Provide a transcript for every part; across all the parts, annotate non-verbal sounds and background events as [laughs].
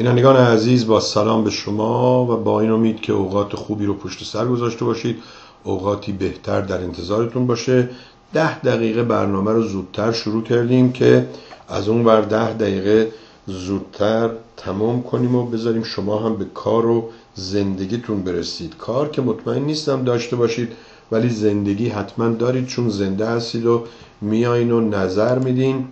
بینندگان عزیز با سلام به شما و با این امید که اوقات خوبی رو پشت سر گذاشته باشید. اوقاتی بهتر در انتظارتون باشه. ده دقیقه برنامه رو زودتر شروع کردیم که از اون بر ده دقیقه زودتر تمام کنیم و بذاریم شما هم به کار و زندگیتون برسید. کار که مطمئن نیستم داشته باشید ولی زندگی حتما دارید چون زنده هستید و میایین و نظر میدین.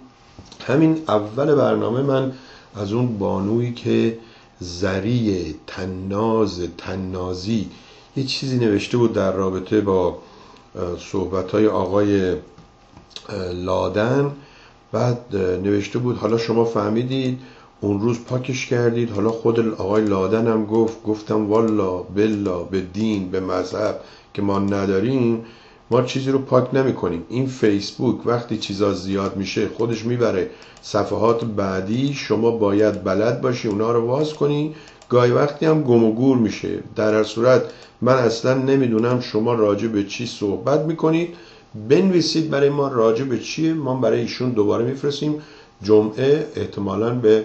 همین اول برنامه من از اون بانویی که زریع تناز تنازی یه چیزی نوشته بود در رابطه با صحبت های آقای لادن. بعد نوشته بود حالا شما فهمیدید اون روز پاکش کردید. حالا خود آقای لادن هم گفت گفتم والا بلا به دین به مذهب که ما نداریم. ما چیزی رو پاک نمی کنیم این فیسبوک وقتی چیزا زیاد میشه خودش می‌بره. صفحات بعدی شما باید بلد باشی اونا رو واز کنی. گاهی وقتی هم گم و گور میشه. در هر صورت من اصلا نمی‌دونم شما راجع به چی صحبت می‌کنید. بنویسید برای ما راجع به چیه ما برای ایشون دوباره میفرستیم. جمعه احتمالا به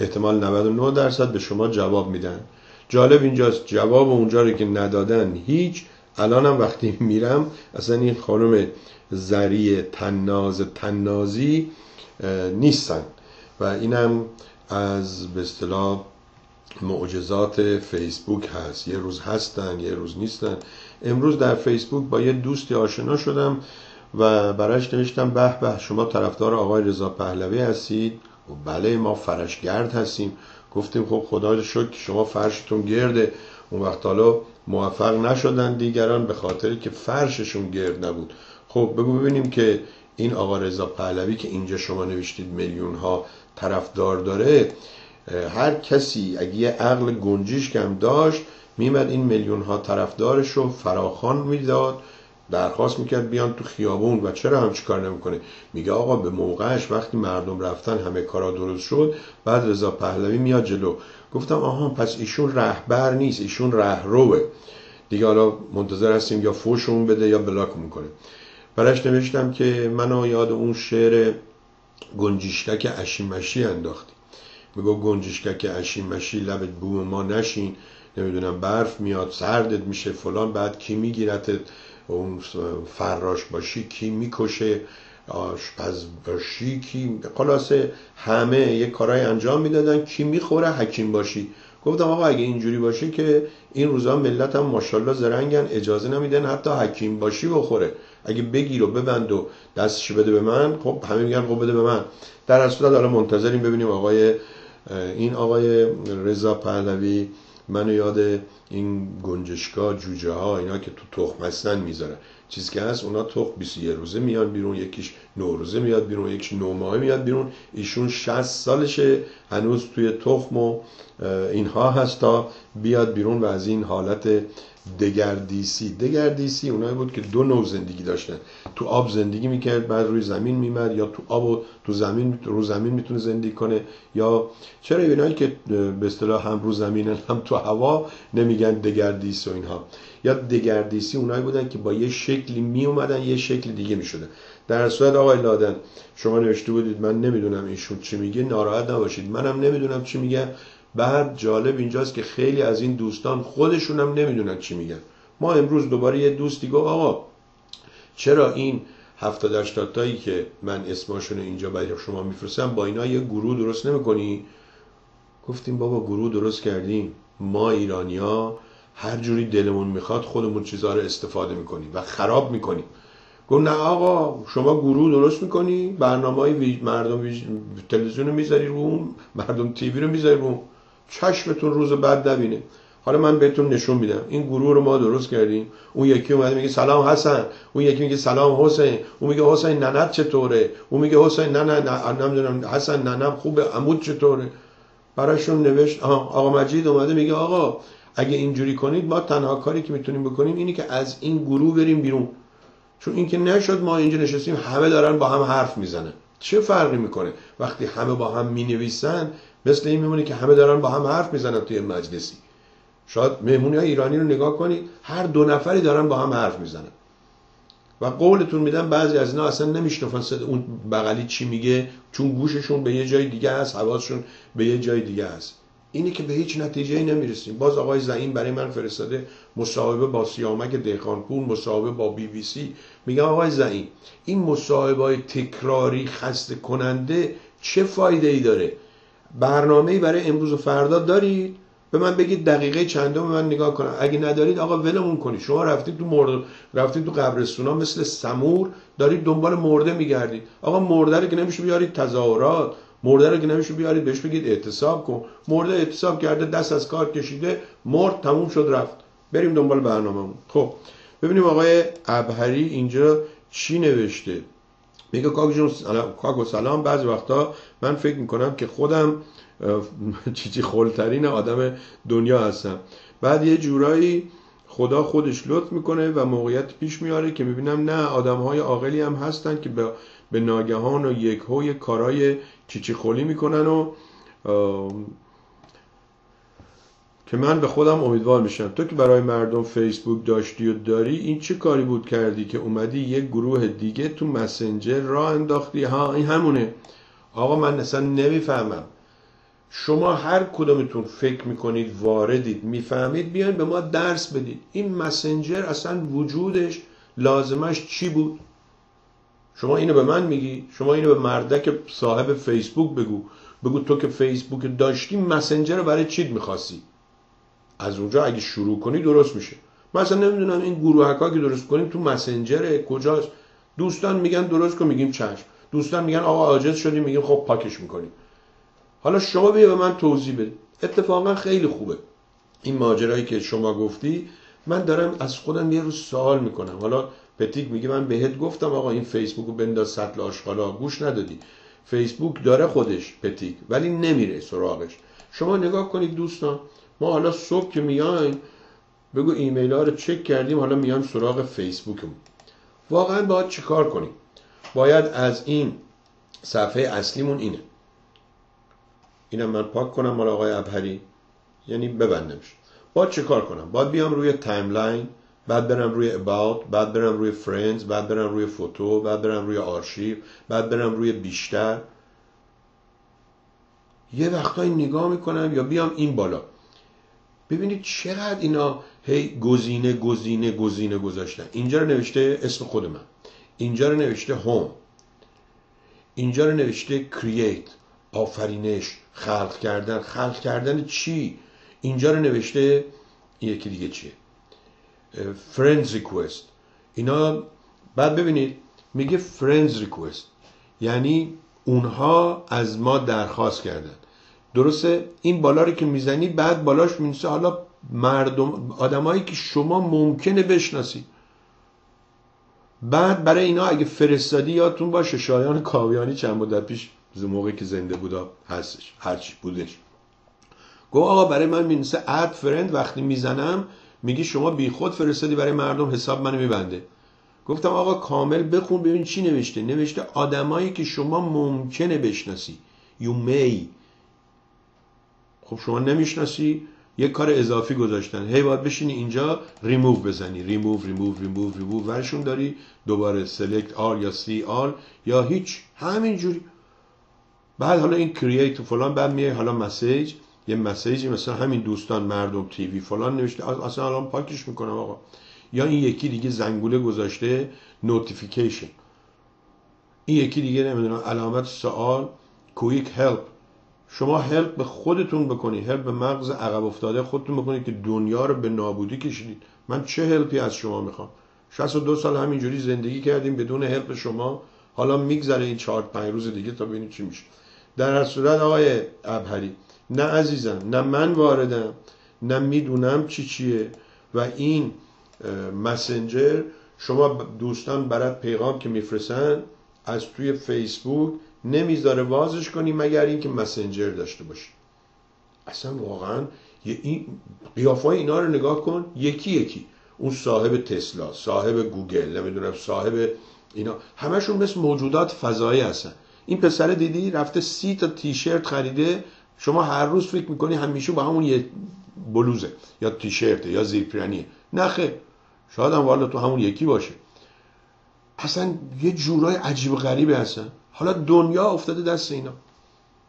احتمال 99 درصد به شما جواب میدن. جالب اینجاست جواب اونجا رو که ندادن هیچ الانم وقتی میرم اصلا این خانم زری تناز تنازی نیستن. و اینم از به اصطلاح معجزات فیسبوک هست. یه روز هستن یه روز نیستن. امروز در فیسبوک با یه دوستی آشنا شدم و براش نوشتم به به شما طرفدار آقای رضا پهلوی هستید. و بله ما فرشگرد هستیم. گفتیم خب خدا شکر شما فرشتون گرده. اون وقت حالا موفق نشدن دیگران به خاطر که فرششون گرد نبود. خب بگو ببینیم که این آقا رضا پهلوی که اینجا شما نوشتید میلیون ها طرفدار داره هر کسی اگه یه عقل گنجیش کم داشت میمد این میلیون ها طرفدارش رو فراخان می‌داد درخواست می‌کرد بیان تو خیابون. و چرا هم چیکار نمی‌کنه؟ میگه آقا به موقعش وقتی مردم رفتن همه کارا درست شد بعد رضا پهلوی میاد جلو. گفتم آها پس ایشون رهبر نیست ایشون رهروه. دیگه حالا منتظر هستیم یا فوشمون بده یا بلاک می‌کنه. برش نوشتم که منو یاد اون شعر گنجیشکک اشیمشی انداختی. میگو گنجیشکک اشیمشی لبت بوم ما نشین. نمی‌دونم برف میاد سردت میشه فلان. بعد کی میگیرتت؟ اون فراش باشی کی می‌کشه؟ آشپز باشی کی؟ خلاصه همه یه کارهای انجام می‌دادن. کی می‌خوره؟ حکیم باشی. گفتم آقا اگه اینجوری باشه که این روزا ملت هم ماشاءالله زرنگن اجازه نمیدن حتی حکیم باشی بخوره. اگه بگیر و ببند و دستش بده به من خب همه میگن خب بده به من. در اصل حالا منتظریم ببینیم آقای این آقای رضا پهلوی منو یاد این گنجشگاه جوجه ها اینا که تو تخم هستن می‌ذاره. چیزی که هست اونا تخم 21 روزه میان بیرون یکیش 9 روزه میاد بیرون یکیش 9 ماهه میاد بیرون. ایشون 60 سالشه هنوز توی تخم و اینها هست تا بیاد بیرون و از این حالت دگردیسی. دگردیسی اونایی بود که دو نوع زندگی داشتن. تو آب زندگی می‌کرد بعد روی زمین میمد یا تو آب و تو زمین رو زمین می‌تونه زندگی کنه یا چرا اینایی که به اصطلاح هم رو زمین هم تو هوا نمیگن دگردیسی و اینها. یا دگردیسی اونایی بودن که با یه شکلی می اومدن یه شکل دیگه می‌شدن. در صورت آقای لادن شما نوشته بودید من نمی‌دونم ایشون چی میگه ناراحت نباشید. منم نمی‌دونم چی میگه بعد جالب اینجاست که خیلی از این دوستان خودشون هم نمی‌دونن چی میگن. ما امروز دوباره یه دوستی گفت آقا چرا این هفتاد 80 تایی که من اسمشون اینجا برای شما میفرستم با اینا یه گروه درست نمی‌کنی؟ گفتیم بابا گروه درست کردیم. ما ایرانیا هر جوری دلمون می‌خواد خودمون چیزها رو استفاده می‌کنیم و خراب می‌کنیم. گفت نه آقا شما گروه درست می‌کنی برنامه های مردم تلویزیون رو می‌ذاری رو مردم تیوی رو می‌ذاری رو چشمتون روز بعد نبینه حالا من بهتون نشون میدم. این گروه رو ما درست کردیم. اون یکی اومده میگه سلام حسن. اون یکی میگه سلام حسین. اون میگه حسین ننت چطوره؟ اون میگه حسین نه نه نمی‌دونم حسن ننم خوبه عمود چطوره؟ براشون نوشت آقا مجید اومده میگه آقا اگه اینجوری کنید ما تنها کاری که می‌تونیم بکنیم اینی که از این گروه بریم بیرون. چون اینکه نشد ما اینجا نشستیم همه دارن با هم حرف می‌زنن. چه فرقی می‌کنه؟ وقتی همه با هم می‌نویسن مثل این میمونه که همه دارن با هم حرف می‌زنن توی مجلسی. شاید مهمونی های ایرانی رو نگاه کنید هر دو نفری دارن با هم حرف می‌زنن. و قولتون میدم بعضی از اینا اصلا نمیشنفن اون بغلی چی میگه چون گوششون به یه جای دیگه هست حواسشون به یه جای دیگه هست اینه که به هیچ نتیجه نمی‌رسیم. باز آقای زعیم برای من فرستاده مصاحبه با سیامک دهقانپور مصاحبه با بی بی سی. میگم آقای زعیم این مصاحبه های تکراری خسته کننده چه فایده ای داره؟ برنامه ای برای امروز و فردا دارید به من بگید دقیقه چندم من نگاه کنم. اگه ندارید آقا ولمون کنید. شما رفتید تو مرد رفتید تو قبرستونا مثل سمور دارید دنبال مرده میگردید. آقا مرده رو که نمیشه بیارید تظاهرات مرده رو که نمیشه بیارید بهش بگید اعتصاب کن. مرده اعتصاب کرده دست از کار کشیده مرد تموم شد رفت. بریم دنبال برنامهمون. خب ببینیم آقای ابهری اینجا چی نوشته. میگه کاکو سلام سلام بعضی وقتا من فکر می‌کنم که خودم [laughs] چیچی خلترین آدم دنیا هستم. بعد یه جورایی خدا خودش لطف می‌کنه و موقعیت پیش میاره که می‌بینم نه آدم های عاقلی هم هستن که به ناگهان و یک هوی کارای چیچی خلی می‌کنن و که من به خودم امیدوار میشم. تو که برای مردم فیسبوک داشتی و داری این چه کاری بود کردی که اومدی یک گروه دیگه تو مسنجر را انداختی؟ ها این همونه. آقا من اصلا نمی‌فهمم. شما هر کدومتون فکر می‌کنید واردید می‌فهمید بیاین به ما درس بدید. این مسنجر اصلا وجودش لازمش چی بود؟ شما اینو به من میگی؟ شما اینو به مردک صاحب فیسبوک بگو. بگو تو که فیسبوک داشتی مسنجر رو برای چیت می‌خواستی؟ از اونجا اگه شروع کنی درست میشه. مثلا نمی‌دونم این گروه که درست کنیم تو مسنجر کجاست. دوستان میگن درست کن میگیم چشم. دوستان میگن آقا عاجز شدیم میگیم خب پاکش می‌کنیم حالا شما بیا به من توضیح بده اتفاقا خیلی خوبه. این ماجرایی که شما گفتی من دارم از خودم یه روز سوال می‌کنم. حالا پتیک میگه من بهت گفتم آقا این فیسبوک رو بنداز سطل آشغالا. گوش ندادی. فیسبوک داره خودش پتیک ولی نمیره سراغش. شما نگاه کنید دوستان ما حالا صبح که میایم بگو ایمیل ها رو چک کردیم حالا میایم سراغ فیسبوکمون. واقعا باید چیکار کنیم؟ باید از این صفحه اصلیمون اینه. اینم من پاک کنم مال آقای ابهری. یعنی ببندمش. باید چه کار کنم؟ باید بیام روی timeline بعد برم روی about بعد برم روی friends بعد برم روی photo بعد برم روی آرشیو بعد برم روی بیشتر. یه وقتایی نگاه می‌کنم یا بیام این بالا. ببینید چقدر اینا هی گزینه گزینه گزینه گذاشتن. اینجا رو نوشته اسم خود من. اینجا رو نوشته home اینجا رو نوشته create آفرینش خلق کردن. خلق کردن چی؟ اینجا رو نوشته یکی دیگه چیه؟ friends request اینا بعد ببینید میگه friends request یعنی اونها از ما درخواست کردن. درسته؟ این بالا رو که می‌زنی بعد بالاش مینسه حالا مردم آدمایی که شما ممکنه بشناسید بعد برای اینا اگه فرستادی یادتون باشه شایان کاویانی چند مدت پیش موقعی که زنده بودا هستش هرچی بودش. گو آقا برای من مینسه اد فرند وقتی می‌زنم میگی شما بیخود فرستادی برای مردم حساب منو میبنده. گفتم آقا کامل بخون ببین چی نوشته. نوشته آدمایی که شما ممکنه بشناسی. You may. خب شما نمی‌شناسی یک کار اضافی گذاشتن. هی باید بشینی اینجا ریموو بزنی. ریموو ریموو ریموو ریموو ورشون داری دوباره select all یا see all یا هیچ. همینجوری. بعد حالا این create و فلان بعد میای حالا message یه message ی مثلا همین دوستان مردم TV فلان نوشته. اصلا الان پاکش می‌کنم آقا. یا این یکی دیگه زنگوله گذاشته notification این یکی دیگه نمی‌دونم علامت سوال کویک هلپ شما هلپ به خودتون بکنید هلپ به مغز عقب افتاده خودتون بکنید که دنیا رو به نابودی کشیدید. من چه هلپی از شما می‌خوام؟ 62 سال همینجوری زندگی کردیم بدون هلپ شما حالا میگذره این چهار پنج روز دیگه تا ببینید چی میشه. در هر صورت آقای ابهری نه عزیزم نه من واردم نه می‌دونم چی چیه و این مسنجر شما دوستان برات پیغام که میفرستن از توی فیسبوک نمی‌ذاره وازش کنی مگر اینکه مسنجر داشته باشی. اصلا واقعا این قیافای اینا رو نگاه کن یکی یکی. اون صاحب تسلا صاحب گوگل نمی‌دونم صاحب اینا. همشون مثل موجودات فضایی هستن. این پسر دیدی رفته سی تا تیشرت خریده. شما هر روز فکر می‌کنی همیشه با همون یه بلوزه. یا تیشرت یا زیرپیرنیه نه خیر. شاید هم والا تو همون یکی باشه. اصلا یه جورای عجیب غریبه هستن. حالا دنیا افتاده دست اینا.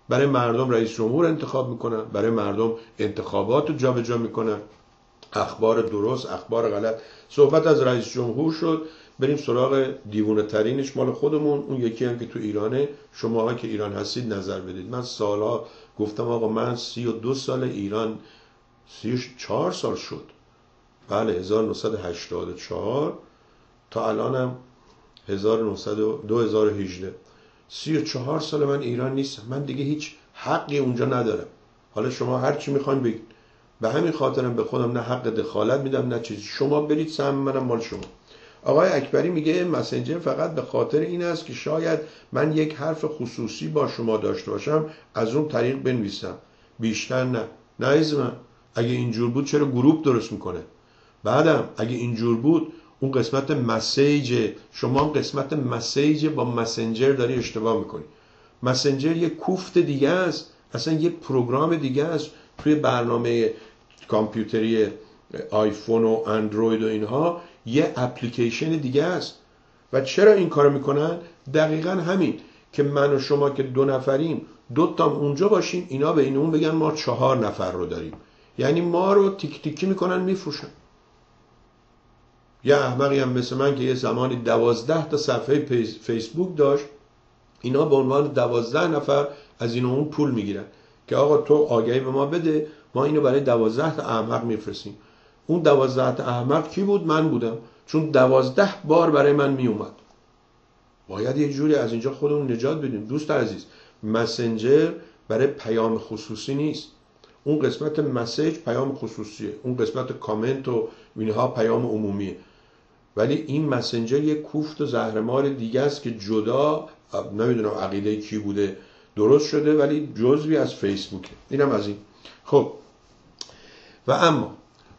برای مردم رئیس جمهور انتخاب می‌کنن برای مردم انتخابات رو جابجا می‌کنن اخبار درست اخبار غلط. صحبت از رئیس جمهور شد. بریم سراغ دیوونه ترینش مال خودمون. اون یکی هم که تو ایرانه. شما که ایران هستید نظر بدید. من سالها گفتم آقا من سی و دو سال ایران سی و چهار سال شد. بله 1984 تا الانم 2018 سی و چهار سال من ایران نیستم. من دیگه هیچ حقی اونجا ندارم. حالا شما هر چی می‌خواین بگید. به همین خاطرم به خودم نه حق دخالت میدم نه چیزی. شما برید سهم منم مال شما. آقای اکبری میگه مسنجر فقط به خاطر این است که شاید من یک حرف خصوصی با شما داشته باشم از اون طریق بنویسم. بیشتر نه. نه من. اگه اینجور بود چرا group درست می‌کنه؟ بعدم اگه اینجور بود اون قسمت message شما قسمت message با مسنجر داری اشتباه می‌کنی. مسنجر یه کوفت دیگه است اصلا یه program دیگه است. توی برنامه کامپیوتری آیفون و اندروید و اینها یه اپلیکیشن دیگه است. و چرا این کارو می‌کنن؟ دقیقا همین که من و شما که دو نفریم دو تا اونجا باشیم اینا به این اون بگن ما چهار نفر رو داریم. یعنی ما رو تیک تیکی می‌کنن میفروشن. یه احمقی هم مثل من که یه زمانی دوازده تا صفحه فیسبوک داشت اینا به عنوان دوازده نفر از این اون پول می‌گیرن که آقا تو آگهی به ما بده ما اینو برای دوازده تا احمق میفرستیم. اون دوازده تا احمق کی بود؟ من بودم. چون دوازده بار برای من میومد باید یه جوری از اینجا خودمون نجات بدیم. دوست عزیز مسنجر برای پیام خصوصی نیست. اون قسمت مسیج پیام خصوصیه. اون قسمت کامنت و اینها پیام عمومیه. ولی این مسنجر یه کوفت و زهرمار دیگه است که جدا نمی‌دونم عقیده کی بوده درست شده ولی جزوی از فیسبوکه. اینم از این. خب. و اما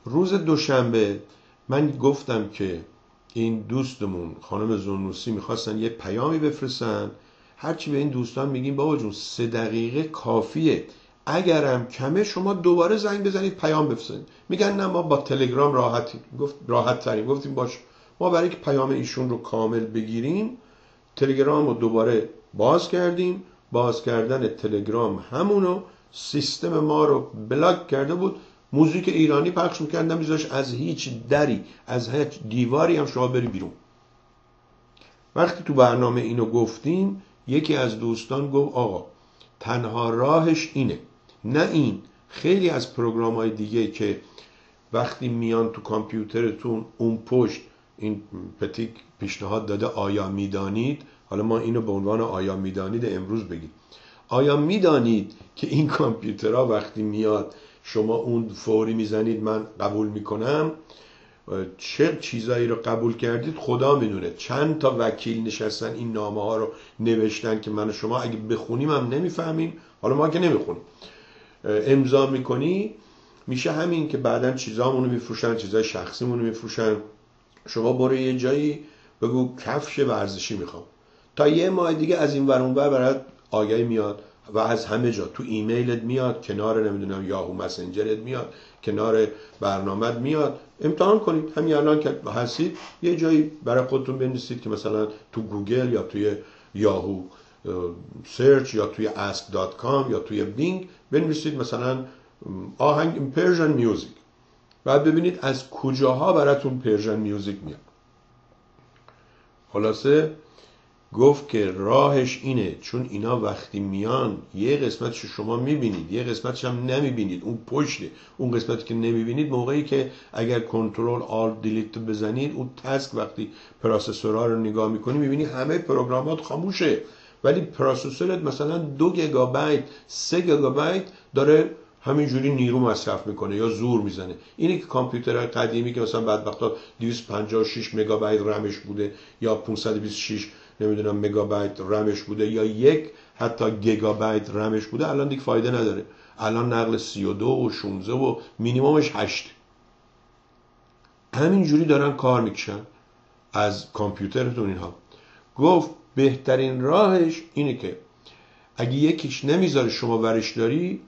روز دوشنبه من گفتم که این دوستمون خانم زنوسی می‌خواستن یه پیامی بفرستن. هرچی به این دوستان میگیم بابا جون سه دقیقه کافیه. اگرم کمه شما دوباره زنگ بزنید پیام بفرستید. میگن نه ما با تلگرام راحتی گفت راحت تریم گفتیم باش. ما برای که پیام ایشون رو کامل بگیریم تلگرام رو دوباره باز کردیم. باز کردن تلگرام همونو سیستم ما رو بلاک کرده بود. موزیک ایرانی پخش می‌کردن میذاش از هیچ دری از هیچ دیواری هم شما بری بیرون. وقتی تو برنامه اینو گفتیم یکی از دوستان گفت آقا تنها راهش اینه. نه این خیلی از پروگرام های دیگه که وقتی میان تو کامپیوترتون اون پشت این پتیک پیشنهاد داده آیا می‌دانید؟ حالا ما اینو به عنوان آیا می‌دانید امروز بگید آیا می‌دانید که این کامپیوترها وقتی میاد شما اون فوری می‌زنید من قبول می‌کنم؟ چه چیزایی رو قبول کردید؟ خدا می‌دونه. چند تا وکیل نشستن این نامه ها رو نوشتن که من و شما اگه بخونیم هم نمی‌فهمیم. حالا ما که نمی‌خونیم. امضا می‌کنی. میشه همین که بعدا چیزامونو میفروشن چیزای شخصیمونو میفروشن. شما برو یه جایی بگو کفش ورزشی می‌خوام. تا یه ماه دیگه از این ور اون ور برات آگهی میاد و از همه جا. تو ایمیلت میاد کنار نمی‌دونم یاهو مسنجرت میاد کنار برنامه میاد. امتحان کنید. همین الان که هستید یه جایی برای خودتون بنویسید که مثلا تو گوگل یا توی یاهو search یا توی ask.com یا توی بینگ بنویسید مثلا آهنگ Persian music بعد ببینید از کجاها براتون Persian music میاد. خلاصه گفت که راهش اینه چون اینا وقتی میان یه قسمتش شما می‌بینید یه قسمتش هم نمی‌بینید. اون پشته اون قسمتی که نمی‌بینید موقعی که اگر control alt delete بزنید اون task وقتی processor ها رو نگاه می‌کنی می‌بینی همه program ات خاموشه. ولی processor ت مثلا دو گیگابایت سه گیگابایت داره همینجوری نیرو مصرف می‌کنه یا زور می‌زنه. اینه که کامپیوترهای قدیمی که مثلا بعد 256 مگابایت رمش بوده یا 526 نمی‌دونم مگابایت رمش بوده یا یک حتی گیگابایت رمش بوده الان دیگه فایده نداره. الان نقل 32 و 16 و مینیممش 8 همینجوری دارن کار می‌کشن از کامپیوترتون اینها. گفت بهترین راهش اینه که اگه یکیش نمی‌ذاره شما ورش داری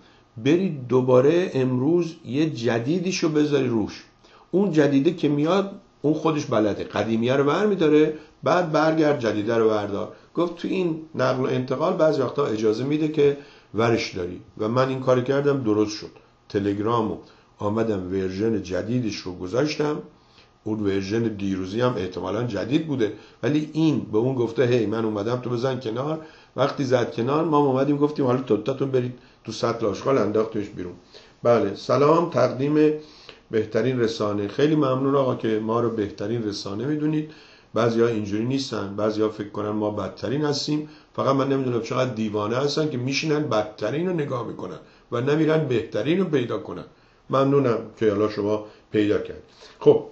برید دوباره امروز یه جدیدیشو بذاری روش. اون جدیده که میاد اون خودش بلده. قدیمیه رو بر میداره بعد برگرد جدیده رو بردار. گفت تو این نقل و انتقال بعضی وقتا اجازه میده که ورش داری. و من این کار کردم درست شد. تلگرامو آمدم version جدیدش رو گذاشتم. اون version دیروزی هم احتمالا جدید بوده. ولی این به اون گفته هی من اومدم تو بزن کنار. وقتی زد کنار ما اومدیم گفتیم حالا توتاتون برید تو سطل آشغال انداختش بیرون. بله سلام تقدیم بهترین رسانه. خیلی ممنون آقا که ما رو بهترین رسانه می‌دونید. بعضی ها اینجوری نیستن بعضی ها فکر کنن ما بدترین هستیم. فقط من نمی‌دونم چقدر دیوانه هستن که میشینن بدترین رو نگاه می‌کنن و نمیرن بهترین رو پیدا کنن. ممنونم که حالا شما پیدا کرد. خب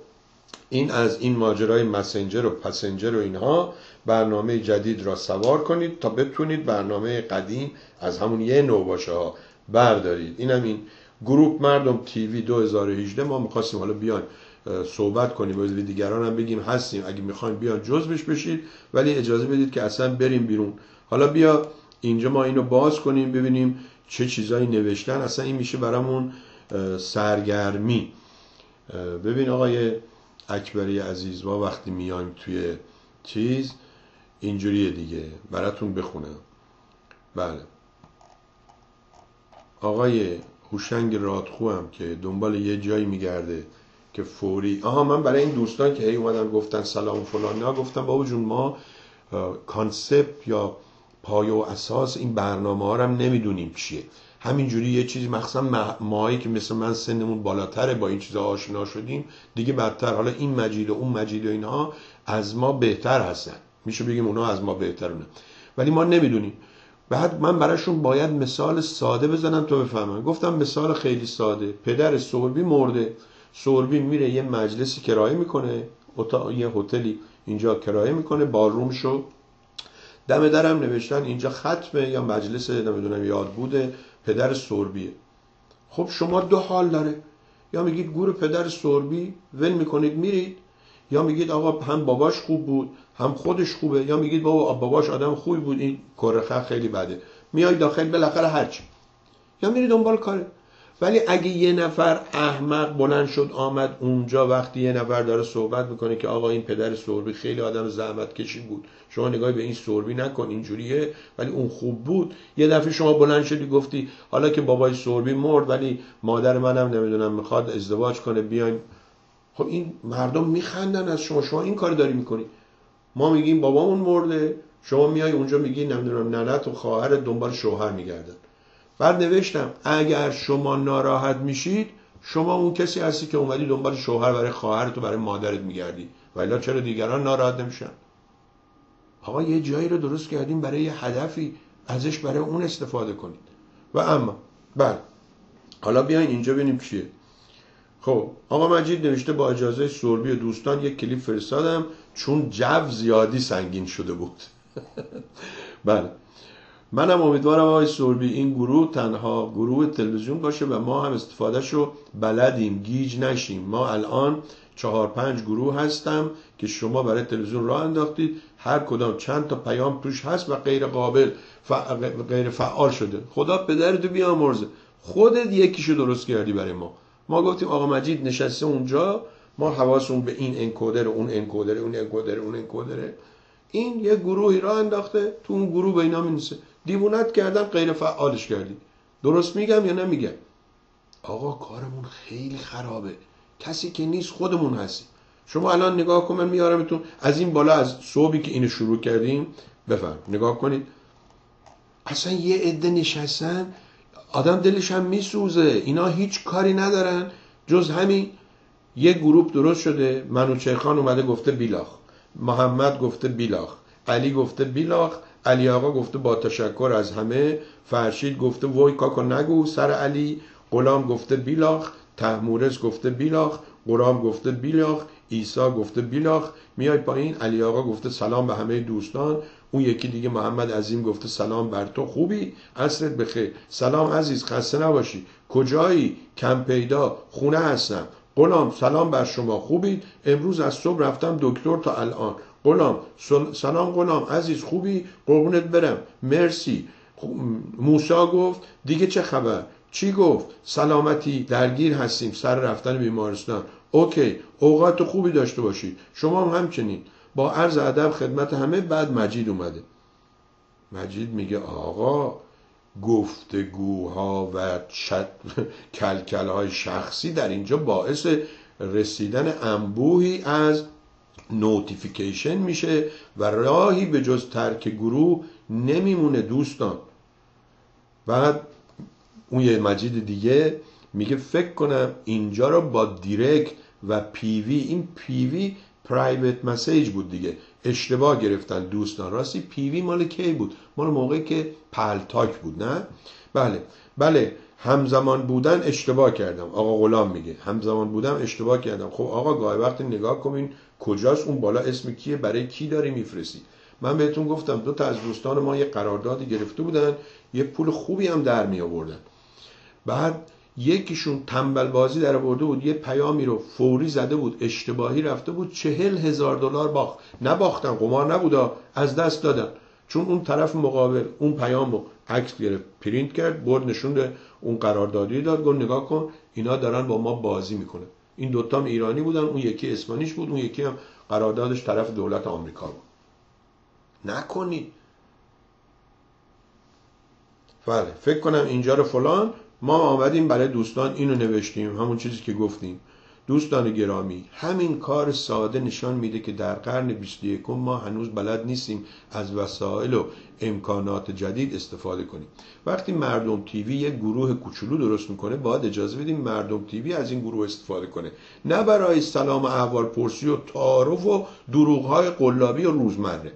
این از این ماجرای مسنجر و پسنجر و اینها برنامه جدید را سوار کنید تا بتونید برنامه قدیم از همون یه نو باشه ها بردارید. اینم این گروپ مردم تیوی 2018 ما می‌خواستیم حالا بیان صحبت کنیم و دیگران هم بگیم هستیم. اگه می‌خوایم بیان جزبش بشید ولی اجازه بدید که اصلا بریم بیرون. حالا بیا اینجا ما اینو باز کنیم ببینیم چه چیزایی نوشتن. اصلا این میشه برامون سرگرمی. ببین آقای اکبری عزیز ما وقتی میایم توی چیز اینجوریه دیگه. براتون بخونم. بله. آقای هوشنگ رادخو هم که دنبال یه جایی میگرده که فوری آها من برای این دوستان که هی اومدن گفتن سلام فلان نه گفتم بابا جون ما کانسپت یا پایه و اساس این برنامه ها هم نمی‌دونیم چیه. همینجوری یه چیزی مخصوصا ماهایی که مثل من سنمون بالاتره با این چیزا آشنا شدیم دیگه بدتر. حالا این مجید و اون مجید و اینها از ما بهتر هستن. میشه بگیم اونا از ما بهترونه. ولی ما نمی‌دونیم. بعد من براشون باید مثال ساده بزنم تو بفهمن. گفتم مثال خیلی ساده. پدر سوربی مرده. سوربی میره یه مجلسی کرایه می‌کنه. یه هتلی اینجا کرایه می‌کنه. بارومشو دم درم نوشتن. اینجا ختمه. یا مجلس نمی‌دونم یاد بوده. پدر سوربیه خب شما دو حال داره. یا میگید گور پدر سوربی ول می‌کنید میرید. یا میگید آقا هم باباش خوب بود هم خودش خوبه یا میگید بابا باباش آدم خوبی بود این کرخه خیلی بده. میای داخل بالاخره هرچی یا میری دنبال کاره. ولی اگه یه نفر احمق بلند شد آمد اونجا وقتی یه نفر داره صحبت می‌کنه که آقا این پدر سوربی خیلی آدم زحمت کشی بود. شما نگاهی به این سوربی نکن اینجوریه. ولی اون خوب بود. یه دفعه شما بلند شدی گفتی حالا که بابای سوربی مرد ولی مادر منم نمی‌دونم می‌خواد ازدواج کنه بیایم خب این مردم میخندن از شما. شما این کار داری می‌کنی. ما میگیم بابامون مرده. شما میای اونجا میگی نمی‌دونم ننت و خواهر دنبال شوهر میگردن. بعد نوشتم اگر شما ناراحت میشید شما اون کسی هستی که اومدی دنبال شوهر برای خواهرت و برای مادرت میگردی. ولی چرا دیگران ناراحت نمیشن؟ آقا یه جایی رو درست کردیم برای یه هدفی ازش برای اون استفاده کنید. و اما بله. حالا بیاین اینجا ببینیم چیه خب آقا مجید نوشته با اجازه سوربی و دوستان یک کلیپ فرستادم چون جو زیادی سنگین شده بود. [laughs] بله. منم امیدوارم آقای سوربی این گروه تنها گروه تلویزیون باشه و ما هم استفادهش رو بلدیم گیج نشیم. ما الان چهار پنج گروه هستم که شما برای تلویزیون راه انداختید. هر کدام چند تا پیام توش هست و غیر قابل غیر فعال شده. خدا پدرتو بیامرزه. خودت یکیشو درست کردی برای ما. ما گفتیم آقا مجید نشسته اونجا ما حواسمون به این انکودر اون انکودر اون انکودر اون انکودره این یه گروهی را انداخته تو اون گروه به اینا مینسه دیوونت کردن غیر فعالش کردی درست میگم یا نمیگم؟ آقا کارمون خیلی خرابه. کسی که نیست خودمون هستیم. شما الان نگاه کن من میارمتون. از این بالا از صبحی که اینو شروع کردیم بفرم نگاه کنید. اصلا یه عده نشستن آدم دلش هم میسوزه. اینا هیچ کاری ندارن. جز همین یه گروپ درست شده. منوچه خان اومده گفته بیلاخ. محمد گفته بیلاخ. علی گفته بیلاخ. علی آقا گفته با تشکر از همه. فرشید گفته وای کاکو نگو سر علی. غلام گفته بیلاخ. تحمورز گفته بیلاخ. قرام گفته بیلاخ. ایسا گفته بیلاخ. میای پایین. علی آقا گفته سلام به همه دوستان. اون یکی دیگه محمد عظیم گفته سلام بر تو. خوبی؟ عصرت بخیر. سلام عزیز خسته نباشی. کجایی؟ کم پیدا. خونه هستم. غلام سلام بر شما. خوبی؟ امروز از صبح رفتم دکتر تا الان. غلام سلام غلام. عزیز خوبی؟ قربونت برم. مرسی. موسا گفت دیگه چه خبر؟ چی گفت؟ سلامتی درگیر هستیم. سر رفتن بیمارستان. OK. اوقات خوبی داشته باشید. شما هم همچنین. با عرض ادب خدمت همه بعد مجید اومده. مجید میگه آقا گفتگوها و کلکل های شخصی در اینجا باعث رسیدن انبوهی از notification میشه و راهی به جز ترک گروه نمیمونه دوستان. بعد اون یه مجید دیگه میگه فکر کنم اینجا رو با direct و PV این PV private message بود دیگه. اشتباه گرفتن دوستان. راستی PV مال کی بود؟ مال موقعی که پلتاک بود نه؟ بله. بله همزمان بودن اشتباه کردم. آقا غلام میگه. همزمان بودم اشتباه کردم. خب آقا گاهی وقت نگاه کنین کجاست اون بالا اسم کیه برای کی داری میفرستی؟ من بهتون گفتم دو تا از دوستان ما یه قراردادی گرفته بودن یه پول خوبی هم در می آوردن بعد یکیشون تنبل بازی در آورده بود یه پیامی رو فوری زده بود اشتباهی رفته بود چهل هزار دلار باخت. نباختن قمار نبودا از دست دادن. چون اون طرف مقابل اون پیام رو عکس گرفت پرینت کرد برد نشون اون قراردادی داد گفت نگاه کن اینا دارن با ما بازی می‌کنه این دوتا ایرانی بودن اون یکی اسپانیش بود اون یکی هم قراردادش طرف دولت آمریکا بود. نکنی بله فکر کنم اینجا رو فلان ما آمدیم برای دوستان اینو نوشتیم همون چیزی که گفتیم. دوستان گرامی همین کار ساده نشان میده که در قرن 21 ما هنوز بلد نیستیم از وسایل و امکانات جدید استفاده کنیم. وقتی مردم تیوی یک گروه کوچولو درست می‌کنه باید اجازه بدیم مردم تیوی از این گروه استفاده کنه. نه برای سلام و احوال پرسی و تعارف و دروغ قلابی و روزمره.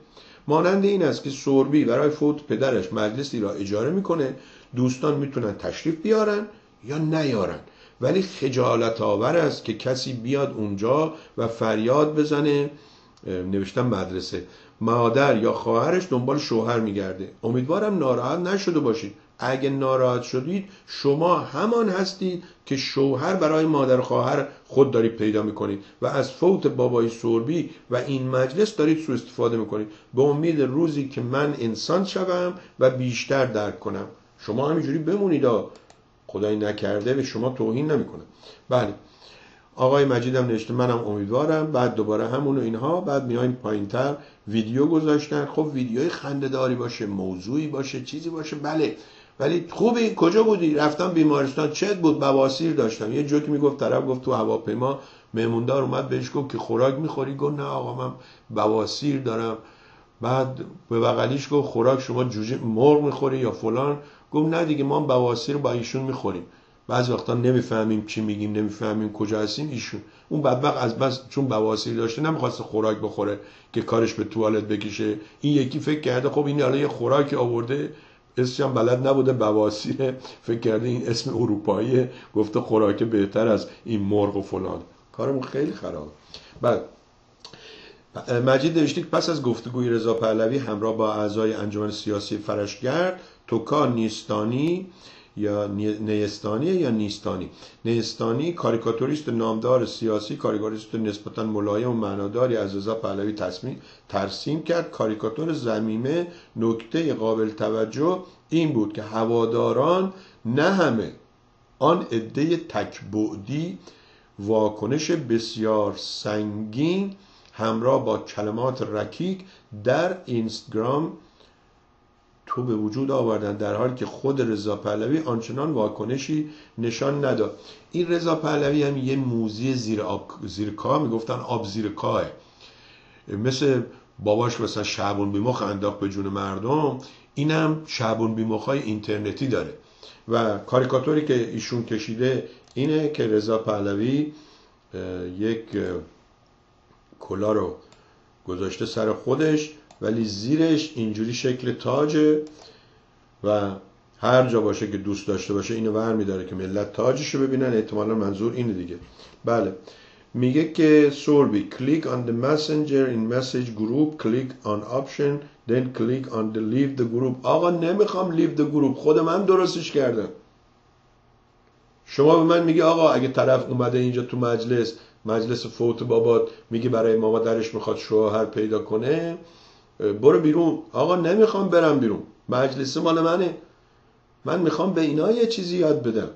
مانند این است که سوربی برای فوت پدرش مجلسی را اجاره می‌کنه. دوستان می‌تونن تشریف بیارن یا نیارن. ولی خجالت آور است که کسی بیاد اونجا و فریاد بزنه. نوشتم مدرسه. مادر یا خواهرش دنبال شوهر میگرده. امیدوارم ناراحت نشده باشید. اگه ناراحت شدید شما همان هستید که شوهر برای مادر خواهر خود دارید پیدا می‌کنید و از فوت بابای سوربی و این مجلس دارید سو استفاده می‌کنید. به امید روزی که من انسان شوم و بیشتر درک کنم. شما همینجوری بمونید خدای نکرده به شما توهین نمی‌کنه. بله. آقای مجیدم نوشته منم امیدوارم. بعد دوباره همون و اینها. بعد میایم پایینتر. ویدیو گذاشتن. خب ویدیوی خندهداری باشه موضوعی باشه چیزی باشه. بله. ولی خوبی. کجا بودی؟ رفتم بیمارستان. چت بود؟ بواسیر داشتم. یه جوکی می‌گفت طرف گفت تو هواپیما. مهموندار اومد بهش گفت که خوراک می‌خوری؟ گفت نه آقا من بواسیر دارم. بعد به بغلیش گفت خوراک شما جوجه مرغ می‌خوری یا فلان؟ گفت نه دیگه ما بواسیر با ایشون می‌خوریم. بعض وقتا نمی‌فهمیم چی میگیم نمی‌فهمیم کجا هستیم ایشون. اون بدبخت از بس چون بواسیر داشته نمی‌خواست خوراک بخوره که کارش به توالت بکشه. این یکی فکر کرده خب این حالا یه خوراکی آورده. اسمش هم بلد نبوده بواسیر. فکر کرده این اسم اروپایی گفته خوراک بهتر از این مرغ و فلان. کارمون خیلی خرابه. بعد مجید نوشتید پس از گفتگوی رضا پهلوی همراه با اعضای انجمن سیاسی فرشگرد توکا نیستانی یا نیستانی یا نیستانی؟ نیستانی کاریکاتوریست نامدار سیاسی کاریکاتوریست نسبتا ملایم و معناداری از رضا پهلوی ترسیم کرد. کاریکاتور زمیمه نکته قابل توجه این بود که هواداران نه همه آن عده تکبعدی واکنش بسیار سنگین همراه با کلمات رکیک در اینستاگرام تو به وجود آوردن در حالی که خود رضا پهلوی آنچنان واکنشی نشان نداد. این رضا پهلوی هم یه موزی زیر آب زیر کاه می‌گفتن آب زیر کاه مثل باباش مثلا شعبون بیمخ انداخت به جون مردم اینم شعبون بیمخ های اینترنتی داره. و کاریکاتوری که ایشون کشیده اینه که رضا پهلوی یک کلا رو گذاشته سر خودش ولی زیرش اینجوری شکل تاجه و هر جا باشه که دوست داشته باشه اینو ور میداره که ملت تاجش رو ببینن. احتمالا منظور اینه دیگه. بله. میگه که سوربی کلیک on the messenger in message group click on option then click on the leave the group. آقا نمی‌خوام leave the group. خود من درستش کردم. شما به من میگه آقا اگه طرف اومده اینجا تو مجلس مجلس فوت بابات میگه برای ماما درش می‌خواد شوهر پیدا کنه. برو بیرون. آقا نمی‌خوام برم بیرون. مجلس مال منه. من می‌خوام به اینا یه چیزی یاد بدم.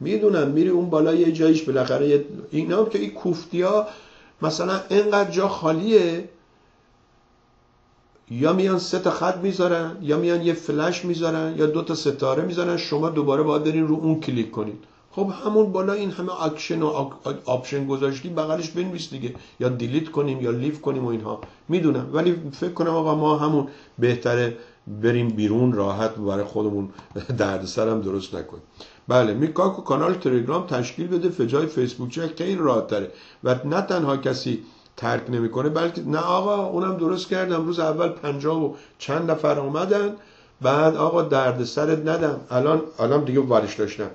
می‌دونم میری اون بالا یه جاییش بالاخره اینا که این کوفتی ها مثلا اینقدر جا خالیه. یا میان سه تا خط می‌ذارن یا میان یه فلش می‌ذارن یا دو تا ستاره می‌ذارن. شما دوباره باید برین رو اون کلیک کنید خب همون بالا این همه اکشن و option گذاشتی بغلش بنویس دیگه. یا delete کنیم یا leave کنیم و اینها. می‌دونم. ولی فکر کنم آقا ما همون بهتره بریم بیرون راحت برای خودمون دردسر هم درست نکنیم. بله میکاکو کانال تلگرام تشکیل بده به جای فیسبوک چه خیلی راحت تره. و نه تنها کسی ترک نمی‌کنه بلکه نه آقا اونم درست کردم روز اول پنجاه و چند نفر اومدن. بعد آقا درد سرت ندم. الان الان دیگه ورش داشتم.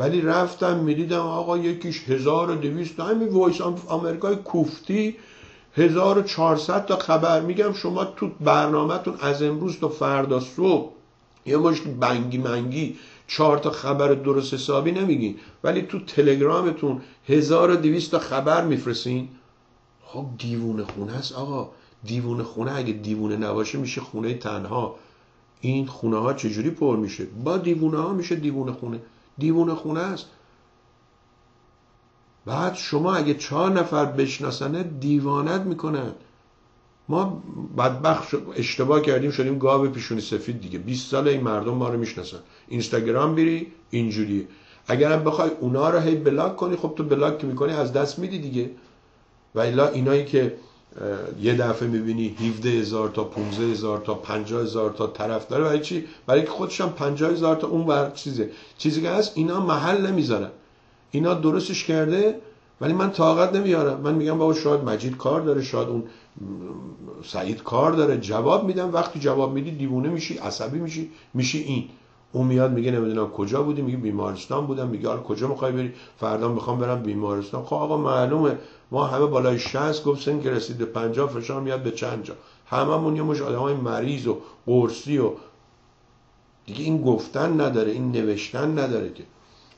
ولی رفتم می‌دیدم آقا یکیش 1200 همین voice آمریکای کوفتی 1400 تا خبر. میگم شما تو برنامهتون از امروز تا فردا صبح یه مشت بنگی منگی چهار تا خبر درست حسابی نمیگین. ولی تو تلگرامتون 1200 تا خبر میفرسین خب دیوونه خونه است آقا. دیوونه خونه اگه دیوونه نباشه میشه خونه تنها. این خونه ها چجوری پر میشه؟ با دیوونه ها میشه دیوونه خونه. دیوونه خونه است. بعد شما اگه چهار نفر بشناسنه دیوانت می‌کنن. ما بدبخت اشتباه کردیم شدیم گاو پیشونی سفید دیگه. 20 سال این مردم ما رو می‌شناسن. اینستاگرام بری اینجوریه اگرم بخوای اونا رو هی بلاک کنی خب تو بلاک می‌کنی از دست میدی دیگه. و الا اینایی که یه دفعه می‌بینی 17 هزار تا 15 هزار تا 50 هزار تا طرف داره. برای چی؟ برای که خودش هم 50 هزار تا اون ور چیزه. چیزی که هست اینا محل نمی‌ذارن. اینا درستش کرده ولی من طاقت نمیارم. من میگم بابا شاید مجید کار داره شاید اون سعید کار داره. جواب میدم. وقتی جواب میدی دیوونه میشی عصبی میشی میشی این. اون میاد میگه نمی‌دونم کجا بودی میگه بیمارستان بودم. میگه حالا کجا می‌خوای بری؟ فردا می‌خوام برم بیمارستان. خب آقا معلومه. ما همه بالای 60 گفت سن که رسید به 50 فشار میاد به چند جا. هممون یه مش آدمای مریض و قرصی و دیگه این گفتن نداره این نوشتن نداره که.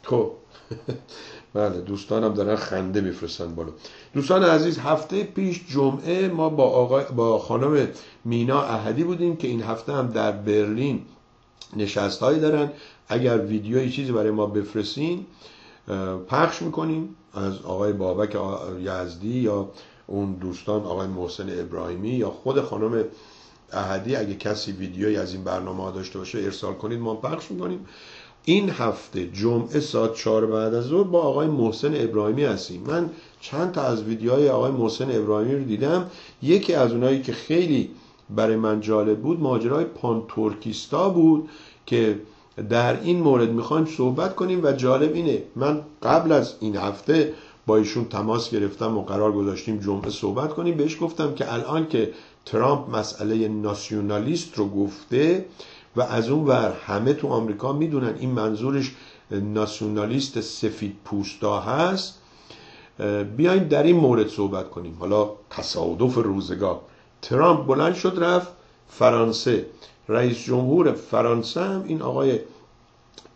خب. [laughs] بله دوستانم دارن خنده میفرستن بالا. دوستان عزیز هفته پیش جمعه ما با, آقای با خانم مینا احدی بودیم که این هفته هم در برلین نشست هایی دارن. اگر ویدیوی چیزی برای ما بفرستین پخش می‌کنیم. از آقای بابک یزدی یا اون دوستان آقای محسن ابراهیمی یا خود خانم احدی اگه کسی ویدیویی از این برنامه داشته باشه ارسال کنید ما پخش می‌کنیم. این هفته جمعه ساعت چهار بعد از ظهر با آقای محسن ابراهیمی هستیم. من چند تا از ویدیوهای آقای محسن ابراهیمی رو دیدم. یکی از اونایی که خیلی برای من جالب بود ماجرای پانتورکیستا بود که در این مورد می‌خوایم صحبت کنیم و جالب اینه من قبل از این هفته با ایشون تماس گرفتم و قرار گذاشتیم جمعه صحبت کنیم. بهش گفتم که الان که ترامپ مسئله ناسیونالیست رو گفته و از اون ور همه تو آمریکا می‌دونن این منظورش ناسیونالیست سفید پوستا هست. بیایم در این مورد صحبت کنیم. حالا تصادف روزگار. ترامپ بلند شد رفت فرانسه. رئیس جمهور فرانسه هم این آقای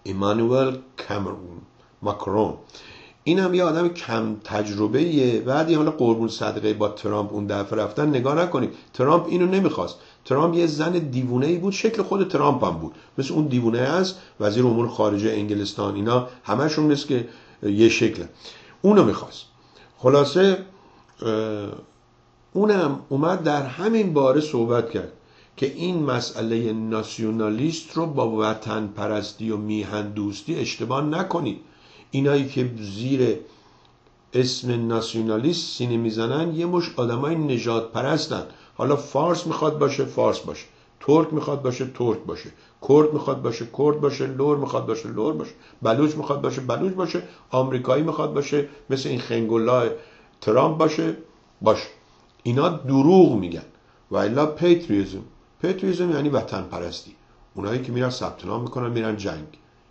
ایمانوئل کامرون ماکرون. این هم یه آدم کم تجربه ایه بعدی حالا قربون صدقه با ترامپ اون دفعه رفتن نگاه نکنید. ترامپ اینو نمی‌خواست. ترامپ یه زن دیوونه ای بود شکل خود ترامپ هم بود. مثل اون دیوونه است وزیر امور خارجه انگلستان اینا همشون مثل که یه شکل اونو می‌خواست. خلاصه اونم اومد در همین باره صحبت کرد که این مسئله ناسیونالیست رو با وطن پرستی و میهن دوستی اشتباه نکنید. اینایی که زیر اسم ناسیونالیست سینه می‌زنن یه مشت آدمای نژاد پرستن حالا فارس می‌خواد باشه فارس باشه. ترک می‌خواد باشه ترک باشه. کرد می‌خواد باشه کرد باشه. لر می‌خواد باشه لر باشه. بلوچ می‌خواد باشه بلوچ باشه. آمریکایی می‌خواد باشه. مثل این خنگولا ترامپ باشه. باشه. اینا دروغ میگن. و الا پیتریزم پیتریزم یعنی وطن پرستی اونایی که میرن ثبت نام می‌کنن میرن جنگ.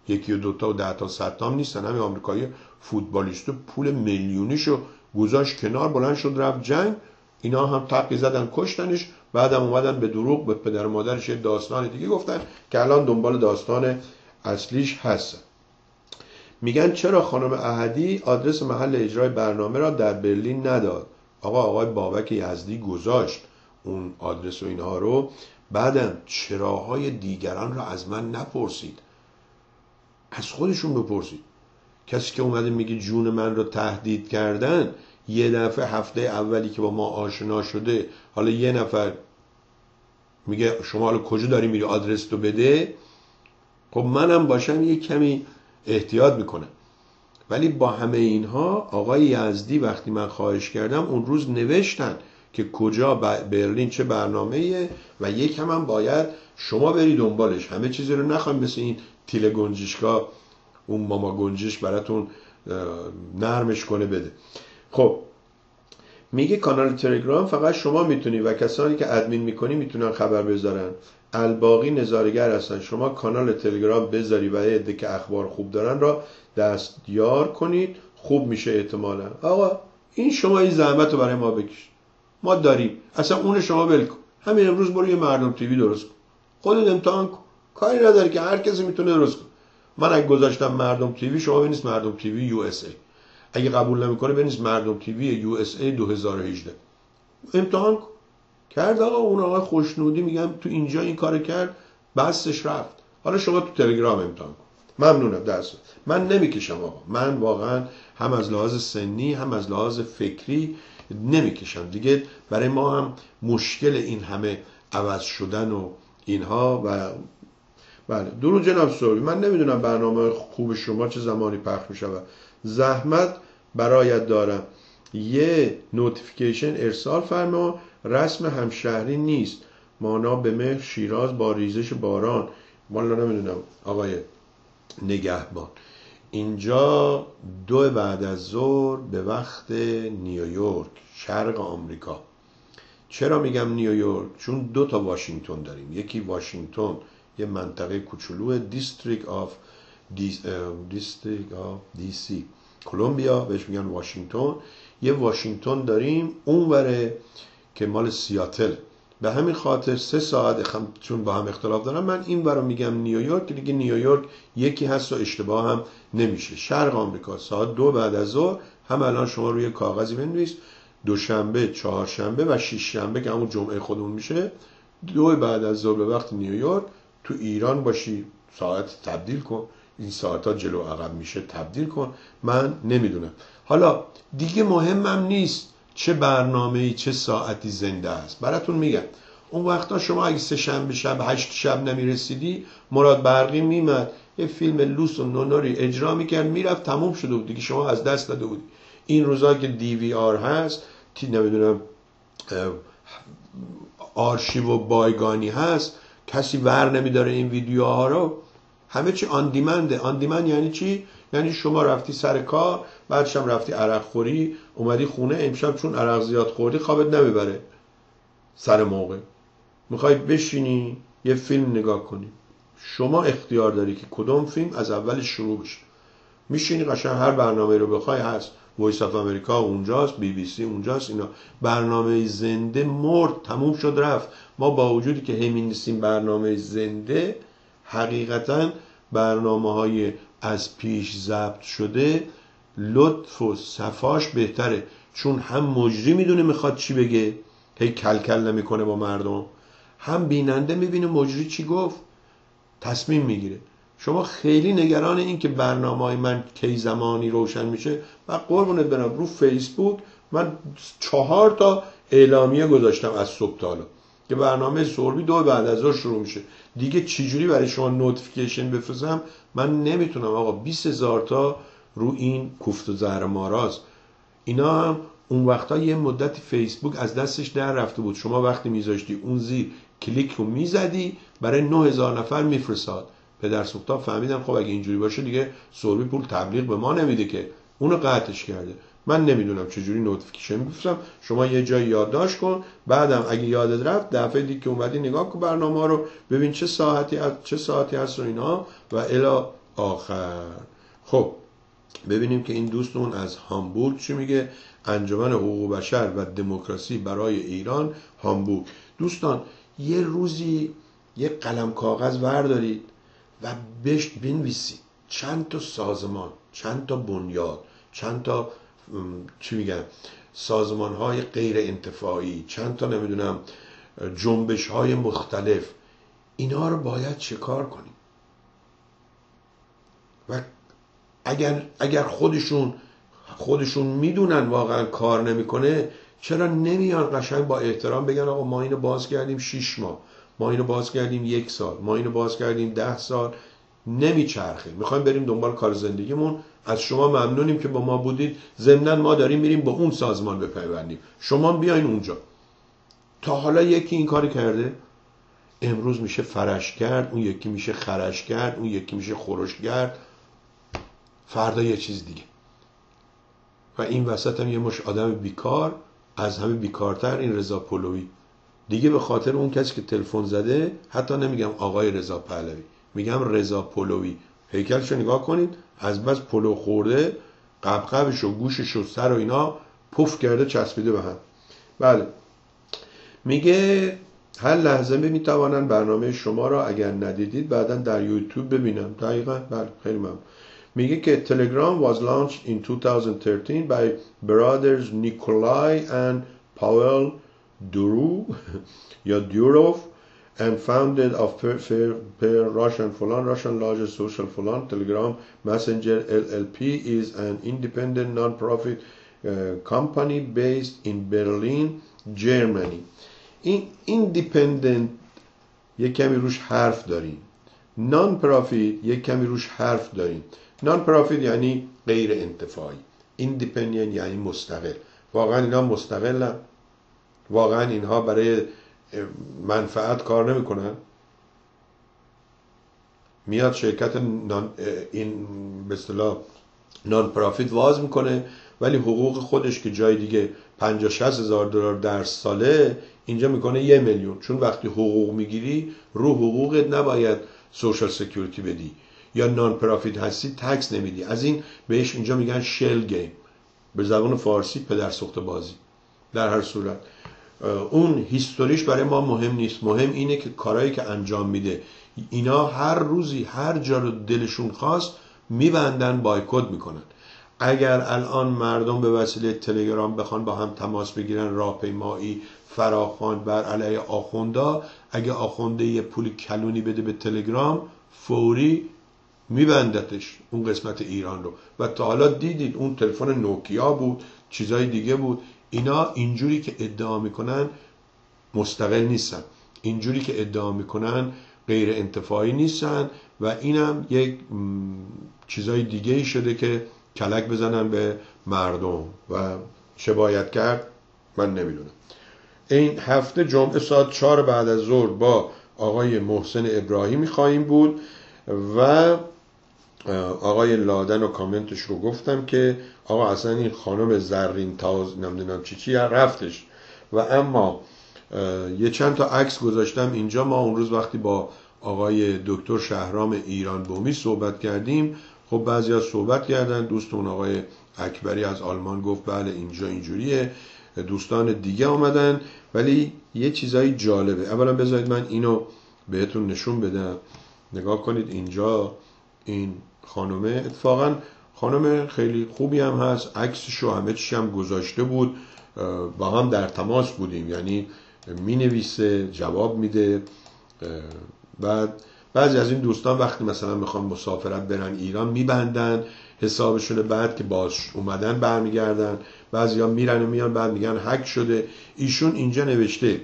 یکی و دوتا و ده تا صد نیستن. همین آمریکایی فوتبالیست پول میلیونیشو گذاشت کنار بلند شد رفت جنگ. اینا هم تقی زدن کشتنش. بعدم اومدن به دروغ به پدر مادرش یه داستان دیگه گفتن که الان دنبال داستان اصلیش هستن. میگن چرا خانم احدی آدرس محل اجرای برنامه را در برلین نداد؟ آقا آقای بابک یزدی گذاشت اون آدرس و اینها رو. بعدم چراهای دیگران را از من نپرسید. از خودشون بپرسید. کسی که اومده میگه جون من رو تهدید کردن یه دفعه هفته اولی که با ما آشنا شده حالا یه نفر میگه شما حالا کجا داری میری آدرس تو بده؟ خب منم باشم یه کمی احتیاط می‌کنم. ولی با همه اینها آقای یزدی وقتی من خواهش کردم اون روز نوشتن که کجا برلین چه برنامه و یک هم, باید شما بری دنبالش. همه چیزی رو نخوایم مثل این تیل گنجشگاه اون ماما گنجش براتون نرمش کنه بده. خب میگه کانال تلگرام فقط شما می‌تونی و کسانی که ادمین می‌کنی می‌تونن خبر بذارن. الباقی نظارگر هستن. شما کانال تلگرام بذاری و عده که اخبار خوب دارن را دستیار کنید. خوب میشه احتمالا. آقا این شما این زحمت رو برای ما بکش ما داریم. اصلا اون شما ول کن. همین امروز برو یه مردم TV درست کن. خودت امتحان کن. کاری نداره که هر کسی می‌تونه درست کن من اگه گذاشتم مردم TV شما بنویس مردم TV USA. اگه قبول نمی‌کنه بنویس مردم TV USA 2018 امتحان کن. کرد آقا اون آقای خوشنودی میگم تو اینجا این کار کرد بستش رفت. حالا شما تو تلگرام امتحان کن. ممنونم دست من نمی‌کشم آقا. من واقعا هم از لحاظ سنی هم از لحاظ فکری نمی‌کشم. دیگه برای ما هم مشکل این همه عوض شدن و اینها و بله. درون جناب سوری من نمی‌دونم برنامه خوب شما چه زمانی پخش میشه زحمت برایت دارم. یه نوتیفیکیشن ارسال فرما. رسم همشهری نیست. مانا به مهر شیراز با ریزش باران. والا نمی‌دونم آقای نگهبان. اینجا دو بعد از ظهر به وقت نیویورک شرق آمریکا. چرا میگم نیویورک؟ چون دو تا واشنگتن داریم. یکی واشنگتن یه منطقه کوچولو District of District of DC Columbia بهش میگن واشنگتن. یه واشنگتن داریم. اونوره که مال سیاتل. به همین خاطر سه ساعت خم... چون با هم اختلاف دارم من این برا میگم نیویورک دیگه نیویورک یکی هست و اشتباه هم نمیشه. شرق آمریکا ساعت دو بعد از ظهر هم الان شما روی کاغذی بنویس. دوشنبه چهارشنبه و شش شنبه که همون جمعه خودمون میشه. دو بعد از ظهر به وقت نیویورک تو ایران باشی ساعت تبدیل کن. این ساعت ها جلو عقب میشه تبدیل کن. من نمی‌دونم. حالا دیگه مهمم نیست. چه برنامه ای چه ساعتی زنده است. براتون میگم اون وقتا شما اگه سه شنبه شب هشت شب نمی‌رسیدی مراد برقی میمد یه فیلم لوس و نونوری اجرا می‌کرد می‌رفت تموم شده بود دیگه شما از دست داده بودی. این روزا که دی وی آر هست تی نمی‌دونم آرشیو و بایگانی هست کسی ور نمیداره این ویدیوها رو همه چی on demand ه. on demand یعنی چی؟ یعنی شما رفتی سر کار بعدش هم رفتی عرق خوری اومدی خونه امشب چون عرق زیاد خوردی خوابت نمی‌بره. سر موقع. می‌خوای بشینی یه فیلم نگاه کنی. شما اختیار داری که کدوم فیلم از اول شروع بشه. میشینی قشنگ هر برنامه رو بخوای هست. Voice of America اونجاست بی بی سی اونجاست اینا. برنامه زنده مرد تموم شد رفت. ما با وجودی که همین برنامه زنده حقیقتا برنامه های از پیش ضبط شده لطف و صفاش بهتره. چون هم مجری می‌دونه می‌خواد چی بگه. هی کلکل نمی‌کنه با مردم. هم بیننده می‌بینه مجری چی گفت. تصمیم می‌گیره. شما خیلی نگران این که برنامه های من کی زمانی روشن میشه. و قربونت برم. رو فیسبوک من چهار تا اعلامیه گذاشتم از صبح تا که برنامه سوربی دو بعد از شروع میشه. دیگه چجوری برای شما notification بفرستم؟ من نمی‌تونم آقا. 20 هزار تا رو این کوفت و ماراست اینا هم اون وقتا یه مدتی فیسبوک از دستش در رفته بود. شما وقتی میذاشتی اون زیر کلیک رو می‌زدی برای 9000 نفر میفرستاد. پدر سوختا فهمیدم خب اگه اینجوری باشه دیگه سوربی پول تبلیغ به ما نمیده که. اونو قطعش کرده. من نمی‌دونم چجوری نوتیفیکیشن میفرستم شما یه جای یادداشت کن. بعدم اگه یادت رفت دفعه دیگه که اومدی نگاه کن برنامه رو. ببین چه ساعتی از چه ساعتی هست و اینا. و الا آخر. خب ببینیم که این دوستمون از هامبورگ چی میگه؟ انجمن حقوق بشر و دموکراسی برای ایران هامبورگ. دوستان یه روزی یه قلم کاغذ وردارید و بهش بنویسید. چند تا سازمان چند تا بنیاد چند تا چی میگن؟ سازمان های غیر انتفاعی چند تا نمی‌دونم جنبش های مختلف. اینا رو باید چکار کنیم؟ و اگر, اگر خودشون خودشون می‌دونن واقعا کار نمی‌کنه چرا نمیان قشنگ با احترام بگن آقا ما اینو باز کردیم شیش ماه ما اینو باز کردیم یک سال ما اینو باز کردیم ده سال نمیچرخه. می‌خوایم بریم دنبال کار زندگیمون. از شما ممنونیم که با ما بودید. ضمنا ما داریم میریم با اون سازمان بپیوندیم. شما بیاین اونجا. تا حالا یکی این کاری کرده؟ امروز میشه فرش کرد اون یکی میشه خرش کرد اون یکی میشه خورش کرد. فردا یه چیز دیگه. و این وسط هم یه مش آدم بیکار از همه بیکارتر این رضا پولوی دیگه به خاطر اون کسی که تلفن زده حتی نمیگم آقای رضا پهلوی میگم رضا پولوی هیکلش رو نگاه کنید از بس پلو خورده قبقبش و گوشش و سر و اینا پف کرده چسبیده به هم. بله. میگه هر لحظه می‌توانند برنامه شما را اگر ندیدید بعدا در یوتیوب ببینم. دقیقا بله خیلی ممنون. میگه که تلگرام was launched in 2013 by brothers Nikolai and Pavel Duru [laughs] یا Durov and founded of per, per, per Russian Fulan, Russian largest social Fulan, Telegram Messenger LLP is an independent non-profit uh, company based in Berlin, Germany. این independent یک کمی روش حرف داریم نان پرافیت یک کمی روش حرف داریم نان پرافیت یعنی غیر انتفاعی. ایندیپندنت یعنی مستقل. واقعا اینا مستقلن. واقعا اینها برای منفعت کار نمی‌کنن. میاد شرکت نان این به اصطلاح نان پرافیت واز می‌کنه ولی حقوق خودش که جای دیگه 50 60 هزار دلار در ساله اینجا می‌کنه یه میلیون. چون وقتی حقوق می‌گیری رو حقوقت نباید social security بدی. یا non-profit هستی tax نمیدی. از این بهش اینجا میگن shell game به زبان فارسی پدرسوخته بازی. در هر صورت. اون history ش برای ما مهم نیست. مهم اینه که کارهایی که انجام میده اینا هر روزی هر جا رو دلشون خواست میبندن بایکوت می‌کنن. اگر الان مردم به وسیله تلگرام بخوان با هم تماس بگیرن راهپیمایی فراخوان بر علیه آخوندا اگه آخونده یه پول کلونی بده به تلگرام فوری میبندتش اون قسمت ایران رو. و تا حالا دیدید اون تلفن نوکیا بود چیزای دیگه بود. اینا اینجوری که ادعا می‌کنن مستقل نیستن. اینجوری که ادعا می‌کنن غیر انتفاعی نیستن و اینم یک چیزای دیگه ای شده که کلک بزنن به مردم. و چه باید کرد؟ من نمی‌دونم. این هفته جمعه ساعت چهار بعد از ظهر با آقای محسن ابراهیمی خواهیم بود و آقای لادن و کامنتش رو گفتم که آقا اصلا این خانم زرین تاز نمی‌دونم چی چی رفتش. و اما یه چند تا عکس گذاشتم اینجا. ما اون روز وقتی با آقای دکتر شهرام ایران بومی صحبت کردیم خب بعضی ها صحبت کردن. دوستون آقای اکبری از آلمان گفت بله اینجا اینجوریه. دوستان دیگه آمدن. ولی یه چیزایی جالبه. اولا بذارید من اینو بهتون نشون بدم. نگاه کنید اینجا. این خانومه اتفاقا خانم خیلی خوبی هم هست. عکسش و همه چیش هم گذاشته بود. با هم در تماس بودیم. یعنی می نویسه جواب میده. بعد بعضی از این دوستان وقتی مثلا می‌خوان مسافرت برن ایران میبندن حسابشون بعد که باز اومدن برمیگردن. بعضی ها میرن و میان بعد میگن حک شده. ایشون اینجا نوشته.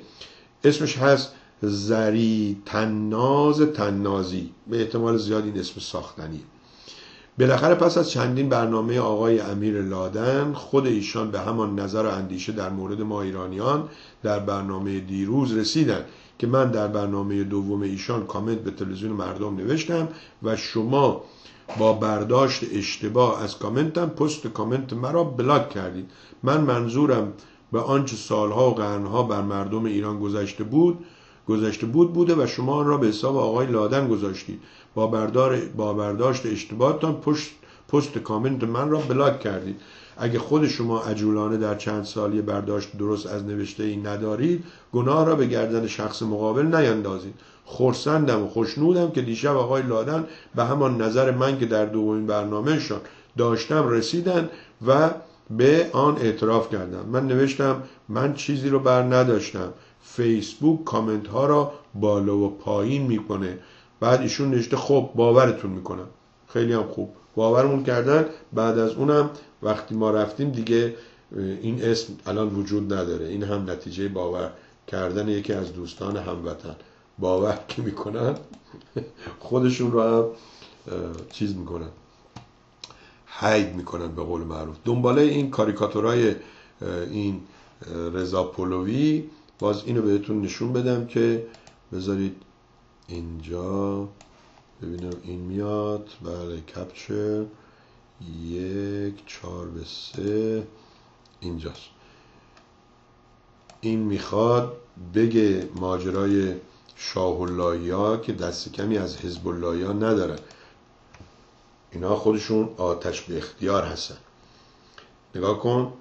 اسمش هست زری تناز تنازی. به احتمال زیاد این اسم ساختنیه. بالاخره پس از چندین برنامه آقای امیر لادن خود ایشان به همان نظر و اندیشه در مورد ما ایرانیان در برنامه دیروز رسیدن که من در برنامه دوم ایشان کامنت به تلویزیون مردم نوشتم و شما با برداشت اشتباه از کامنتم پست کامنت مرا بلاک کردید. من منظورم به آنچه سالها و قرنها بر مردم ایران گذشته بود گذشته بود بوده و شما آن را به حساب آقای لادن گذاشتید. با, بردار با برداشت اشتباهتان پشت پست کامنت من را بلاک کردید. اگه خود شما عجولانه در چند سالی برداشت درست از نوشته ای ندارید گناه را به گردن شخص مقابل نیندازید. خورسندم و خوشنودم که دیشب آقای لادن به همان نظر من که در دومین برنامهشان داشتم رسیدن و به آن اعتراف کردم. من نوشتم من چیزی رو بر نداشتم. فیسبوک کامنت ها را بالا و پایین می‌کنه. بعد ایشون نوشته خب باورتون می‌کنم. خیلی هم خوب. باورمون کردن بعد از اونم وقتی ما رفتیم دیگه این اسم الان وجود نداره. این هم نتیجه باور کردن یکی از دوستان هموطن. باور که می‌کنن [laughs] خودشون رو هم چیز می‌کنن. حید می‌کنن به قول معروف. دنباله این کاریکاتورای این رضا پولوی باز اینو بهتون نشون بدم که بذارید اینجا ببینم این میاد. بله کپچر. یک چهار به سه. اینجاست. این می‌خواد بگه ماجرای شاه که دست کمی از حزب ها ندارن. اینا خودشون آتش به اختیار هستن. نگاه کن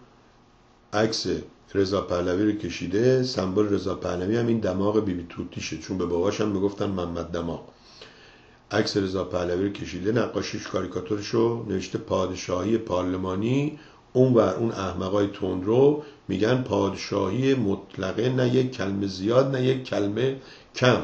عکس رضا پهلوی رو کشیده سمبل رضا پهلوی هم این دماغ بیبی بی توتیشه. چون به باباش هم می‌گفتن محمد دماغ. عکس رضا پهلوی رو کشیده نقاشیش کاریکاتورش رو نوشته پادشاهی پارلمانی. اون و اون احمقای تندرو میگن پادشاهی مطلقه نه یک کلمه زیاد نه یک کلمه کم.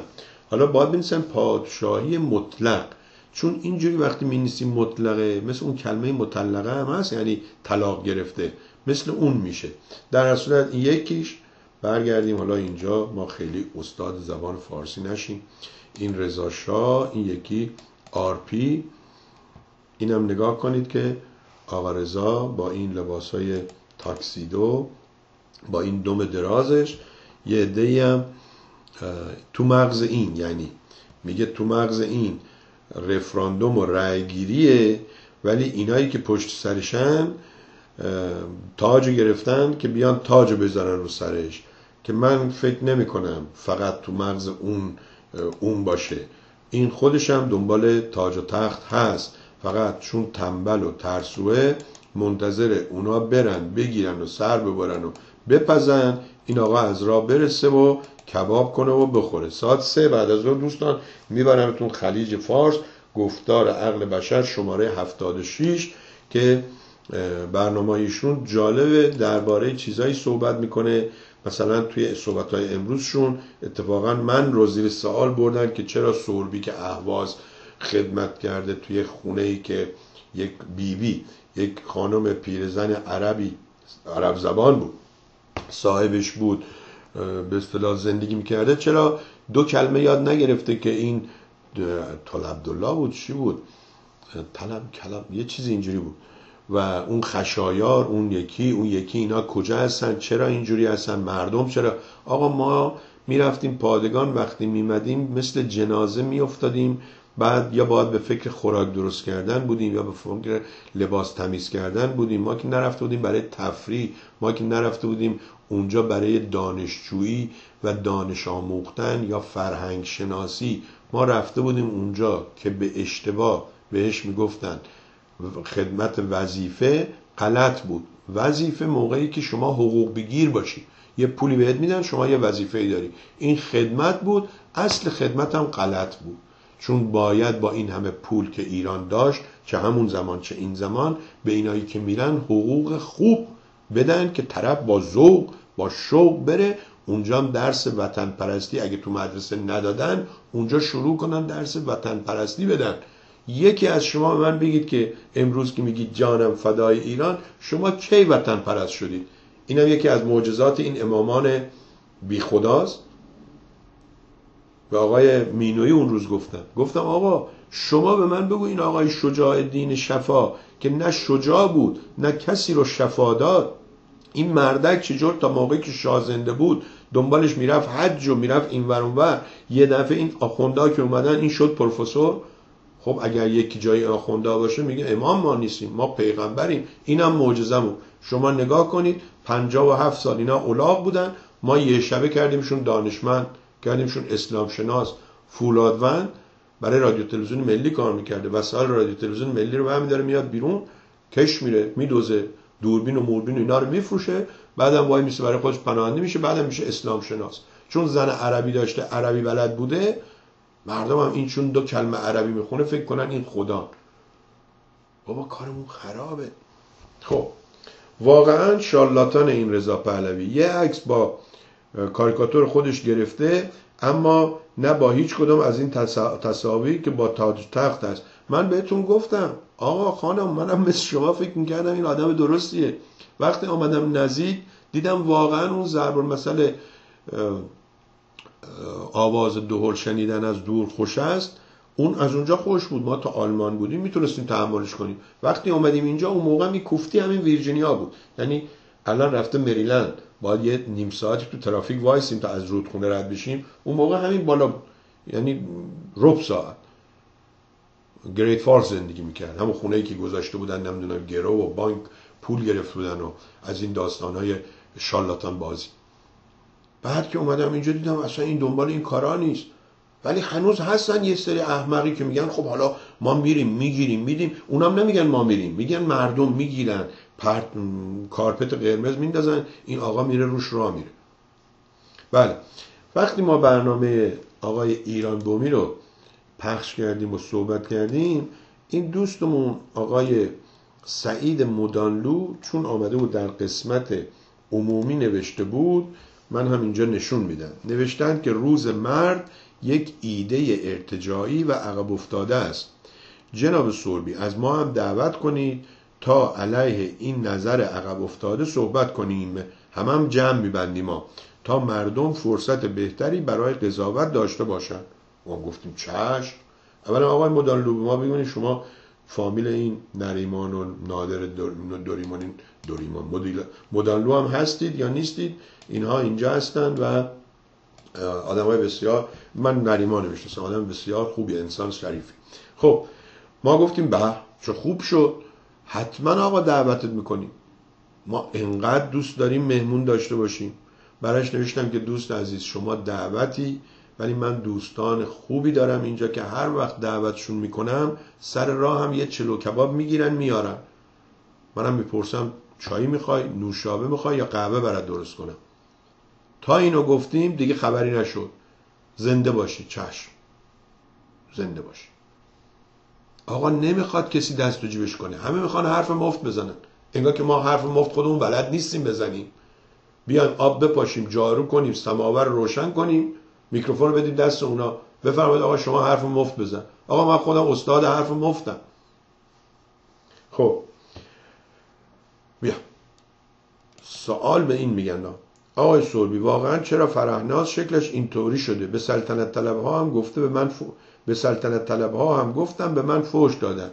حالا باید بنویسن پادشاهی مطلق. چون اینجوری وقتی می مطلقه مثل اون کلمه مطلقه هم هست یعنی طلاق گرفته. مثل اون میشه. در صورت یکیش برگردیم. حالا اینجا ما خیلی استاد زبان فارسی نشیم. این رضا شاه این یکی آرپی اینم نگاه کنید که آقا رضا با این لباس های tuxedo با این دم درازش یه عده هم تو مغز این یعنی میگه تو مغز این رفراندوم و رأیگیریه ولی اینایی که پشت سرشن تاج گرفتن که بیان تاج بذارن رو سرش که من فکر نمی کنم فقط تو مغز اون اون باشه. این خودش هم دنبال تاج و تخت هست. فقط چون تنبل و ترسوه منتظر اونا برن بگیرن و سر ببرن و بپزن. این آقا از راه برسه و کباب کنه و بخوره. ساعت سه بعد از اون دوستان میبرمتون خلیج فارس. گفتار عقل بشر شماره 76 که برنامه ایشون جالبه درباره چیزایی صحبت می‌کنه. مثلا توی صحبت های امروزشون اتفاقا من رو زیر سوال بردن که چرا سوربی که اهواز خدمت کرده توی خونه ای که یک بیبی بی، یک خانم پیرزن عربی عرب زبان بود صاحبش بود به اصطلاح زندگی می‌کرده چرا دو کلمه یاد نگرفته که این طال عبدالله بود چی بود؟ طلب کلام یه چیزی اینجوری بود. و اون خشایار اون یکی اون یکی اینا کجا هستن؟ چرا اینجوری هستن؟ مردم چرا؟ آقا ما می‌رفتیم پادگان وقتی میمدیم مثل جنازه میافتادیم بعد یا باید به فکر خوراک درست کردن بودیم یا به فکر لباس تمیز کردن بودیم. ما که نرفته بودیم برای تفریح ما که نرفته بودیم اونجا برای دانشجویی و دانش آموختن یا فرهنگ شناسی. ما رفته بودیم اونجا که به اشتباه بهش می‌گفتن. خدمت وظیفه غلط بود. وظیفه موقعی که شما حقوق بگیر باشی. یه پولی بهت میدن شما یه وظیفه ای داری. این خدمت بود اصل خدمت هم غلط بود. چون باید با این همه پول که ایران داشت چه همون زمان چه این زمان به اینایی که میرن حقوق خوب بدن که طرف با ذوق با شوق بره. اونجا هم درس وطن پرستی اگه تو مدرسه ندادن اونجا شروع کنن درس وطن پرستی بدن. یکی از شما به من بگید که امروز که میگید جانم فدای ایران شما کی وطن پرست شدید؟ اینم یکی از معجزات این امامان بی خداست به آقای مینوی اون روز گفتم گفتم آقا شما به من بگو این آقای شجاع دین شفا که نه شجاع بود نه کسی رو شفا داد. این مردک چجور تا موقعی که شاه زنده بود دنبالش می‌رفت حج و می‌رفت این ور یه دفعه این آخونده که اومدن این شد پروفسور. خب اگر یکی جای آخونده باشه میگه امام ما نیستیم ما پیغمبریم. اینم معجزمون شما نگاه کنید و هفت سال اینا اولاغ بودن. ما یه شبه کردیمشون دانشمند کردیمشون اسلام شناس فولادوند برای رادیو تلویزیون ملی کار می‌کرده. وسایل رادیو تلویزیون ملی رو برمی داره میاد بیرون کش میره میدوزه دوربین و موربین و اینا رو میفروشه. بعدم وای میشه برای خودش پناهنده میشه بعدم میشه اسلام شناس چون زن عربی داشته عربی بلد بوده مردم هم این چون دو کلمه عربی می‌خونه فکر کنن این خدا. بابا کارمون خرابه. خب واقعا شالاتان این رضا پهلوی. یه عکس با کاریکاتور خودش گرفته اما نه با هیچ کدوم از این تصاویر که با تاج تخت است. من بهتون گفتم آقا خانم منم مثل شما فکر می‌کردم این آدم درستیه. وقتی آمدم نزدیک دیدم واقعا اون ضرب المثل آواز دهل شنیدن از دور خوش است. اون از اونجا خوش بود. ما تا آلمان بودیم می‌تونستیم تحملش کنیم. وقتی اومدیم اینجا اون موقع می کوفتی همین ویرجینیا بود. یعنی الان رفته مریلند. باید یه نیم ساعتی تو ترافیک وایسیم تا از رودخونه رد بشیم. اون موقع همین بالا بود یعنی ربع ساعت. Great Falls زندگی می‌کرد همون خونه ای که گذاشته بودن نمی‌دونم گرو و بانک پول گرفت بودن و از این داستان های شالاتان بازی. بعد که اومدم اینجا دیدم اصلا این دنبال این کارا نیست. ولی هنوز هستن یه سری احمقی که میگن خب حالا ما میریم می‌گیریم میدیم. اونم نمیگن ما میریم. میگن مردم می‌گیرن. پرت... کارپت قرمز میندازن. این آقا میره روش راه میره. بله. وقتی ما برنامه آقای ایران بومی رو پخش کردیم و صحبت کردیم این دوستمون آقای سعید مدانلو چون آمده بود در قسمت عمومی نوشته بود من هم اینجا نشون میدم. نوشتن که روز مرد یک ایده ارتجایی و عقب افتاده است. جناب سوربی از ما هم دعوت کنید تا علیه این نظر عقب افتاده صحبت کنیم. هم هم جمع میبندیم ما. تا مردم فرصت بهتری برای قضاوت داشته باشند. ما گفتیم چشم. اولا آقای مدانلو ما بگونید شما فامیل این نریمان و نادر دوریمان دوریمان مدانلو هم هستید یا نیستید اینها اینجا هستند و آدم های بسیار من نریمان می‌شناسم آدم بسیار خوبی انسان شریفی. خب ما گفتیم به چه خوب شد حتما آقا دعوتت می‌کنیم. ما انقدر دوست داریم مهمون داشته باشیم. برایش نوشتم که دوست عزیز شما دعوتی ولی من دوستان خوبی دارم اینجا که هر وقت دعوتشون می‌کنم سر راه هم یه چلو کباب می‌گیرن میارن. منم می‌پرسم چایی می‌خوای؟ نوشابه می‌خوای یا قهوه برات درست کنم؟ تا اینو گفتیم دیگه خبری نشد. زنده باشی چشم. زنده باشی. آقا نمی‌خواد کسی دست و جیبش کنه. همه می‌خوان حرف مفت بزنن. انگار که ما حرف مفت خودمون بلد نیستیم بزنیم. بیایم آب بپاشیم جارو کنیم سماور روشن کنیم. میکروفون بدیم دست اونا. بفرمایید آقا شما حرف مفت بزن. آقا من خودم استاد حرف مفتم. خب. بیا. سوال به این میگن آقای سوربی واقعا چرا فرهناز شکلش اینطوری شده؟ به سلطنت طلب ها هم گفته به من به سلطنت طلب ها هم گفتم به من فوش دادن.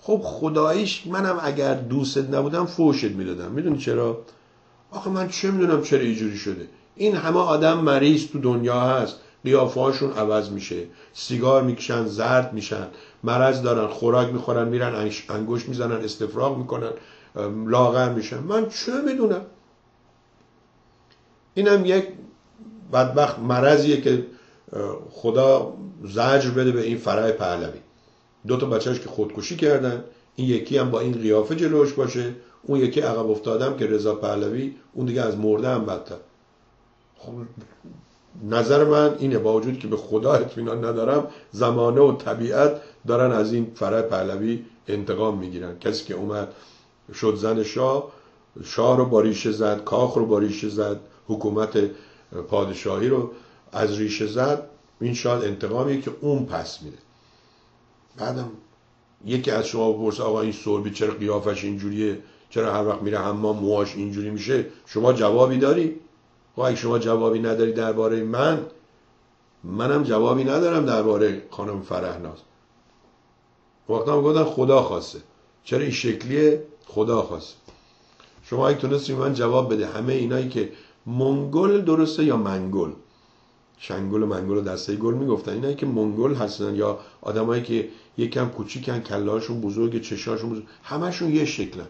خب خداییش منم اگر دوست نبودم فوشت می‌دادم. می‌دونی چرا؟ آخه من چه می‌دونم چرا اینجوری شده؟ این همه آدم مریض تو دنیا هست. قیافهاشون عوض میشه. سیگار می‌کشن زرد میشن. مرض دارن خوراک می‌خورن میرن انگوش می‌زنن استفراغ می‌کنن لاغر میشن. من چه می‌دونم؟ اینم یک بدبخت مرضیه که خدا زجر بده به این فرای پهلوی. دو تا بچهش که خودکشی کردن این یکی هم با این قیافه جلوش باشه اون یکی عقب افتادم که رضا پهلوی اون دیگه از مرده هم بدتر. خب نظر من اینه با وجود که به خدا اطمینان ندارم زمانه و طبیعت دارن از این فرای پهلوی انتقام می‌گیرن. کسی که اومد شد زن شاه شاه رو با ریشه زد کاخ رو با ریشه زد حکومت پادشاهی رو از ریشه زد این شاید انتقامیه که اون پس میده. بعدم یکی از شما بپرسه آقا این سربی چرا قیافش اینجوریه؟ چرا هر وقت میره حمام موهاش اینجوری میشه؟ شما جوابی داری؟ خب شما جوابی نداری درباره من؟ منم جوابی ندارم درباره خانم فرهناز. وقتا گفتن خدا خواسته. چرا این شکلیه؟ خدا خواسته. شما اگه تونستی من جواب بده همه اینایی که منگل درسته یا منگل؟ شنگل و منگل و دسته گل می‌گفتن. اینایی که منگل هستن یا آدمایی که یکم کوچیکن کلاشون بزرگ چشاشون بزرگ همشون یه شکلن.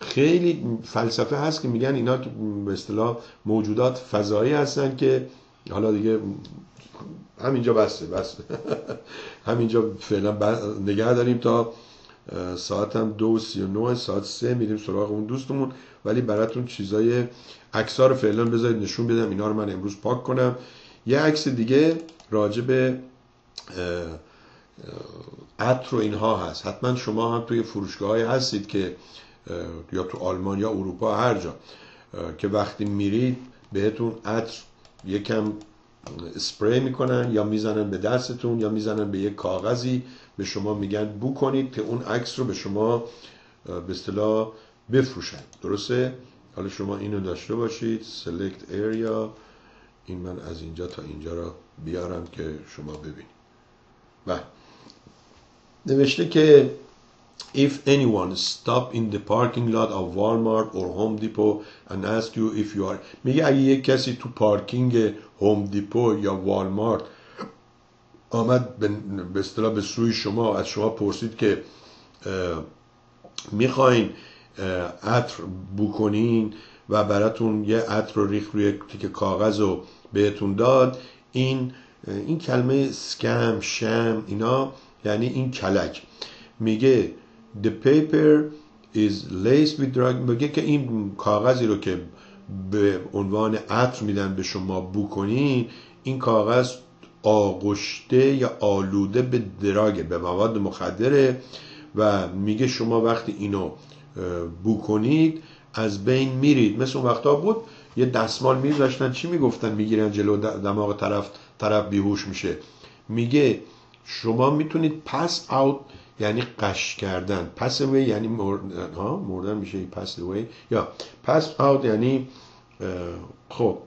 خیلی فلسفه هست که میگن اینا که به اصطلاح موجودات فضایی هستن که حالا دیگه همینجا بسته بسته. [laughs] همینجا فعلا نگه داریم تا ساعت هم دو سی و نوه ساعت سه میریم سراغ اون دوستمون. ولی براتون چیزای عکس رو فعلا بذارید نشون بدم اینا رو من امروز پاک کنم. یه عکس دیگه راجع به عطر و اینها هست. حتما شما هم توی فروشگاه هستید که یا تو آلمان یا اروپا هر جا. که وقتی میرید بهتون عطر یکم اسپری می‌کنن یا می‌زنن به دستتون یا می‌زنن به یک کاغذی به شما میگن بو کنید که اون عکس رو به شما به اصطلاح بفروشن. درسته؟ حالا شما اینو داشته باشید select area. این من از اینجا تا اینجا را بیارم که شما ببینید. بله. نوشته که If anyone stop in the parking lot of Walmart or Home Depot and ask you if you are میگه اگه یک کسی تو پارکینگ هوم دیپو یا والمارت آمد به اصطلاح به سوی شما از شما پرسید که می‌خواین عطر بکنین و براتون یه عطر رو ریخ روی تیک کاغذ رو بهتون داد این این کلمه سکم شم اینا یعنی این کلک. میگه the paper is laced with drug. میگه که این کاغذی رو که به عنوان عطر میدن به شما بو کنین این کاغذ آغشته یا آلوده به دراگه به مواد مخدره و میگه شما وقتی اینو بو کنید از بین میرید. مثل اون وقتا بود یه دستمال میذاشتن چی می‌گفتن؟ می‌گیرن جلو دماغ طرف طرف بیهوش میشه. میگه شما می‌تونید پس اوت یعنی قش کردن. پس اوی یعنی مردن ها مردن میشه پس اوی یا پس اوت یعنی خب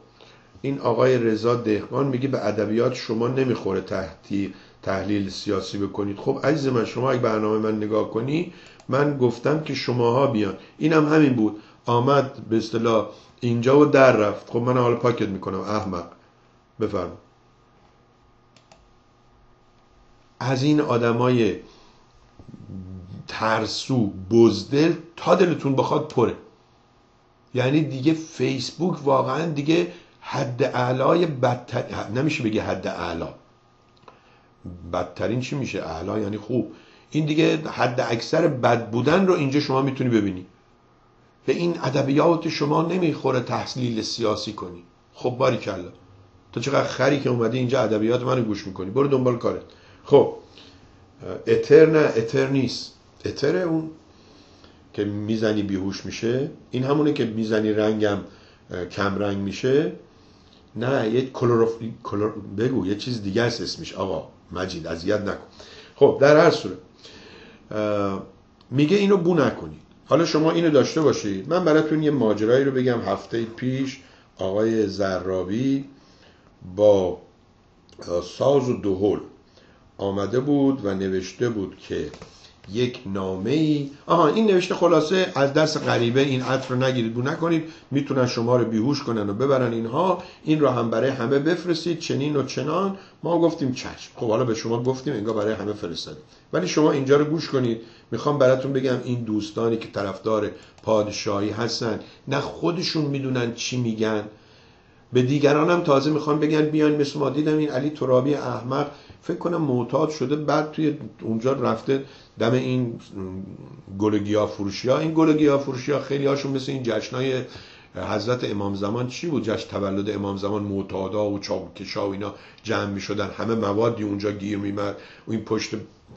این آقای رضا دهقان میگه به ادبیات شما نمی‌خوره تحتی تحلیل سیاسی بکنید. خب عزیز من شما اگه برنامه من نگاه کنی من گفتم که شماها بیان. اینم هم همین بود. آمد به اصطلاح اینجا و در رفت. خب من حالا پاکت می‌کنم. احمق. بفرم از این آدمای ترسو بزدل تا دلتون بخواد پره. یعنی دیگه فیسبوک واقعا دیگه حد اعلای بدتر نمیشه بگه حد اعلا. بدترین چی میشه؟ اعلا یعنی خوب. این دیگه حد اکثر بد بودن رو اینجا شما می‌تونی ببینی. به این ادبیات شما نمی‌خوره تحلیل سیاسی کنی. خب باری کلا تو چقدر خری که اومده اینجا ادبیات منو گوش می‌کنی. برو دنبال کارت. خب. اتر نه اتر نیست اتر اون که می‌زنی بیهوش میشه. این همونه که می‌زنی رنگم کم رنگ میشه. نه یه کلور... بگو یه چیز دیگه است اسمش. آقا مجید اذیت نکن. خب در هر صورت میگه اینو بو نکنید. حالا شما اینو داشته باشید. من براتون یه ماجرایی رو بگم. هفته پیش آقای زرابی با ساز و دهل آمده بود و نوشته بود که یک نامه ای آها این نوشته خلاصه از دست غریبه این عطر رو نگیرید. بو نکنید می‌تونن شما رو بیهوش کنن و ببرن اینها. این رو هم برای همه بفرستید چنین و چنان. ما گفتیم چشم. خب حالا به شما گفتیم انگار برای همه فرستادیم. ولی شما اینجا رو گوش کنید. می‌خوام براتون بگم این دوستانی که طرفدار پادشاهی هستن نه خودشون می‌دونن چی میگن. به دیگران هم تازه می‌خوان بگن بیان مثل ما. دیدم این علی ترابی احمق فکر کنم معتاد شده بعد توی اونجا رفته دم این گل گیاه فروشی ها. این گل گیاه فروشی ها خیلی هاشون مثل این جشنای حضرت امام زمان چی بود؟ جشن تولد امام زمان معتادا و چاوکشا و اینا جمع می شدن همه موادی اونجا گیر میمد و این پشت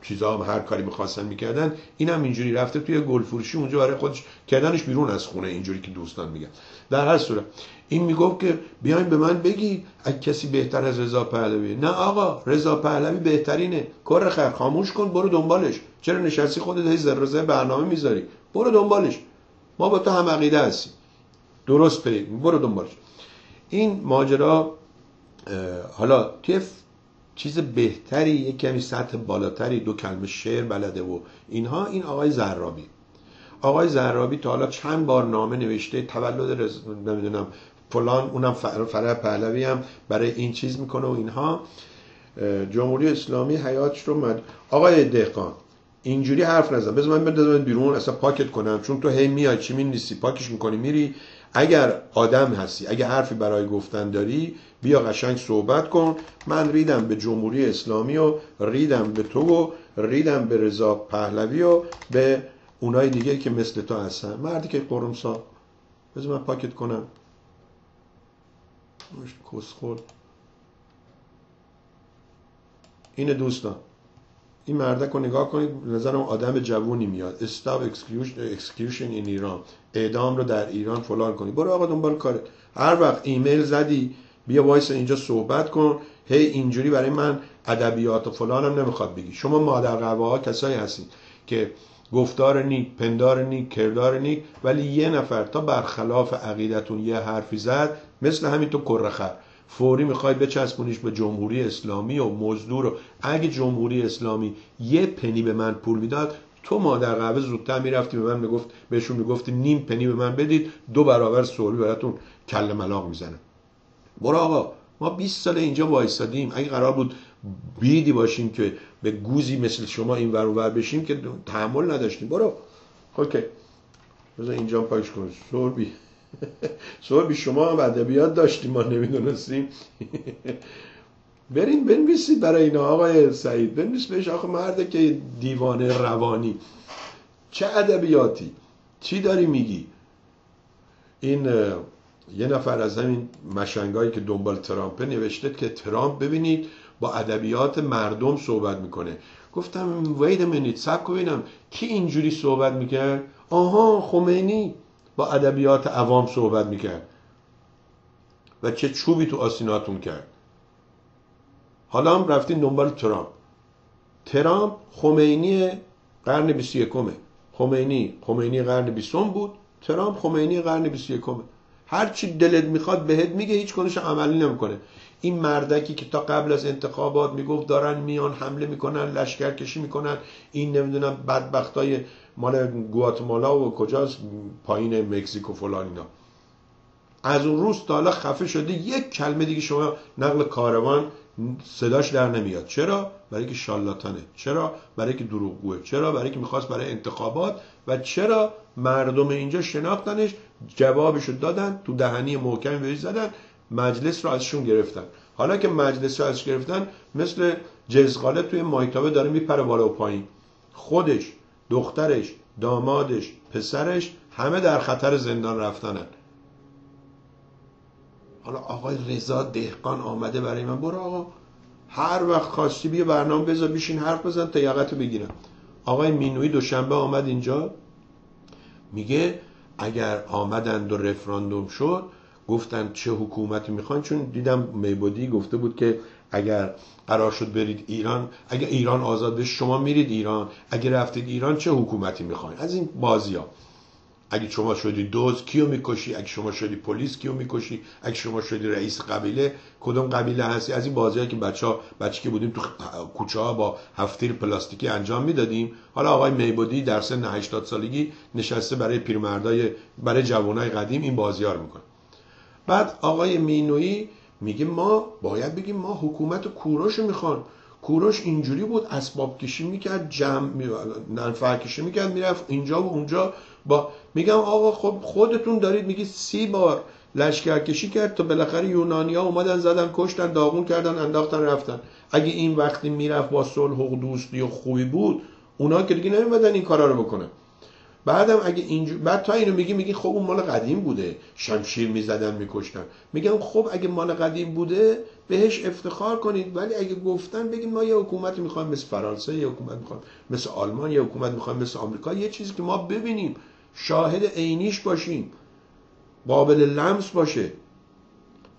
چیزا هم هر کاری می‌خواستن می‌کردن. این هم اینجوری رفته توی گل فروشی اونجا برای خودش کردنش بیرون از خونه اینجوری که دوستان میگن. در هر صورت این می‌گفت که بیاین به من بگی اگه کسی بهتر از رضا پهلوی. نه آقا رضا پهلوی بهترینه. کر خیر خاموش کن برو دنبالش. چرا نشستی خودت هی زر برنامه می‌ذاری؟ برو دنبالش. ما با تو هم عقیده هستیم. درست برید برو دنبالش این ماجرا حالا توی چیز بهتری یک کمی سطح بالاتری دو کلمه شعر بلده و اینها این آقای زرابی. آقای زرابی تا حالا چند بار نامه نوشته تولد رز... نمی‌دونم فلان اونم فرح پهلوی هم برای این چیز می‌کنه و اینها. جمهوری اسلامی حیاتش رو مد... آقای دهقان اینجوری حرف نزن. بذار من بندازم بیرون اصلا پاکت کنم. چون تو هی میای چی می نیستی پاکش می‌کنی میری. اگر آدم هستی اگر حرفی برای گفتن داری بیا قشنگ صحبت کن. من ریدم به جمهوری اسلامی و ریدم به تو و ریدم به رضا پهلوی و به اونای دیگه که مثل تو هستن. مردی که قرمسا بذار من پاکت کنم. کسخور اینه دوستان این مردک رو نگاه کنید نظرم آدم جوونی میاد. استاب execution این ایران اعدام رو در ایران فلان کنی. برو آقا دنبال کارت هر وقت ایمیل زدی بیا وایس اینجا صحبت کن. هی اینجوری برای من ادبیات و فلانم نمی‌خواد بگی. شما مادرقحبه ها کسایی هستید که گفتار نیک پندار نیک کردار نیک ولی یه نفر تا برخلاف عقیدتون یه حرفی زد مثل همین تو کره خر فوری می‌خوای بچسبونیش به جمهوری اسلامی و مزدور و اگه جمهوری اسلامی یه پنی به من پول می‌داد تو مادر قهوه زودتر می‌رفتی به من می‌گفت بهشون می‌گفتی نیم پنی به من بدید دو برابر سوری براتون کل ملاق می‌زنه برو آقا ما 20 سال اینجا وایسادیم. اگه قرار بود بیدی باشیم که به گوزی مثل شما این ور ور بشیم که تحمل نداشتیم. برو. اوکی. بذار اینجا پاکش کن سوربی سوربی شما هم ادبیات داشتیم ما نمی‌دونستیم. بریم بنویسید برای اینا. آقای سعید بنویس بهش. آخه مرده که دیوانه روانی. چه ادبیاتی؟ چی داری میگی؟ این یه نفر از همین مشنگایی که دنبال ترامپه نوشته که ترامپ ببینید با ادبیات مردم صحبت می‌کنه. گفتم وید منید سب ببینم کی اینجوری صحبت می‌کرد؟ آها خمینی. با ادبیات عوام صحبت می‌کرد. و چه چوبی تو آسیناتون کرد. حالا هم رفتین دنبال ترامپ. ترامپ خمینی قرن 21 خمینی خمینی قرن 20 بود. ترامپ خمینی قرن 21 هر چی دلت می‌خواد بهت میگه هیچ کنش عملی نمی‌کنه. این مردکی که تا قبل از انتخابات می‌گفت دارن میان حمله می‌کنن لشکر کشی می‌کنن. این نمی‌دونم بدبختای مال گواتمالا و کجاست؟ پایین مکزیک و فلان اینا. از اون روز تا حالا خفه شده یک کلمه دیگه شما نقل کاروان صداش در نمیاد. چرا؟ برای که شالاتانه. چرا؟ برای که دروغگوه. چرا؟ برای که می‌خواست برای انتخابات. و چرا مردم اینجا شناختنش؟ جوابشو دادن تو دهنی محکمی بهش زدن مجلس رو ازشون گرفتن. حالا که مجلس رو ازش گرفتن مثل جزغاله توی مایتابه داره میپره بالا و پایین. خودش دخترش دامادش پسرش همه در خطر زندان رفتنن. حالا آقای رضا دهقان آمده برای من. برو آقا. هر وقت خواستی بیا برنامه بذار بیشین حرف بزن تا یقتو بگیرم. آقای مینوی دوشنبه آمد اینجا. میگه اگر آمدند و رفراندوم شد گفتن چه حکومتی می‌خوان چون دیدم میبودی گفته بود که اگر قرار شد برید ایران. اگر ایران آزاد بشه شما میرید ایران. اگر رفتید ایران چه حکومتی می‌خواین؟ از این بازی ها اگه شما شدی دوز کیو می‌کشی؟ اگه شما شدی پلیس کیو می‌کشی؟ اگه شما شدی رئیس قبیله کدوم قبیله هستی؟ از این بازی که بچه ها بچه که بودیم تو کوچه ها با هفتیر پلاستیکی انجام می‌دادیم. حالا آقای میبودی در سن 80 سالگی نشسته برای پیرمردای برای جوانای قدیم این بازی رو می‌کنه. بعد آقای مینویی میگه ما باید بگیم ما حکومت کوروش می‌خوان. کوروش اینجوری بود اسباب کشی می‌کرد جمع ننفر کشی می‌کرد می‌رفت اینجا و اونجا. با میگم آقا خب خودتون دارید میگی سی بار لشکر کشی کرد تا بالاخره یونانیا اومدن زدن کشتن داغون کردن انداختن رفتن. اگه این وقتی می‌رفت با صلح و دوستی و خوبی بود اونا که دیگه نمیدن این کارا رو بکنن. بعدم اگه اینجور بعد تا اینو میگی میگی خب اون مال قدیم بوده. شمشیر می‌زدن میکشتن. میگم خب اگه مال قدیم بوده بهش افتخار کنید. ولی اگه گفتن بگید ما یه حکومتی می‌خوایم مثل فرانسه یه حکومت می‌خوایم مثل آلمان یه حکومت می‌خوایم مثل آمریکا یه چیزی که ما ببینیم. شاهد عینیش باشیم. قابل لمس باشه.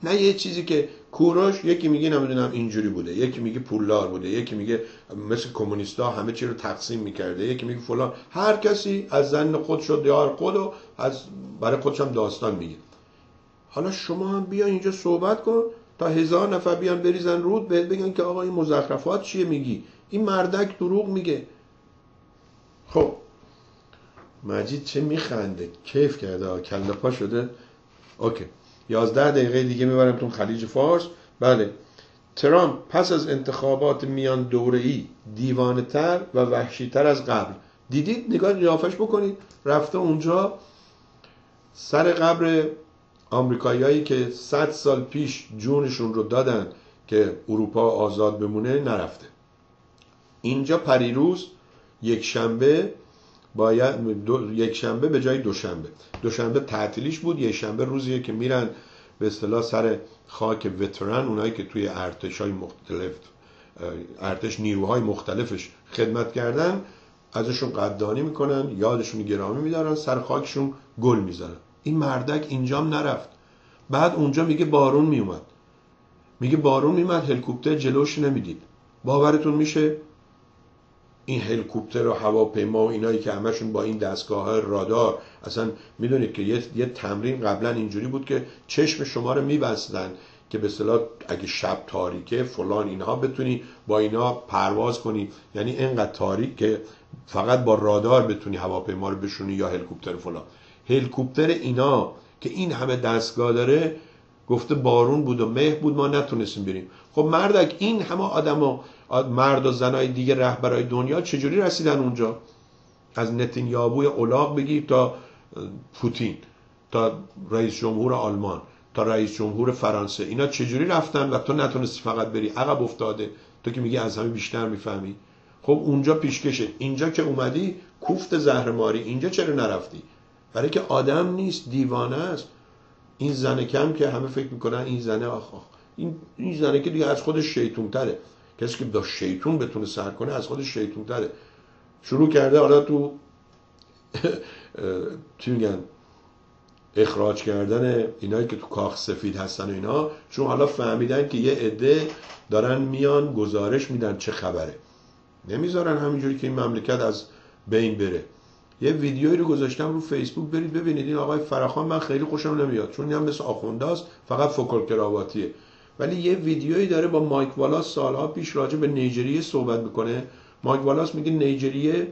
نه یه چیزی که کوروش یکی میگه نمی‌دونم اینجوری بوده یکی میگه پولدار بوده یکی میگه مثل کمونیستا همه چی رو تقسیم می‌کرده یکی میگه فلان. هر کسی از زن خود شد یار خود و از برای خودش هم داستان میگه. حالا شما هم بیا اینجا صحبت کن تا هزار نفر بیان بریزن رود بهت بگن که آقا این مزخرفات چیه میگی؟ این مردک دروغ میگه. خب مجید چه میخنده؟ کیف کرده؟ کله پا شده؟ اوکی. یازده دقیقه دیگه می‌برم خلیج فارس. بله. ترامپ پس از انتخابات میان دوره ای دیوانه تر و وحشی تر از قبل. دیدید؟ نگاه قیافش بکنید. رفته اونجا سر قبر آمریکاییایی که 100 سال پیش جونشون رو دادن که اروپا آزاد بمونه نرفته. اینجا پریروز یک شنبه باید دو، یک شنبه به جای دوشنبه. دوشنبه تعطیلیش بود یک شنبه روزیه که میرن به اصطلاح سر خاک وترن اونایی که توی ارتش های مختلف ارتش نیروهای مختلفش خدمت کردن ازشون قدردانی می‌کنن یادشون گرامی میدارن سر خاکشون گل می‌زنن. این مردک اینجام نرفت. بعد اونجا میگه بارون میومد. میگه بارون میومد هلیکوپتر جلوش نمی‌دید. باورتون میشه؟ این هلیکوپتر و هواپیما و اینایی که همشون با این دستگاه رادار اصلا می‌دونید که یه, یه تمرین قبلا اینجوری بود که چشم شما رو میبستن که به صلاح اگه شب تاریکه فلان اینها بتونی با اینا پرواز کنی. یعنی اینقدر تاریک که فقط با رادار بتونی هواپیما رو بشونی یا هلیکوپتر فلان. هلیکوپتر اینا که این همه دستگاه داره گفته بارون بود و مه بود ما نتونستیم بریم. خب مردک این همه آدم و مرد و زنای دیگه رهبرای دنیا چجوری رسیدن اونجا؟ از نتینیابوی اولاغ بگیر تا پوتین تا رئیس جمهور آلمان تا رئیس جمهور فرانسه. اینا چجوری رفتن و تو نتونستی فقط بری؟ عقب افتاده. تو که میگی از همه بیشتر می‌فهمی. خب اونجا پیشکشه. اینجا که اومدی کوفت زهرماری. اینجا چرا نرفتی؟ برای که آدم نیست دیوانه است. این زنه کم که همه فکر می‌کنن این زنه آخ, آخ. این این زنه که دیگه از خودش شیطون تره کسی که با شیطون بتونه سر کنه از خودش شیطون تره شروع کرده حالا تو [laughs] چی میگن؟ اخراج کردن اینایی که تو کاخ سفید هستن و اینا چون حالا فهمیدن که یه عده دارن میان گزارش میدن چه خبره. نمی‌ذارن همینجوری که این مملکت از بین بره. یه ویدیویی رو گذاشتم رو فیسبوک برید ببینید. این آقای فراخان من خیلی خوشم نمیاد. چون هم مثل آخونداست فقط فوکل کراواتیه. ولی یه ویدیویی داره با مایک والاس سالها پیش راجع به نیجریه صحبت می‌کنه. مایک والاس میگه نیجریه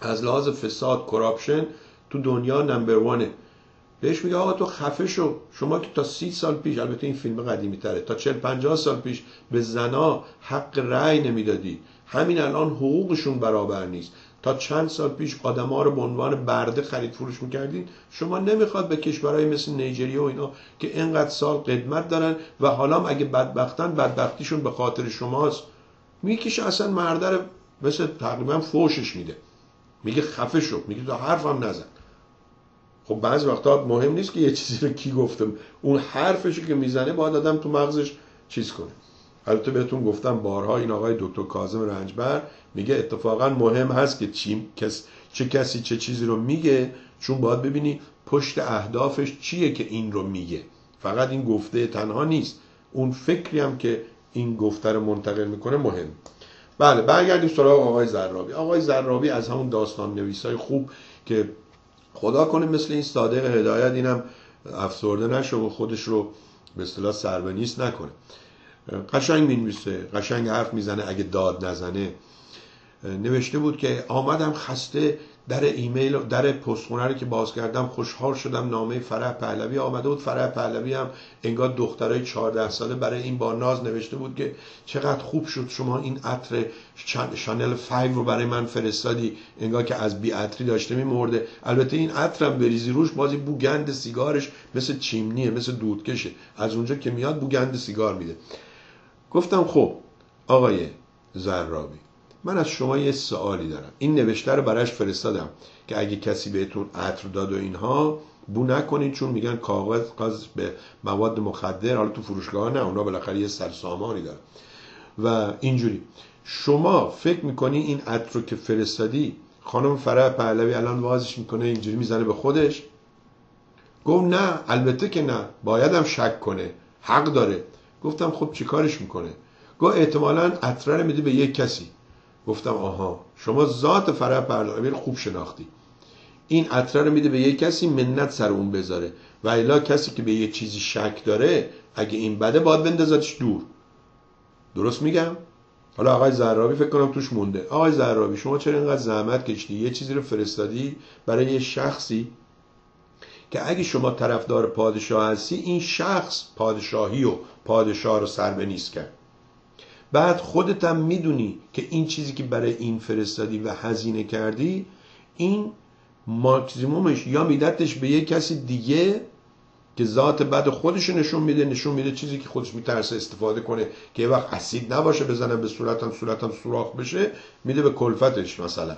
از لحاظ فساد کراپشن تو دنیا نمبر وانه. بهش میگه آقا تو خفه شو. شما که تا سی سال پیش البته این فیلم قدیمی تره تا چل پنجاه سال پیش به زنا حق رأی نمی‌دادی. همین الان حقوقشون برابر نیست. تا چند سال پیش آدما رو به عنوان برده خرید فروش می‌کردین. شما نمی‌خواد به کشورهای مثل نیجریه و اینا که اینقدر سال قدمت دارن و حالا اگه بدبختن بدبختیشون به خاطر شماست. می‌کشه اصلا مرده مثل تقریبا فوشش میده. میگه خفه شو. میگه تو حرفم نزن. خب بعض وقتا مهم نیست که یه چیزی رو کی گفتم اون حرفشو که می‌زنه باید آدم تو مغزش چیز کنه. البته بهتون گفتم بارها این آقای دکتر کاظم رنجبر میگه اتفاقا مهم هست که چی کس چه کسی چه چیزی رو میگه چون باید ببینی پشت اهدافش چیه که این رو میگه. فقط این گفته تنها نیست. اون فکری هم که این گفته رو منتقل می‌کنه مهم. بله برگردیم سراغ آقای زرابی. آقای زرابی از همون داستان نویسای خوب که خدا کنه مثل این صادق هدایت اینم افسرده نشه و خودش رو به اصطلاح سربنیست نکنه. قشنگ می‌نویسه قشنگ حرف می‌زنه اگه داد نزنه. نوشته بود که آمدم خسته در ایمیل در پستخونه رو که باز کردم خوشحال شدم نامه فرح پهلوی آمده بود. فرح پهلوی هم انگار دخترای 14 ساله برای این با ناز نوشته بود که چقدر خوب شد شما این عطر شانل 5 رو برای من فرستادی. انگار که از بی عطری داشته میمرده. البته این عطرم بریزی روش بازی بوگند سیگارش مثل چیمنیه مثل دودکشه. از اونجا که میاد بوگند سیگار میده. گفتم خب آقای زرابی من از شما یه سوالی دارم. این نوشته رو براش فرستادم که اگه کسی بهتون عطر داد و اینها بو نکنین چون میگن کاغذ قاز به مواد مخدر حالا تو فروشگاه نه اونا بالاخره یه سرسامانی دارن. و اینجوری. شما فکر می‌کنی این عطر رو که فرستادی خانم فرح پهلوی الان وازش می‌کنه اینجوری می‌زنه به خودش؟ گفت نه البته که نه. بایدم شک کنه. حق داره. گفتم خب چیکارش می‌کنه؟ گفت احتمالا عطره رو میده به یک کسی. گفتم آها. شما ذات فرح پهلوی خوب شناختی. این عطره رو میده به یک کسی منت سر اون بذاره. و الا کسی که به یه چیزی شک داره اگه این بده باید بندازتش دور. درست میگم؟ حالا آقای زرابی فکر کنم توش مونده. آقای زرابی شما چرا اینقدر زحمت کشیدی؟ یه چیزی رو فرستادی برای یه شخصی؟ که اگه شما طرفدار پادشاه هستی این شخص پادشاهی و پادشاه رو سر به نیست کرد. بعد خودت هم می‌دونی که این چیزی که برای این فرستادی و هزینه کردی این ماکسیمومش یا میدتش به یه کسی دیگه که ذات بعد خودش نشون میده نشون میده چیزی که خودش میترسه استفاده کنه که یه وقت اسید نباشه بزنه به صورتم صورتم سوراخ بشه میده به کلفتش مثلا.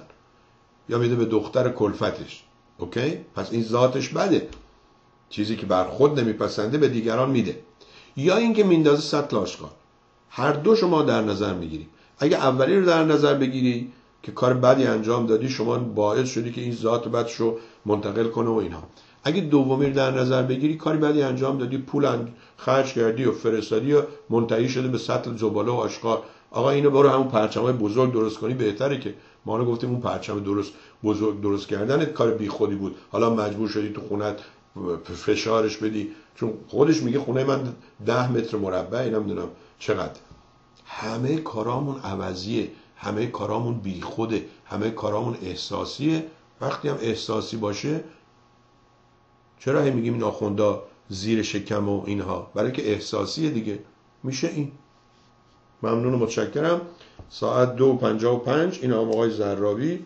یا میده به دختر کلفتش. اوکی؟ پس این ذاتش بده. چیزی که بر خود نمیپسنده به دیگران میده. یا اینکه میندازه سطل آشغال هر دو شما در نظر می‌گیری. اگه اولی رو در نظر بگیری که کار بدی انجام دادی شما باعث شدی که این ذات بدش رو منتقل کنه و اینها. اگه دومی رو در نظر بگیری کاری بدی انجام دادی پول خرج کردی و فرستادی و منتهی شده به سطل زباله و آشغال آقا اینو برو همون پرچمای بزرگ درست کنی بهتره که ما رو گفتیم اون پرچم درست. بزرگ درست کردن کار بی خودی بود. حالا مجبور شدی تو خونت فشارش بدی. چون خودش میگه خونه من ده متر مربع نمی‌دونم چقدر؟ همه کارامون عوضیه. همه کارامون بیخوده همه کارامون احساسیه. وقتی هم احساسی باشه چرا هی میگیم این آخوندا زیر شکم و اینها؟ برای که احساسیه دیگه. میشه این. ممنون و متشکرم. ساعت دو پنجا و پنج. این آقای زرابی.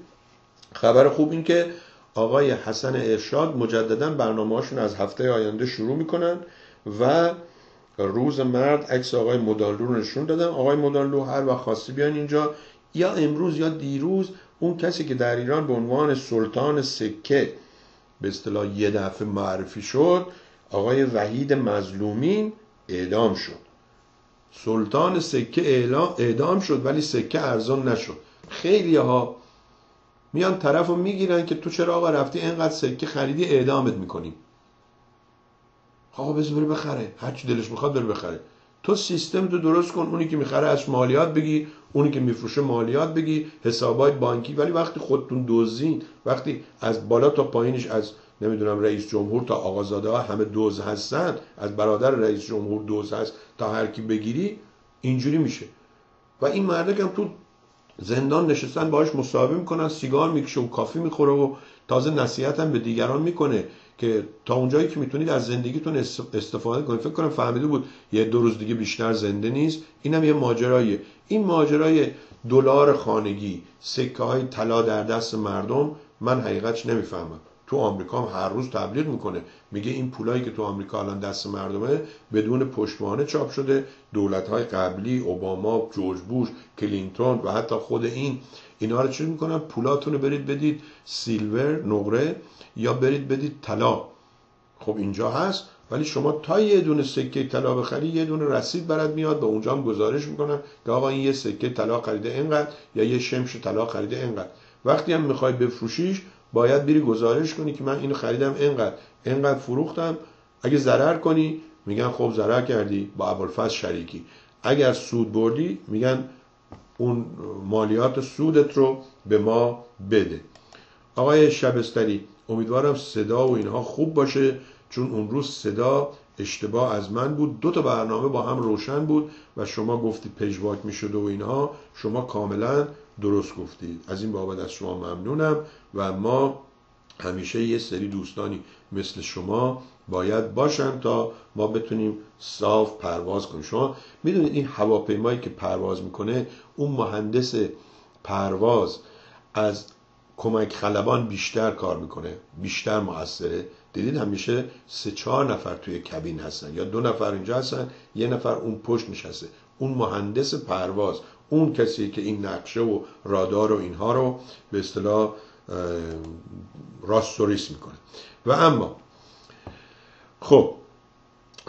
خبر خوب این که آقای حسن ارشاد مجددا برنامه از هفته آینده شروع می‌کنن و روز مرد عکس آقای مدالو رو نشون دادن. آقای مدالو هر وقت خواستی بیان اینجا یا امروز یا دیروز اون کسی که در ایران به عنوان سلطان سکه به اصطلاح یه دفعه معرفی شد آقای وحید مظلومین اعدام شد. سلطان سکه اعدام شد ولی سکه ارزان نشد. خیلی ها میان طرف رو می‌گیرن که تو چرا آقا رفتی اینقدر سکه خریدی اعدامت می‌کنیم آقا بذار بره بخره. هر چی دلش می‌خواد بره بخره. تو سیستم تو درست کن. اونی که می‌خره از مالیات بگی اونی که میفروشه مالیات بگی. حسابای بانکی. ولی وقتی خودتون دوزین وقتی از بالا تا پایینش از نمی‌دونم رئیس جمهور تا آقازاده ها همه دوز هستن از برادر رئیس جمهور دوز هست تا هر کی بگیری اینجوری میشه. و این مردک هم تو زندان نشستن باهاش مصاحبه می‌کنن سیگار می‌کشه و کافی می‌خوره و تازه نصیحت هم به دیگران می‌کنه که تا اونجایی که می‌تونید از زندگیتون استفاده کنید. فکر کنم فهمیده بود یه دو روز دیگه بیشتر زنده نیست. اینم یه ماجراییه. این ماجرای دلار خانگی سکه های طلا در دست مردم من حقیقتش نمی‌فهمم. تو آمریکا هم هر روز تبلیغ می‌کنه. میگه این پولایی که تو آمریکا الان دست مردمه بدون پشتوانه چاپ شده. دولت های قبلی اوباما جورج بوش کلینتون و حتی خود این اینا رو چی می‌کنن؟ پولاتون رو برید بدید سیلور نقره یا برید بدید طلا. خب اینجا هست ولی شما تا یه دونه سکه طلا بخری یه دونه رسید برات میاد به اونجا هم گزارش می‌کنن که آقا این یه سکه طلا خریده اینقدر یا یه شمش طلا خریده اینقدر وقتی هم می‌خوای بفروشیش باید بری گزارش کنی که من اینو خریدم اینقدر. اینقدر فروختم. اگه ضرر کنی میگن خب ضرر کردی. با ابوالفضل شریکی. اگر سود بردی میگن اون مالیات سودت رو به ما بده. آقای شبستری امیدوارم صدا و اینها خوب باشه چون اون روز صدا اشتباه از من بود. دو تا برنامه با هم روشن بود و شما گفتید پژواک می‌شد و اینها. شما کاملا درست گفتید از این بابت از شما ممنونم و ما همیشه یه سری دوستانی مثل شما باید باشن تا ما بتونیم صاف پرواز کنیم. شما می‌دونید این هواپیمایی که پرواز می‌کنه اون مهندس پرواز از کمک خلبان بیشتر کار می‌کنه بیشتر موثره. دیدید همیشه سه چهار نفر توی کبین هستن یا دو نفر اینجا هستن یه نفر اون پشت نشسته. اون مهندس پرواز اون کسی که این نقشه و رادار و اینها رو به اصطلاح راستوریس می‌کنه. و اما خب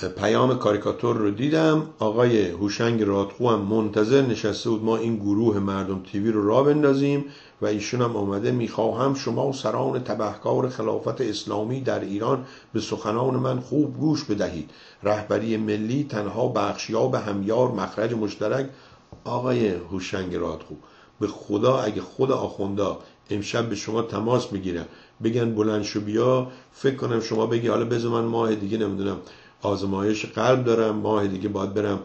پیام کاریکاتور رو دیدم آقای هوشنگ رادخو هم منتظر نشسته بود ما این گروه مردم تیوی رو را بندازیم و ایشون هم آمده می‌خواهم شما و سران تبهکار خلافت اسلامی در ایران به سخنان من خوب گوش بدهید. رهبری ملی تنها بخشیاب همیار مخرج مشترک آقای هوشنگ رادخو به خدا اگه خود آخوندا امشب به شما تماس می‌گیرن بگن بلند شو بیا فکر کنم شما بگی حالا بذار من ماه دیگه نمی‌دونم آزمایش قلب دارم ماه دیگه باید برم.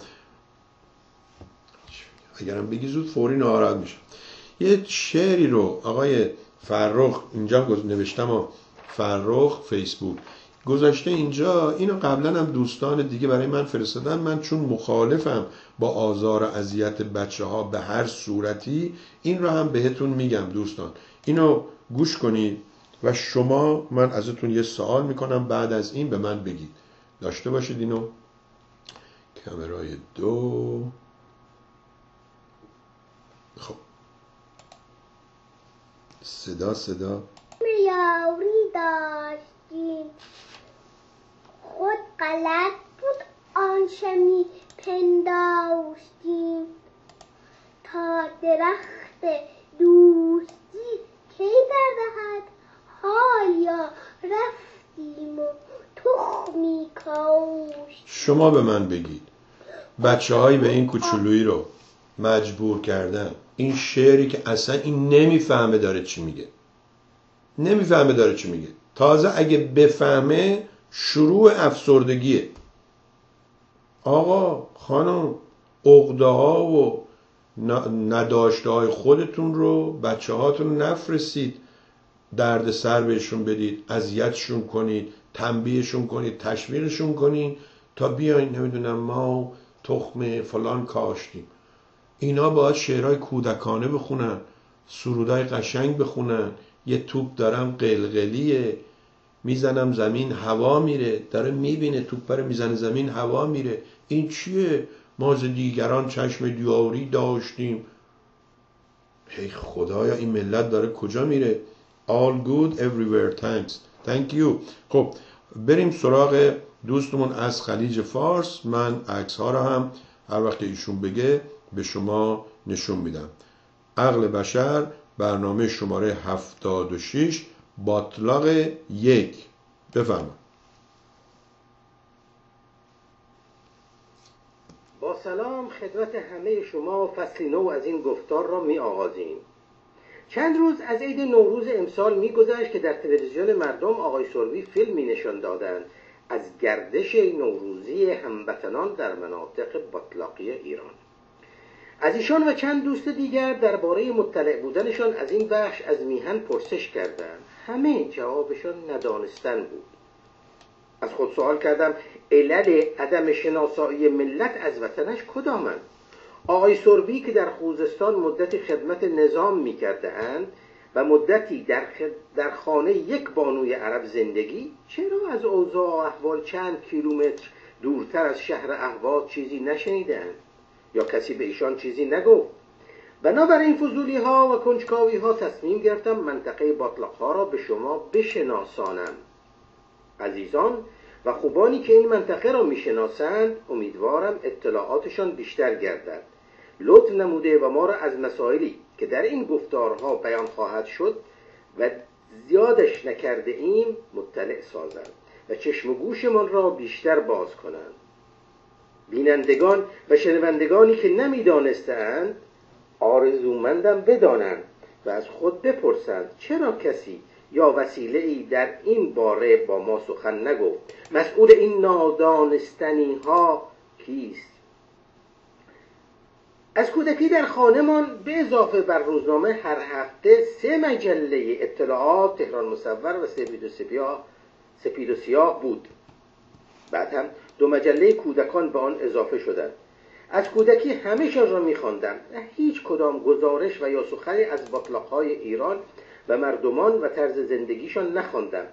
اگرم بگی زود فوری ناراحت میشم. یه شعری رو آقای فرخ اینجا نوشتم و فرخ فیسبوک. گذاشته اینجا اینو قبلا هم دوستان دیگه برای من فرستادن. من چون مخالفم با آزار و اذیت بچه ها به هر صورتی این رو هم بهتون میگم دوستان. اینو گوش کنید و شما من ازتون یه سوال می‌کنم بعد از این به من بگید. داشته باشید اینو. کمرای دو. خب. صدا صدا. یاری داشتیم. خود غلط بود. آنچه می پنداشتیم تا درخت دوستی کی دهد حال یا رفتیم و تخمی کاشت شما به من بگید. بچه های به این کوچولویی رو مجبور کردن. این شعری که اصلا این نمی‌فهمه داره چی میگه. نمی‌فهمه داره چی میگه. تازه اگه بفهمه شروع افسردگیه. آقا خانم اقده ها و نداشته های خودتون رو بچه هاتون نفرستید. درد سر بهشون بدید اذیتشون کنید تنبیهشون کنید تشویقشون کنید تا بیاین نمی‌دونم ما تخم فلان کاشتیم. اینا باید شعرهای کودکانه بخونن سرودای قشنگ بخونن. یه توپ دارم قلقلیه. می‌زنم زمین هوا میره. داره می‌بینه توپ رو می‌زنه زمین هوا میره. این چیه؟ ما دیگران چشم دیاری داشتیم. هی خدایا این ملت داره کجا میره؟ All good everywhere thanks. Thank you. خب بریم سراغ دوستمون از خلیج فارس. من عکس ها رو هم هر وقت ایشون بگه به شما نشون میدم. عقل بشر برنامه شماره 76 باطلاق یک. بفرمایید. با سلام خدمت همه شما فصل نو از این گفتار را می آغازیم. چند روز از عید نوروز امسال میگذشت که در تلویزیون مردم آقای سروی فیلمی نشان دادند. از گردش نوروزی هموطنان در مناطق باطلاقی ایران. از ایشان و چند دوست دیگر درباره مطلع بودنشان از این بخش از میهن پرسش کردند. همه جوابشان ندانستن بود. از خود سوال کردم علل عدم شناسایی ملت از وطنش کدامند آقای سربی که در خوزستان مدتی خدمت نظام می اند و مدتی در, در خانه یک بانوی عرب زندگی چرا از اوضاع و احوال چند کیلومتر دورتر از شهر اهواز چیزی نشنیدند یا کسی به ایشان چیزی نگفت؟ بنابراین فضولی ها و کنجکاوی ها تصمیم گرفتم منطقه باطلاق ها را به شما بشناسانم. عزیزان و خوبانی که این منطقه را می‌شناسند امیدوارم اطلاعاتشان بیشتر گردد. لطف نموده و ما را از مسائلی که در این گفتارها بیان خواهد شد و زیادش نکرده ایم مطلع سازند و چشم و گوشمان را بیشتر باز کنند بینندگان و شنوندگانی که نمی‌دانستند آرزومندم بدانند و از خود بپرسند چرا کسی یا وسیله ای در این باره با ما سخن نگفت. مسئول این نادانستنی ها کیست؟ از کودکی در خانمان به اضافه بر روزنامه هر هفته سه مجله اطلاعات تهران مصور و سپید و سپید و سیاه بود. بعد هم دو مجله کودکان به آن اضافه شدند. از کودکی همیشه را میخواندم هیچ کدام گزارش و یا سخنی از باطلاقهای ایران و مردمان و طرز زندگیشان نخواندم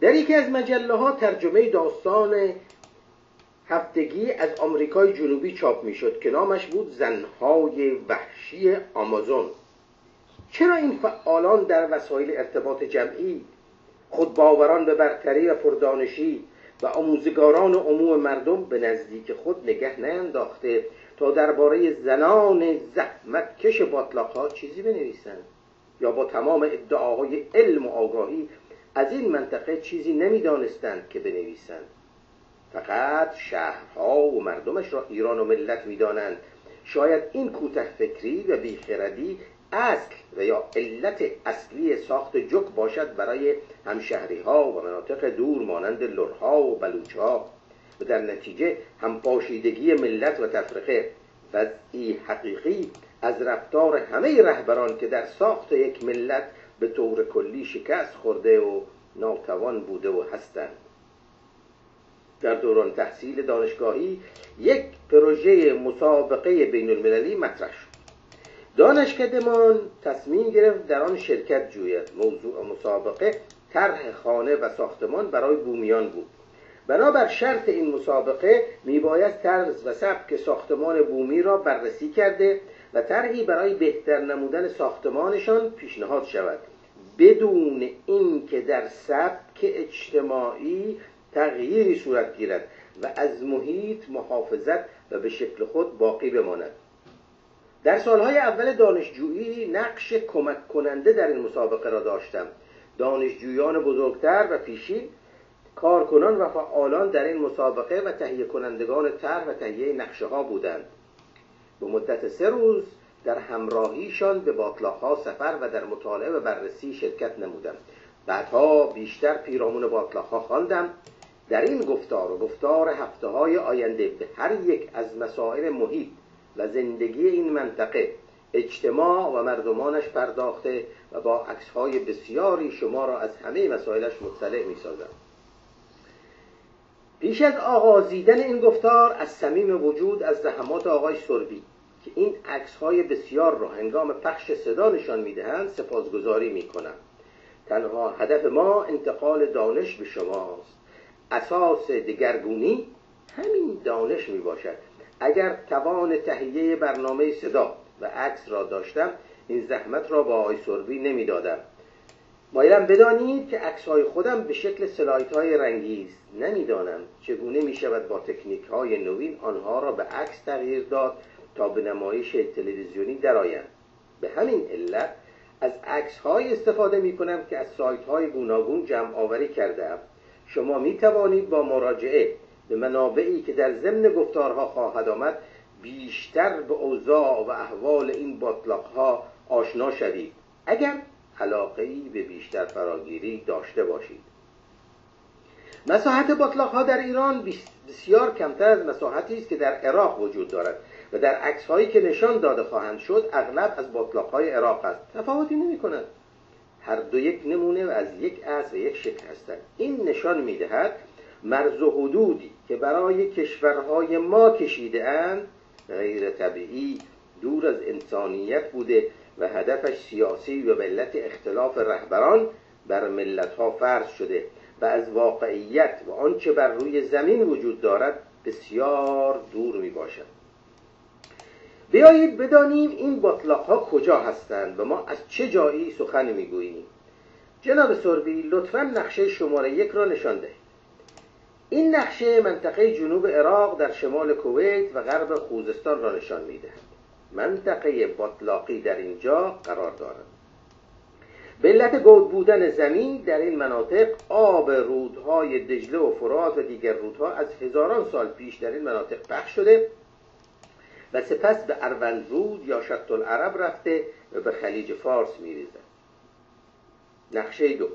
در یکی از مجله ها ترجمه داستان هفتگی از آمریکای جنوبی چاپ می‌شد که نامش بود زنهای وحشی آمازون. چرا این فعالان در وسایل ارتباط جمعی خود باوران به برتری و پردانشی و آموزگاران عموم مردم به نزدیک خود نگه نینداخته تا درباره زنان زحمتکش باطلاق چیزی بنویسند یا با تمام ادعاهای علم و آگاهی از این منطقه چیزی نمی‌دانستند که بنویسند. فقط شهرها و مردمش را ایران و ملت می‌دانند. شاید این کوته فکری و بیخردی اصل و یا علت اصلی ساخت جک باشد برای همشهری ها و مناطق دور مانند لرها و بلوچ ها و در نتیجه همپاشیدگی ملت و تفرقه. وضعی حقیقی از رفتار همه رهبران که در ساخت یک ملت به طور کلی شکست خورده و ناتوان بوده و هستند. در دوران تحصیل دانشگاهی یک پروژه مسابقه بین المللی مطرح شد. دانشکدمان تصمیم گرفت در آن شرکت جوید. موضوع مسابقه طرح خانه و ساختمان برای بومیان بود. بنابر شرط این مسابقه میباید طرز و سبک ساختمان بومی را بررسی کرده و طرحی برای بهتر نمودن ساختمانشان پیشنهاد شود. بدون اینکه در سبک اجتماعی تغییری صورت گیرد و از محیط محافظت و به شکل خود باقی بماند. در سالهای اول دانشجویی نقش کمک کننده در این مسابقه را داشتم. دانشجویان بزرگتر و پیشین کارکنان و فعالان در این مسابقه و تهیه کنندگان طرح و تهیه نقشه ها بودند. به مدت سه روز در همراهیشان به باطلاق سفر و در مطالعه و بررسی شرکت نمودم. بعدها بیشتر پیرامون باطلاق ها خواندم. در این گفتار و گفتار هفته های آینده به هر یک از مسائل محیط و زندگی این منطقه اجتماع و مردمانش پرداخته و با عکس های بسیاری شما را از همه مسائلش مطلع می سازم. پیش از آغازیدن این گفتار از صمیم وجود از زحمات آقای سربی که این عکس های بسیار را هنگام پخش صدا نشان می‌دهند سپاسگزاری می کنم تنها هدف ما انتقال دانش به شماست. اساس دگرگونی همین دانش می باشد اگر توان تهیه برنامه صدا و عکس را داشتم این زحمت را با آقای سربی نمی‌دادم. بایدم بدانید که عکس های خودم به شکل سلایت های رنگی است نمی‌دانم چگونه می شود با تکنیک های نوین آنها را به عکس تغییر داد تا به نمایش تلویزیونی درآیند. به همین علت از عکس های استفاده می کنم که از سایت های گوناگون جمع آوری کردم شما می توانید با مراجعه به منابعی که در ضمن گفتارها خواهد آمد بیشتر به اوضاع و احوال این باطلاق ها آشنا شوید. اگر علاقه به بیشتر فراگیری داشته باشید. مساحت باطلاق ها در ایران بسیار کمتر از مساحتی است که در عراق وجود دارد و در عکس هایی که نشان داده خواهند شد اغلب از باطلاق های عراق است. تفاوتی نمی کند هر دو یک نمونه و از یک اصل و یک شکل هستند. این نشان می دهد مرز و حدودی که برای کشورهای ما کشیده اند غیر طبیعی دور از انسانیت بوده و هدفش سیاسی و ملت اختلاف رهبران بر ملت ها فرض شده و از واقعیت و آنچه بر روی زمین وجود دارد بسیار دور می باشد بیایید بدانیم این باطلاق ها کجا هستند و ما از چه جایی سخن می‌گوییم. جناب سربی لطفا نقشه شماره یک را نشان دهید. این نقشه منطقه جنوب عراق در شمال کویت و غرب خوزستان را نشان می‌دهد. منطقه باطلاقی در اینجا قرار دارد. به علت گود بودن زمین در این مناطق آب رودهای دجله و فرات و دیگر رودها از هزاران سال پیش در این مناطق پخش شده و سپس به اروند رود یا شط العرب رفته و به خلیج فارس میریزد نقشه دو.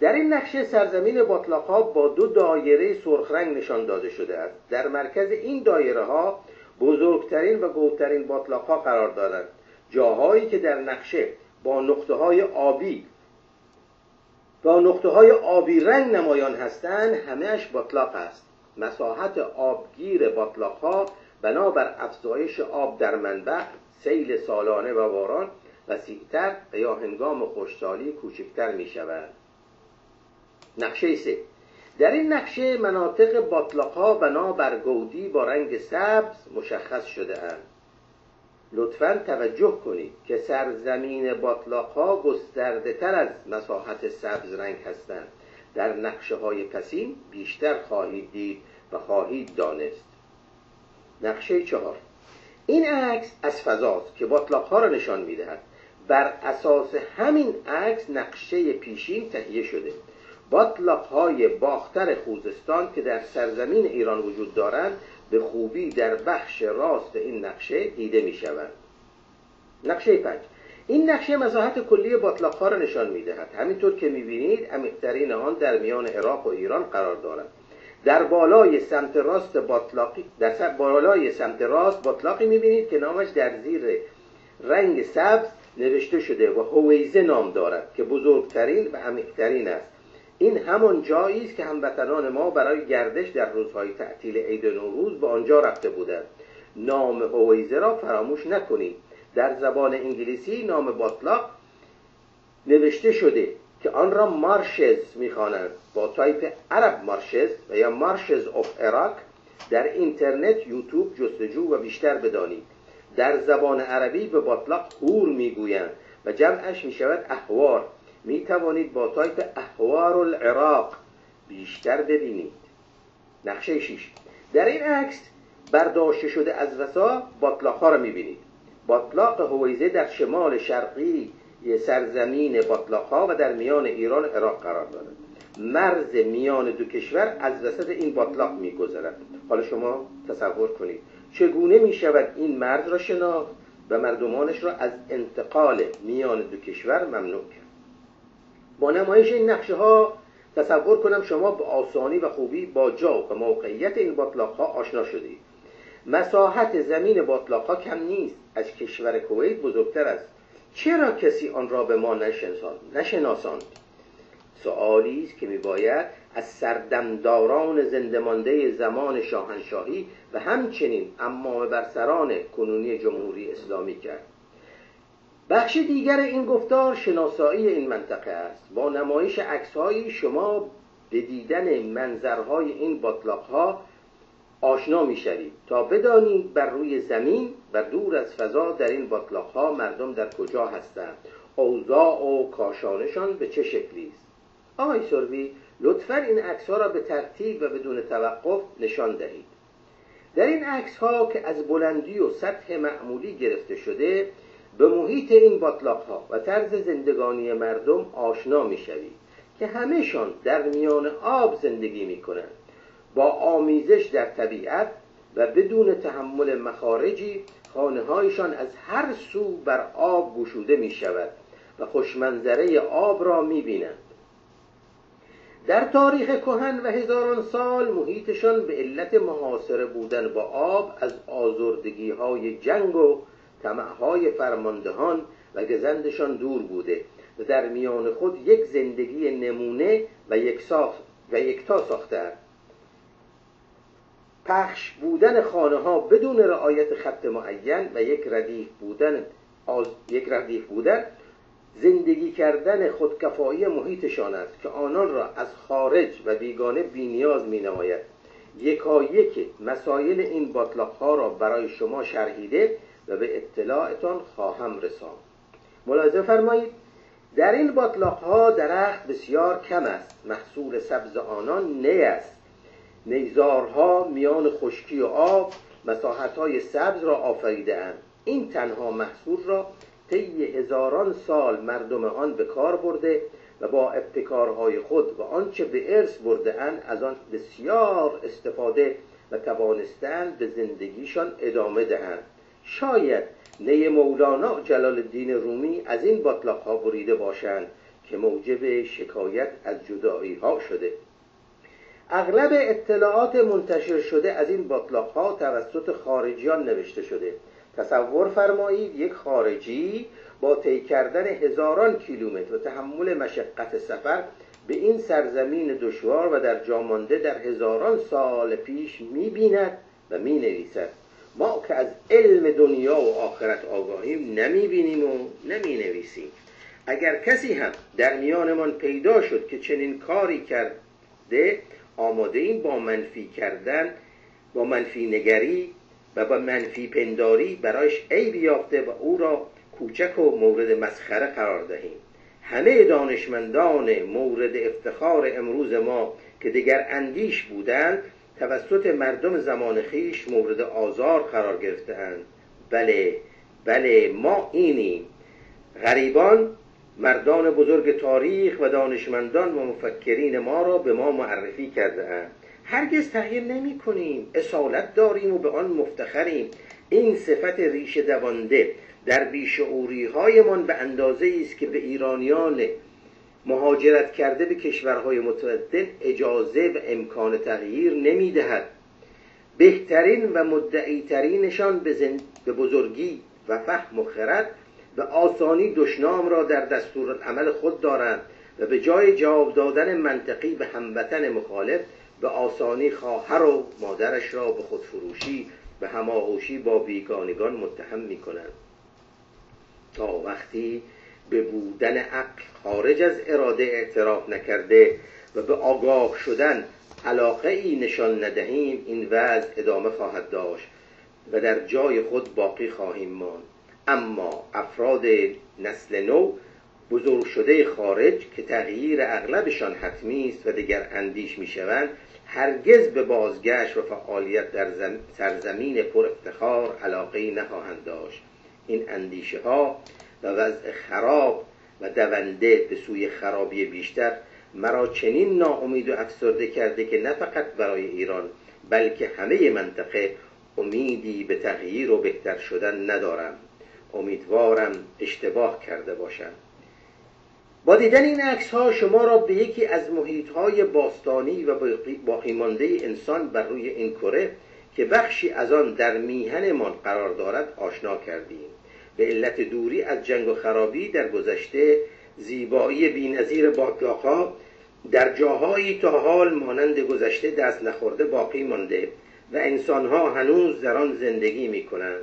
در این نقشه سرزمین باطلاقا با دو دایره سرخرنگ نشان داده شده است. در مرکز این دایره ها بزرگترین و گودترین باطلاقا قرار دارند جاهایی که در نقشه با نقطه های آبی با نقطه های آبی رنگ نمایان هستند همهش باطلاق است. مساحت آبگیر باطلاق ها بنابر افزایش آب در منبع سیل سالانه و باران وسیعتر و یا هنگام خوشسالی کوچکتر می شود نقشه سه. در این نقشه مناطق باطلاقها بنا بر گودی با رنگ سبز مشخص شده اند. لطفا توجه کنید که سرزمین باطلاقها گسترده تر از مساحت سبز رنگ هستند. در نقشه های پسین بیشتر خواهید دید و خواهید دانست. نقشه چهار. این عکس از فضاست که باطلاقها را نشان می‌دهد. بر اساس همین عکس نقشه پیشین تهیه شده. باطلاق های باختر خوزستان که در سرزمین ایران وجود دارند به خوبی در بخش راست این نقشه دیده می شوند نقشه پنج. این نقشه مساحت کلی باطلاق ها را نشان می دهد همینطور که می بینید عمیقترین آن در میان عراق و ایران قرار دارد. در بالای سمت راست باطلاقی در بالای سمت راست باطلاقی می بینید که نامش در زیر رنگ سبز نوشته شده و هویزه نام دارد که بزرگترین و عمیقترین است. این همان جایی است که هموطنان ما برای گردش در روزهای تعطیل عید نوروز به آنجا رفته بودند. نام هویزه را فراموش نکنید. در زبان انگلیسی نام باطلاق نوشته شده که آن را marshes می‌خوانند. با تایپ Arab marshes و یا marshes of Iraq در اینترنت یوتیوب جستجو و بیشتر بدانید. در زبان عربی به باطلاق هور می‌گویند و جمعش می‌شود اهوار. می توانید با تایپ اهوار العراق بیشتر ببینید. نقشه 6 در این عکس برداشته شده از وسا باطلاق ها را می بینید باطلاق هویزه در شمال شرقی سرزمین باطلاق ها و در میان ایران و عراق قرار دارد مرز میان دو کشور از وسط این باطلاق میگذرد حالا شما تصور کنید. چگونه می شود این مرز را شناخت و مردمانش را از انتقال میان دو کشور ممنوع کرد؟ با نمایش این نقشه ها تصور کنم شما به آسانی و خوبی با جا و موقعیت این باطلاق ها آشنا شدید مساحت زمین باطلاق ها کم نیست. از کشور کویت بزرگتر است. چرا کسی آن را به ما نشناساند؟ سوالی است که میباید از سردمداران زنده زمان شاهنشاهی و همچنین امام برسران کنونی جمهوری اسلامی کرد. بخش دیگر این گفتار شناسایی این منطقه است. با نمایش عکسهایی شما به دیدن منظرهای این ها آشنا می‌شوید. تا بدانید بر روی زمین و دور از فضا در این ها مردم در کجا هستند. اوضاع و کاشانشان به چه شکلی است؟ آقای سروی لطفا این عکس را به ترتیب و بدون توقف نشان دهید. در این عکس ها که از بلندی و سطح معمولی گرفته شده به محیط این باطلاق ها و طرز زندگانی مردم آشنا می شوید که همهشان در میان آب زندگی می کنند با آمیزش در طبیعت و بدون تحمل مخارجی خانه هایشان از هر سو بر آب گشوده می شود و خوشمنظره آب را می بینند در تاریخ کهن و هزاران سال محیطشان به علت محاصره بودن با آب از آزردگی های جنگ و طمعهای فرماندهان و گزندشان دور بوده و در میان خود یک زندگی نمونه و یک ساخت و یکتا ساختند پخش بودن خانه ها بدون رعایت خط معین و یک ردیف بودن آز... یک ردیف بودن زندگی کردن خودکفایی محیطشان است که آنان را از خارج و بیگانه بینیاز می نماید یکا یک مسائل این باطلاق ها را برای شما شرحیده و به اطلاعتان خواهم رساند. ملاحظه فرمایید در این باطلاق ها درخت بسیار کم است. محصول سبز آنان نی است. نیزارها میان خشکی و آب مساحت های سبز را آفریده اند این تنها محصول را طی هزاران سال مردم آن به کار برده و با ابتکارهای خود و آنچه به ارث برده اند از آن بسیار استفاده و توانستند به زندگیشان ادامه دهند. شاید نی مولانا جلال الدین رومی از این باطلاق ها بریده باشند که موجب شکایت از جدایی ها شده. اغلب اطلاعات منتشر شده از این باطلاق ها توسط خارجیان نوشته شده. تصور فرمایید یک خارجی با طی کردن هزاران کیلومتر و تحمل مشقت سفر به این سرزمین دشوار و در جامانده در هزاران سال پیش می‌بیند و می‌نویسد. ما که از علم دنیا و آخرت آگاهیم نمی‌بینیم و نمی‌نویسیم. اگر کسی هم در میانمان پیدا شد که چنین کاری کرده آماده این با منفی کردن با منفی نگری و با منفی پنداری برایش عیب یافته و او را کوچک و مورد مسخره قرار دهیم. همه دانشمندان مورد افتخار امروز ما که دیگر اندیش بودند توسط مردم زمان خیش مورد آزار قرار گرفتهاند. بله بله ما اینیم. غریبان مردان بزرگ تاریخ و دانشمندان و مفکرین ما را به ما معرفی کرده اند هرگز تغییر نمی کنیم اصالت داریم و به آن مفتخریم. این صفت ریش دوانده در بیشعوری هایمان به اندازه است که به ایرانیان مهاجرت کرده به کشورهای متعدد اجازه و امکان تغییر نمی دهد بهترین و مدعیترینشان به, به بزرگی و فهم و خرد و آسانی دشنام را در دستور عمل خود دارند و به جای جواب دادن منطقی به هموطن مخالف به آسانی خواهر و مادرش را به خودفروشی و هماغوشی با بیگانگان متهم می کنند تا وقتی به بودن عقل خارج از اراده اعتراف نکرده و به آگاه شدن علاقه ای نشان ندهیم این وضع ادامه خواهد داشت و در جای خود باقی خواهیم ماند. اما افراد نسل نو بزرگ شده خارج که تغییر اغلبشان حتمی است و دیگر اندیش می‌شوند هرگز به بازگشت و فعالیت در سرزمین پر افتخار علاقه نخواهند داشت. این اندیشه ها و وضع خراب و دونده به سوی خرابی بیشتر مرا چنین ناامید و افسرده کرده که نه فقط برای ایران بلکه همه منطقه امیدی به تغییر و بهتر شدن ندارم. امیدوارم اشتباه کرده باشم. با دیدن این عکس ها شما را به یکی از محیط های باستانی و باقی مانده انسان بر روی این کره که بخشی از آن در میهنمان قرار دارد آشنا کردیم. به علت دوری از جنگ و خرابی در گذشته زیبایی بینظیر باطلاقها در جاهایی تا حال مانند گذشته دست نخورده باقی مانده و انسانها هنوز در آن زندگی می کنند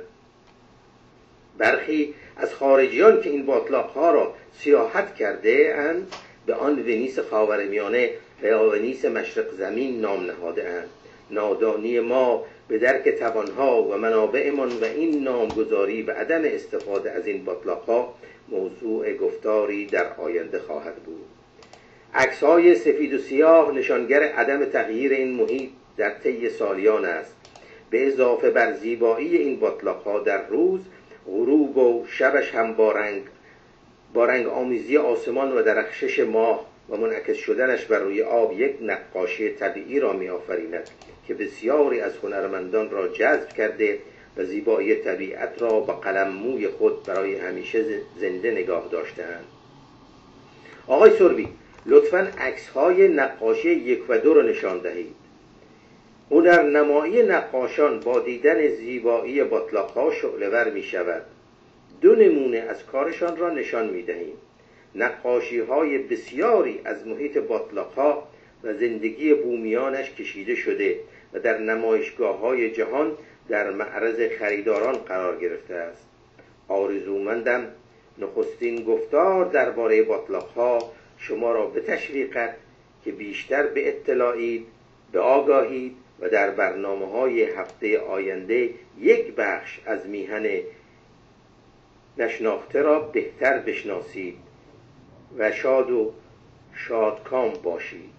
برخی از خارجیان که این باطلاقها را سیاحت کرده اند به آن ونیس خاورمیانه و یا ونیس مشرق زمین نام نهاده اند. نادانی ما به درک توانها و منابعمان و این نامگذاری و عدم استفاده از این باطلاقها موضوع گفتاری در آینده خواهد بود. عکس های سفید و سیاه نشانگر عدم تغییر این محیط در طی سالیان است. به اضافه بر زیبایی این باطلاق در روز غروب و شبش هم با با رنگ آمیزی آسمان و درخشش ماه و منعکس شدنش بر روی آب یک نقاشی طبیعی را می آفریند که بسیاری از هنرمندان را جذب کرده و زیبایی طبیعت را با قلم موی خود برای همیشه زنده نگاه داشتهاند. آقای سربی لطفا عکس های نقاشی یک و دو را نشان دهید. نمایی نقاشان با دیدن زیبایی باطلاق ها شعلور می شود دو نمونه از کارشان را نشان می دهیم نقاشی های بسیاری از محیط باطلاق و زندگی بومیانش کشیده شده و در نمایشگاه های جهان در معرض خریداران قرار گرفته است. آرزومندم نخستین گفتار درباره باطلاق شما را به تشویقت که بیشتر به اطلاعید به آگاهید و در برنامه های هفته آینده یک بخش از میهن نشناخته را بهتر بشناسید. و شاد و شادکام باشید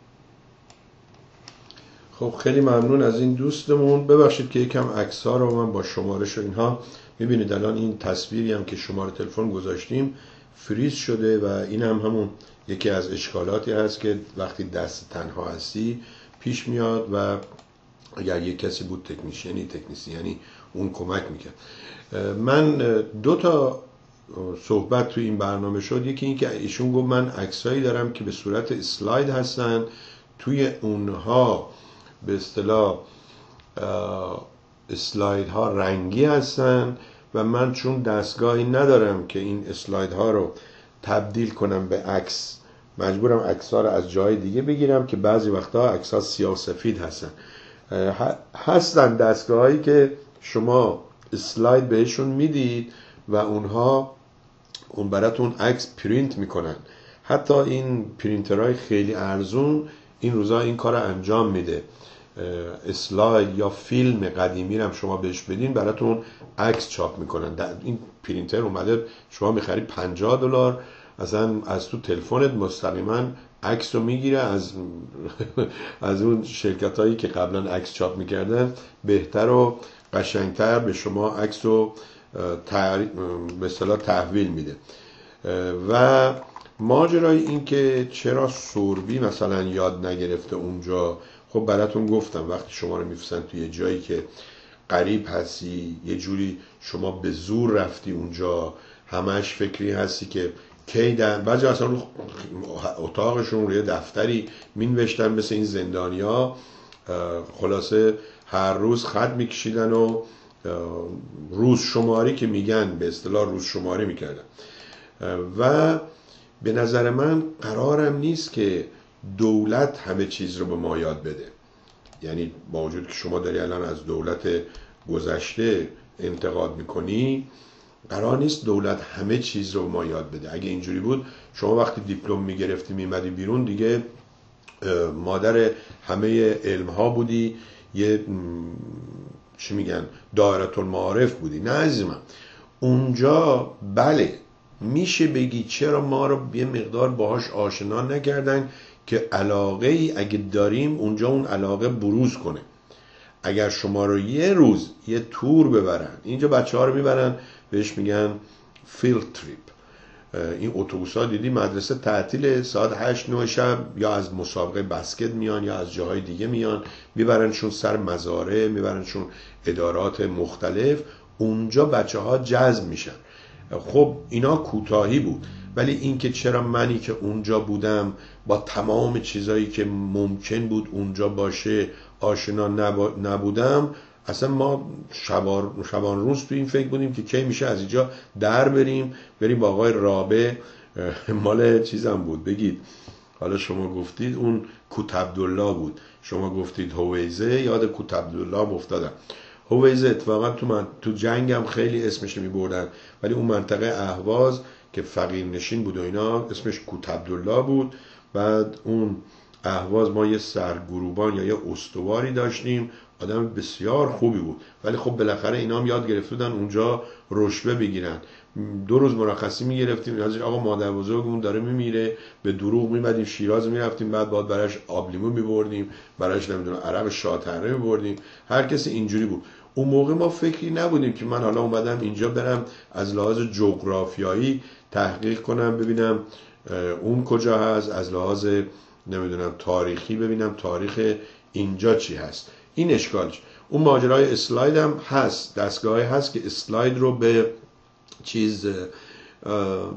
خب خیلی ممنون از این دوستمون. ببخشید که یکم عکس ها رو من با شمارش و اینها می‌بینید. الان این تصویری هم که شماره تلفن گذاشتیم فریز شده و این هم همون یکی از اشکالاتی هست که وقتی دست تنها هستی پیش میاد و اگر یک کسی بود تکنیشیانی یعنی اون کمک می‌کرد. من دو تا صحبت تو این برنامه شد یکی اینکه ایشون گفت من عکسایی دارم که به صورت اسلاید هستن. توی اونها به اصطلاح اسلاید ها رنگی هستن و من چون دستگاهی ندارم که این اسلاید ها رو تبدیل کنم به عکس مجبورم عکس ها رو از جای دیگه بگیرم که بعضی وقتا عکس ها سیاه سفید هستن. هستن دستگاهایی که شما اسلاید بهشون می‌دید و اونها اون براتون عکس پرینت می‌کنن. حتی این پرینترهای خیلی ارزون این روزا این کار انجام میده. اسلاید یا فیلم قدیمی هم شما بهش بدین براتون عکس چاپ می‌کنن. در این پرینتر اومده شما می‌خرید 50 دلار اصلا از تو تلفنت مستقیما عکس رو می‌گیره. از [laughs] از اون شرکت هایی که قبلا عکس چاپ می‌کردن بهتر و قشنگتر به شما عکس رو به تحویل میده. و ماجرای این که چرا سوربی مثلا یاد نگرفته اونجا خب براتون گفتم وقتی شما رو میفرستن توی جایی که قریب هستی یه جوری شما به زور رفتی اونجا همش فکری هستی که کی در بعضی اصلا رو اتاقشون روی دفتری مینوشتن مثل این زندانیا خلاصه هر روز خط میکشیدن و روز شماری که میگن به اصطلاح روز شماری می‌کردن و به نظر من قرارم نیست که دولت همه چیز رو به ما یاد بده. یعنی با وجود که شما داری الان از دولت گذشته انتقاد می‌کنی قرار نیست دولت همه چیز رو ما یاد بده. اگه اینجوری بود شما وقتی دیپلم می‌گرفتی میمدی بیرون دیگه مادر همه علم ها بودی یه چی میگن دایره المعارف بودی. نه اونجا بله میشه بگی چرا ما رو یه مقدار باهاش آشنا نکردن که علاقه ای اگه داریم اونجا اون علاقه بروز کنه. اگر شما رو یه روز یه تور ببرن اینجا بچه ها رو می‌برن بهش میگن field trip این اتوبوس ها دیدی مدرسه تعطیل ساعت 8 9 شب یا از مسابقه بسکت میان یا از جاهای دیگه میان. میبرنشون سر مزرعه میبرنشون ادارات مختلف. اونجا بچه ها جذب میشن. خب اینا کوتاهی بود. ولی اینکه چرا منی که اونجا بودم با تمام چیزایی که ممکن بود اونجا باشه آشنا نبودم اصلا ما شبان روز تو این فکر بودیم که کی میشه از اینجا در بریم بریم با آقای رابه مال چیزم بود. بگید. حالا شما گفتید اون کوت عبدالله بود. شما گفتید هویزه یاد کوت عبدالله افتادم. هویزه اتفاقا تو, من تو جنگم خیلی اسمش می بردن ولی اون منطقه اهواز که فقیر نشین بود و اینا اسمش کوت عبدالله بود. بعد اون اهواز ما یه سرگروبان یا یه استواری داشتیم. آدم بسیار خوبی بود. ولی خب بالاخره اینا هم یاد گرفته بودن اونجا رشوه بگیرن. دو روز مرخصی می‌گرفتیم. از آقا مادر بزرگمون داره میمیره به دروغ میمدیم شیراز می‌رفتیم بعد بعد براش آبلیمو میبردیم براش نمی‌دونم عرب شاتره میبردیم. هر کسی اینجوری بود. اون موقع ما فکری نبودیم که من حالا اومدم اینجا برم از لحاظ جغرافیایی تحقیق کنم ببینم اون کجا هست. از لحاظ نمی‌دونم تاریخی ببینم تاریخ اینجا چی هست. این اشکالش اون ماجرای اسلاید هم هست. دستگاهی هست که اسلاید رو به چیز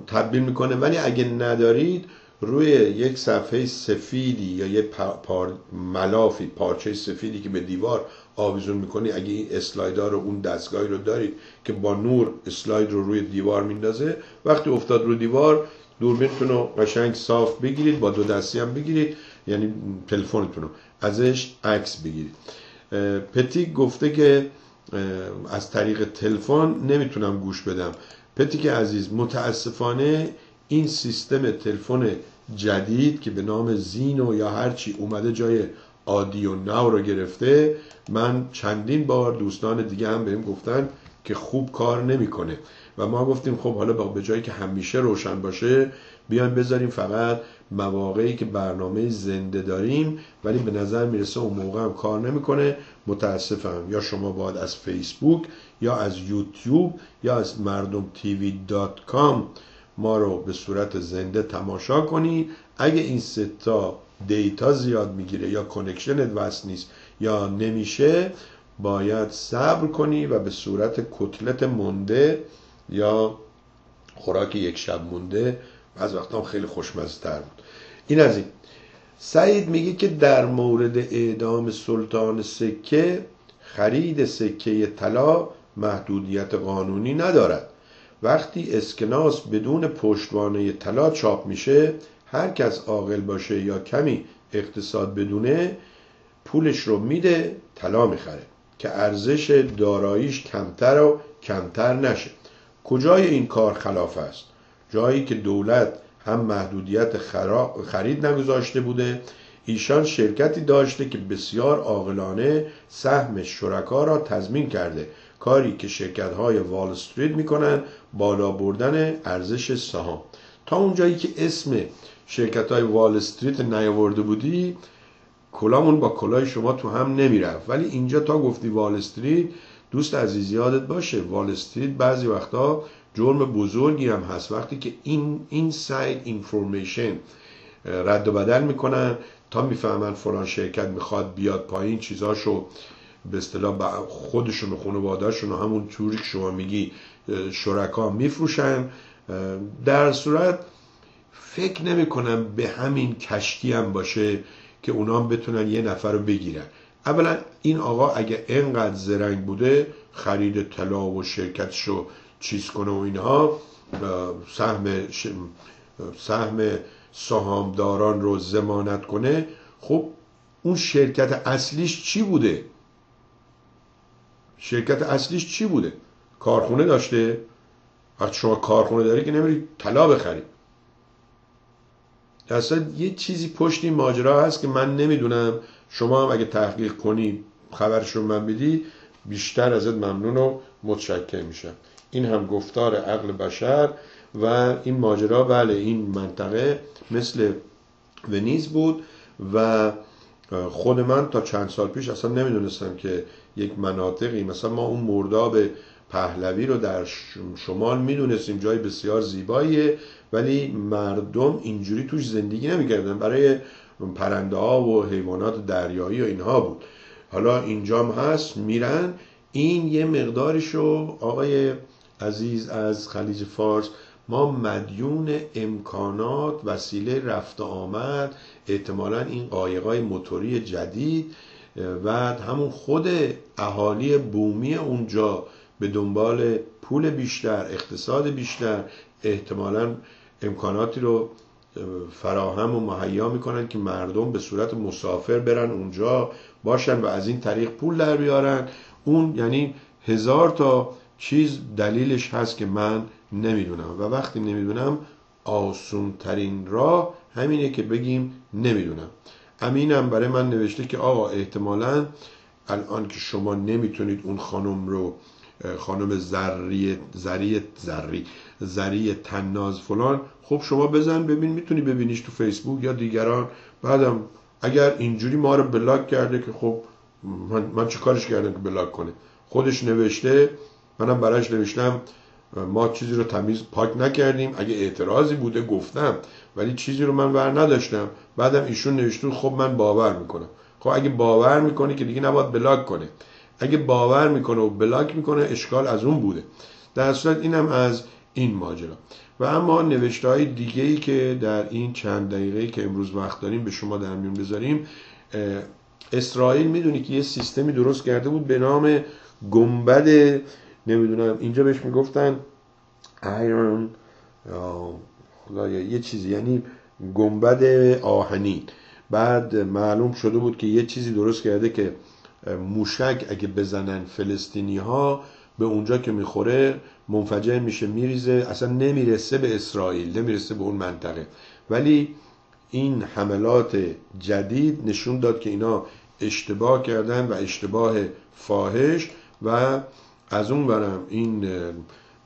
تبدیل می‌کنه. ولی اگه ندارید روی یک صفحه سفیدی یا یه پار ملافی پارچه سفیدی که به دیوار آویزون می‌کنی اگه این اسلایدها رو اون دستگاهی رو دارید که با نور اسلاید رو روی دیوار میندازه وقتی افتاد رو دیوار دوربینتون رو قشنگ صاف بگیرید با دو دستی هم بگیرید یعنی تلفنتون رو ازش عکس بگیرید. پتی گفته که از طریق تلفن نمی‌تونم گوش بدم. پتی که عزیز متاسفانه این سیستم تلفن جدید که به نام زینو یا هرچی اومده جای آدیو ناو رو گرفته من چندین بار دوستان دیگه هم بهم گفتن که خوب کار نمی‌کنه. و ما گفتیم خب حالا به جایی که همیشه روشن باشه بیایم بذاریم فقط مواقعی که برنامه زنده داریم ولی به نظر می‌رسه اون موقع هم کار نمی‌کنه. متاسفم. یا شما باید از فیسبوک یا از یوتیوب یا از مردم TV dot com ما رو به صورت زنده تماشا کنی. اگه این ستا data زیاد می‌گیره یا connection ت وصل نیست یا نمیشه باید صبر کنی و به صورت کتلت مونده یا خوراک یک شب مونده از وقتا خیلی خوشمزه تر بود. این از این. سعید میگه که در مورد اعدام سلطان سکه خرید سکه طلا محدودیت قانونی ندارد. وقتی اسکناس بدون پشتوانه طلا چاپ میشه هر کس عاقل باشه یا کمی اقتصاد بدونه پولش رو میده طلا می‌خره که ارزش داراییش کمتر و کمتر نشه. کجای این کار خلاف است؟ جایی که دولت هم محدودیت خرید نگذاشته بوده ایشان شرکتی داشته که بسیار عاقلانه سهم شرکا را تضمین کرده. کاری که شرکت های وال استریت می‌کنن بالا بردن ارزش سهام. تا اونجایی که اسم شرکت های وال استریت نیاورده بودی کلاهمون با کلاه شما تو هم نمی‌رفت. ولی اینجا تا گفتی وال استریت دوست عزیز یادت باشه وال استریت بعضی وقتا جرم بزرگی هم هست. وقتی که این inside information رد و بدل می‌کنن تا می‌فهمن فلان شرکت می‌خواد بیاد پایین چیزاشو به اصطلاح خودشون و خانوادهشون و همون طوری که شما میگی شرکا میفروشن. در صورت فکر نمی‌کنم به همین کشتی هم باشه که اونا هم بتونن یه نفر رو بگیرن. اولا این آقا اگه انقدر زرنگ بوده خرید طلا و شرکتش رو چیز کنه و اینها سهم سهم سهامداران رو زمانت کنه. خب اون شرکت اصلیش چی بوده؟ شرکت اصلیش چی بوده؟ کارخونه داشته؟ وقتی شما کارخونه داری که نمیری طلا بخری. اصلا یه چیزی پشت این ماجرا هست که من نمی‌دونم. شما هم اگه تحقیق کنی خبرش رو من بدی بیشتر ازت ممنون و متشکر میشم. این هم گفتار عقل بشر و این ماجرا بله این منطقه مثل ونیز بود و خود من تا چند سال پیش اصلا نمی‌دونستم که یک مناطقی مثلا ما اون مرداب پهلوی رو در شمال می‌دونستیم جای بسیار زیباییه ولی مردم اینجوری توش زندگی نمی‌کردن. برای پرنده ها و حیوانات دریایی و اینها بود. حالا اینجام هست میرن. این یه مقدارشو آقای عزیز از خلیج فارس ما مدیون امکانات وسیله رفت آمد. احتمالا این قایقای موتوری جدید و همون خود اهالی بومی اونجا به دنبال پول بیشتر اقتصاد بیشتر احتمالا امکاناتی رو فراهم و مهیا می‌کنن که مردم به صورت مسافر برن اونجا باشن و از این طریق پول در بیارن. اون یعنی هزار تا چیز دلیلش هست که من نمی‌دونم. و وقتی نمی‌دونم آسون ترین راه همینه که بگیم نمی‌دونم. امینم برای من نوشته که آقا احتمالا الان که شما نمی‌تونید اون خانم رو خانم زری زری زری زری تناز فلان خب شما بزن ببین می‌تونی ببینیش تو فیسبوک یا دیگران. بعدم اگر اینجوری ما رو بلاک کرده که خب من, من چه کارش کردم که بلاک کنه؟ خودش نوشته منم براش نوشتم ما چیزی رو تمیز پاک نکردیم اگه اعتراضی بوده گفتم ولی چیزی رو من ور نداشتم. بعدم ایشون نوشته خب من باور می‌کنم. خب اگه باور می‌کنه که دیگه نباید بلاک کنه. اگه باور می‌کنه و بلاک می‌کنه اشکال از اون بوده. در صورت اینم از این ماجرا. و اما نوشته های دیگه ای که در این چند دقیقه که امروز وقت داریم به شما در میون بذاریم اسرائیل می‌دونی که یه سیستمی درست کرده بود به نام گنبد نمی‌دونم. اینجا بهش می‌گفتن ایرون خدایا یه چیزی. یعنی گنبد آهنین بعد معلوم شده بود که یه چیزی درست کرده که موشک اگه بزنن فلسطینی ها به اونجا که می‌خوره منفجر میشه میریزه اصلا نمی‌رسه به اسرائیل نمی‌رسه به اون منطقه. ولی این حملات جدید نشون داد که اینا اشتباه کردن و اشتباه فاحش و از اون برم این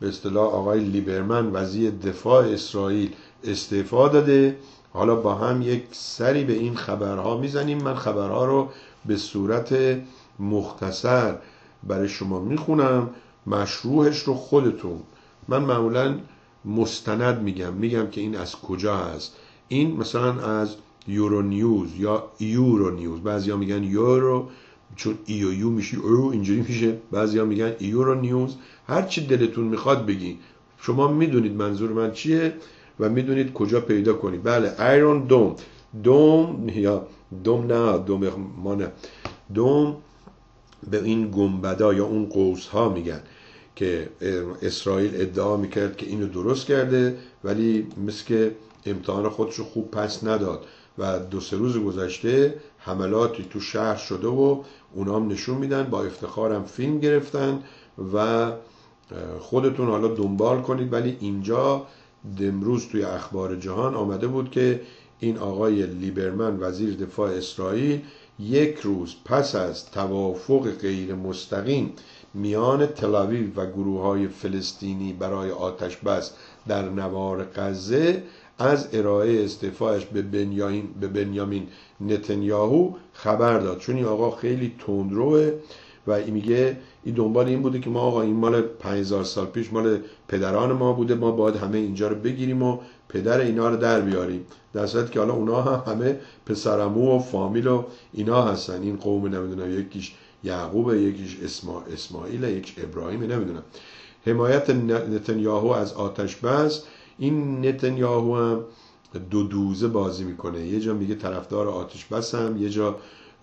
به اصطلاح آقای لیبرمن وزیر دفاع اسرائیل استعفا داده. حالا با هم یک سری به این خبرها می‌زنیم. من خبرها رو به صورت مختصر برای شما می‌خونم. مشروعش رو خودتون. من معمولا مستند میگم. میگم که این از کجا هست این مثلا از یورو نیوز یا یورو نیوز. بعضی ها میگن یورو چون ای و یو میشه او اینجوری میشه. بعضی ها میگن یورو نیوز. هر چی دلتون می‌خواد بگی. شما می‌دونید منظور من چیه و می‌دونید کجا پیدا کنید بله ایرون دوم. دوم یا دوم نه دوم ما نه. دوم به این گنبدا یا اون قوس ها میگن که اسرائیل ادعا می‌کرد که اینو درست کرده ولی مثل که امتحان خودش خوب پس نداد و دو سه روز گذشته حملاتی تو شهر شده و اونام نشون میدن با افتخارم فیلم گرفتن و خودتون حالا دنبال کنید. ولی اینجا امروز توی اخبار جهان آمده بود که این آقای لیبرمن وزیر دفاع اسرائیل یک روز پس از توافق غیر مستقیم میان تلاویو و گروه های فلسطینی برای آتش بس در نوار غزه از ارائه استعفاش به بنیامین, به بنیامین نتانیاهو خبر داد. چون این آقا خیلی تندروه و میگه این دنبال این بوده که ما آقا این مال 5000 سال پیش مال پدران ما بوده ما باید همه اینجا رو بگیریم و پدر اینا رو در بیاریم. در صورت که حالا اونا هم همه پسرمو و فامیل و اینا هستن. این قوم نمی‌دونم یکیش یعقوب یکیش اسما... اسماعیل یک ابراهیم نمی‌دونم. حمایت نتانیاهو از آتش بس این نتانیاهو هم دو دوزه بازی می‌کنه. یه جا میگه طرفدار آتش بسم یه جا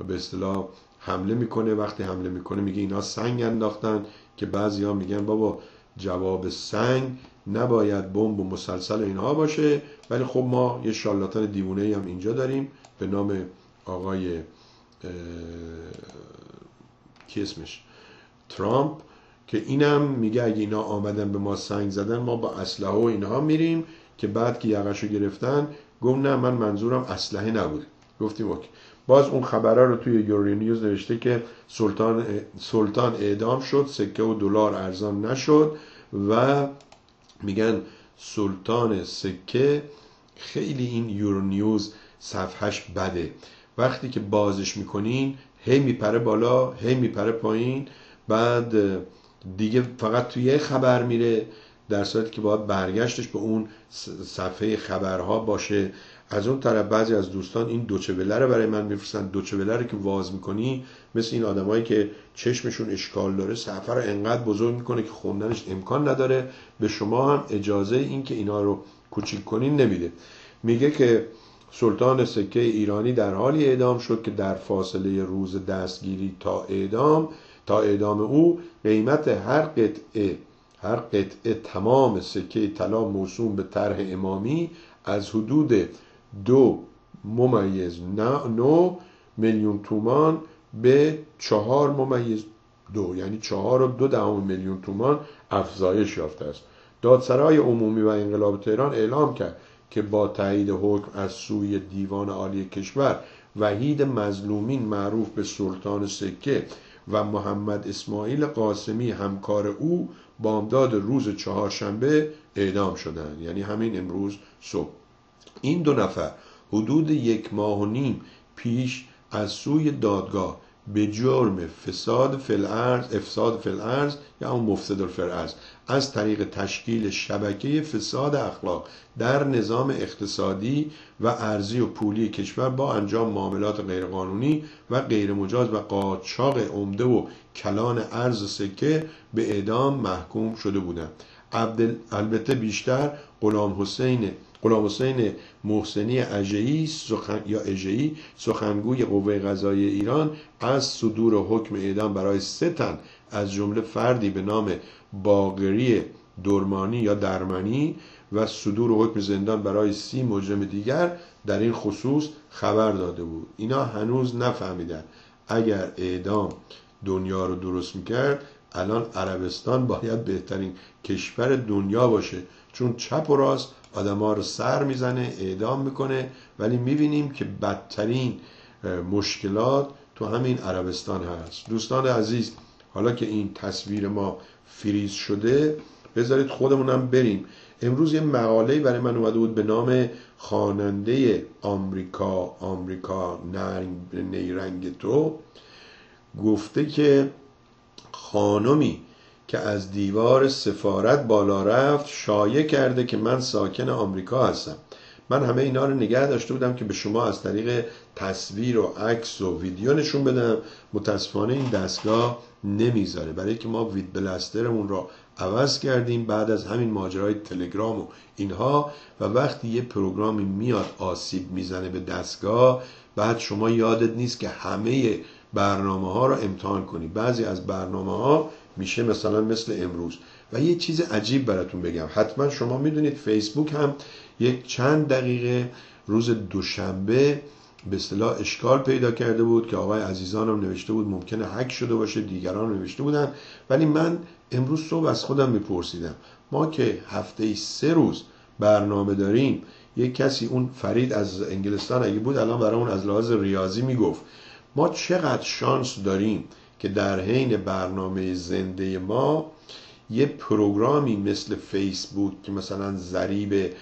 به اصطلاح حمله می‌کنه. وقتی حمله می‌کنه میگه اینا سنگ انداختن که بعضی ها میگن بابا جواب سنگ نباید بمب و مسلسل اینها باشه. ولی خب ما یه شالاتان دیوونه هم اینجا داریم به نام آقای کی اسمش؟ ترامپ. که اینم میگه اگه اینا آمدن به ما سنگ زدن ما با اسلحه و اینها میریم. که بعد که یقشو گرفتن گفت نه من منظورم اسلحه نبوده گفتیم اوکی. باز اون خبرها رو توی یوری نیوز نوشته که سلطان سلطان اعدام شد سکه و دلار ارزان نشد و میگن سلطان سکه خیلی این یورو نیوز صفحش بده. وقتی که بازش می‌کنین هی میپره بالا هی میپره پایین بعد دیگه فقط توی یه خبر میره در صورتی که باید برگشتش به اون صفحه خبرها باشه. از اون طرف بعضی از دوستان این دوچه رو برای من میفرستن. دوچه رو که واز می‌کنی مثل این آدمایی که چشمشون اشکال داره سفر رو انقدر بزرگ می‌کنه که خوندنش امکان نداره. به شما هم اجازه این که اینا رو کوچیک کنین نمیده. میگه که سلطان سکه ایرانی در حالی اعدام شد که در فاصله روز دستگیری تا اعدام تا اعدام او قیمت هر قطعه هر قطعه تمام سکه طلا موسوم به طرح امامی از حدود دو ممیز نو میلیون تومان به چهار ممیز دو یعنی چهار و دو دهم میلیون تومان افزایش یافته است. دادسرای عمومی و انقلاب تهران اعلام کرد که با تایید حکم از سوی دیوان عالی کشور وحید مظلومین معروف به سلطان سکه و محمد اسماعیل قاسمی همکار او بامداد روز چهارشنبه اعدام شدند. یعنی همین امروز صبح. این دو نفر حدود یک ماه و نیم پیش از سوی دادگاه به جرم فساد فلعرز افساد فلعرز یا اون مفسد الفرعرز از طریق تشکیل شبکه فساد اخلاق در نظام اقتصادی و ارزی و پولی کشور با انجام معاملات غیرقانونی و غیرمجاز و قاچاق عمده و کلان ارز سکه به اعدام محکوم شده بودند. البته بیشتر غلام حسین غلام حسین محسنی اجهی سخن... یا اجهی سخنگوی قوه قضایی ایران از صدور حکم اعدام برای سه تن از جمله فردی به نام باقری درمانی یا درمانی و صدور حکم زندان برای سی مجرم دیگر در این خصوص خبر داده بود. اینا هنوز نفهمیدن. اگر اعدام دنیا رو درست می‌کرد الان عربستان باید بهترین کشور دنیا باشه. چون چپ و راست ها رو سر می‌زنه اعدام می‌کنه. ولی می‌بینیم که بدترین مشکلات تو همین عربستان هست. دوستان عزیز حالا که این تصویر ما فریز شده بذارید خودمونم بریم. امروز یه مقاله برای من اومده بود به نام خواننده آمریکا آمریکا نیرنگ تو. گفته که خانمی که از دیوار سفارت بالا رفت شایع کرده که من ساکن آمریکا هستم. من همه اینا رو نگه داشته بودم که به شما از طریق تصویر و عکس و ویدیو نشون بدم. متاسفانه این دستگاه نمی‌ذاره. برای که ما وید بلسترمون رو عوض کردیم بعد از همین ماجرای تلگرام و اینها و وقتی یه پروگرامی میاد آسیب می‌زنه به دستگاه بعد شما یادت نیست که همه برنامه ها رو امتحان کنی. بعضی از برنامه ها میشه مثلا مثل امروز. و یه چیز عجیب براتون بگم. حتما شما می‌دونید فیسبوک هم یک چند دقیقه روز دوشنبه به اصطلاح اشکال پیدا کرده بود که آقای عزیزان هم نوشته بود ممکنه حک شده باشه دیگران نوشته بودن. ولی من امروز صبح از خودم میپرسیدم. ما که هفته سه روز برنامه داریم یک کسی اون فرید از انگلستان اگه بود الان برای اون از لحاظ ریاضی می‌گفت ما چقدر شانس داریم که در حین برنامه زنده ما یه پروگرامی مثل فیسبوک که مثلا ضریب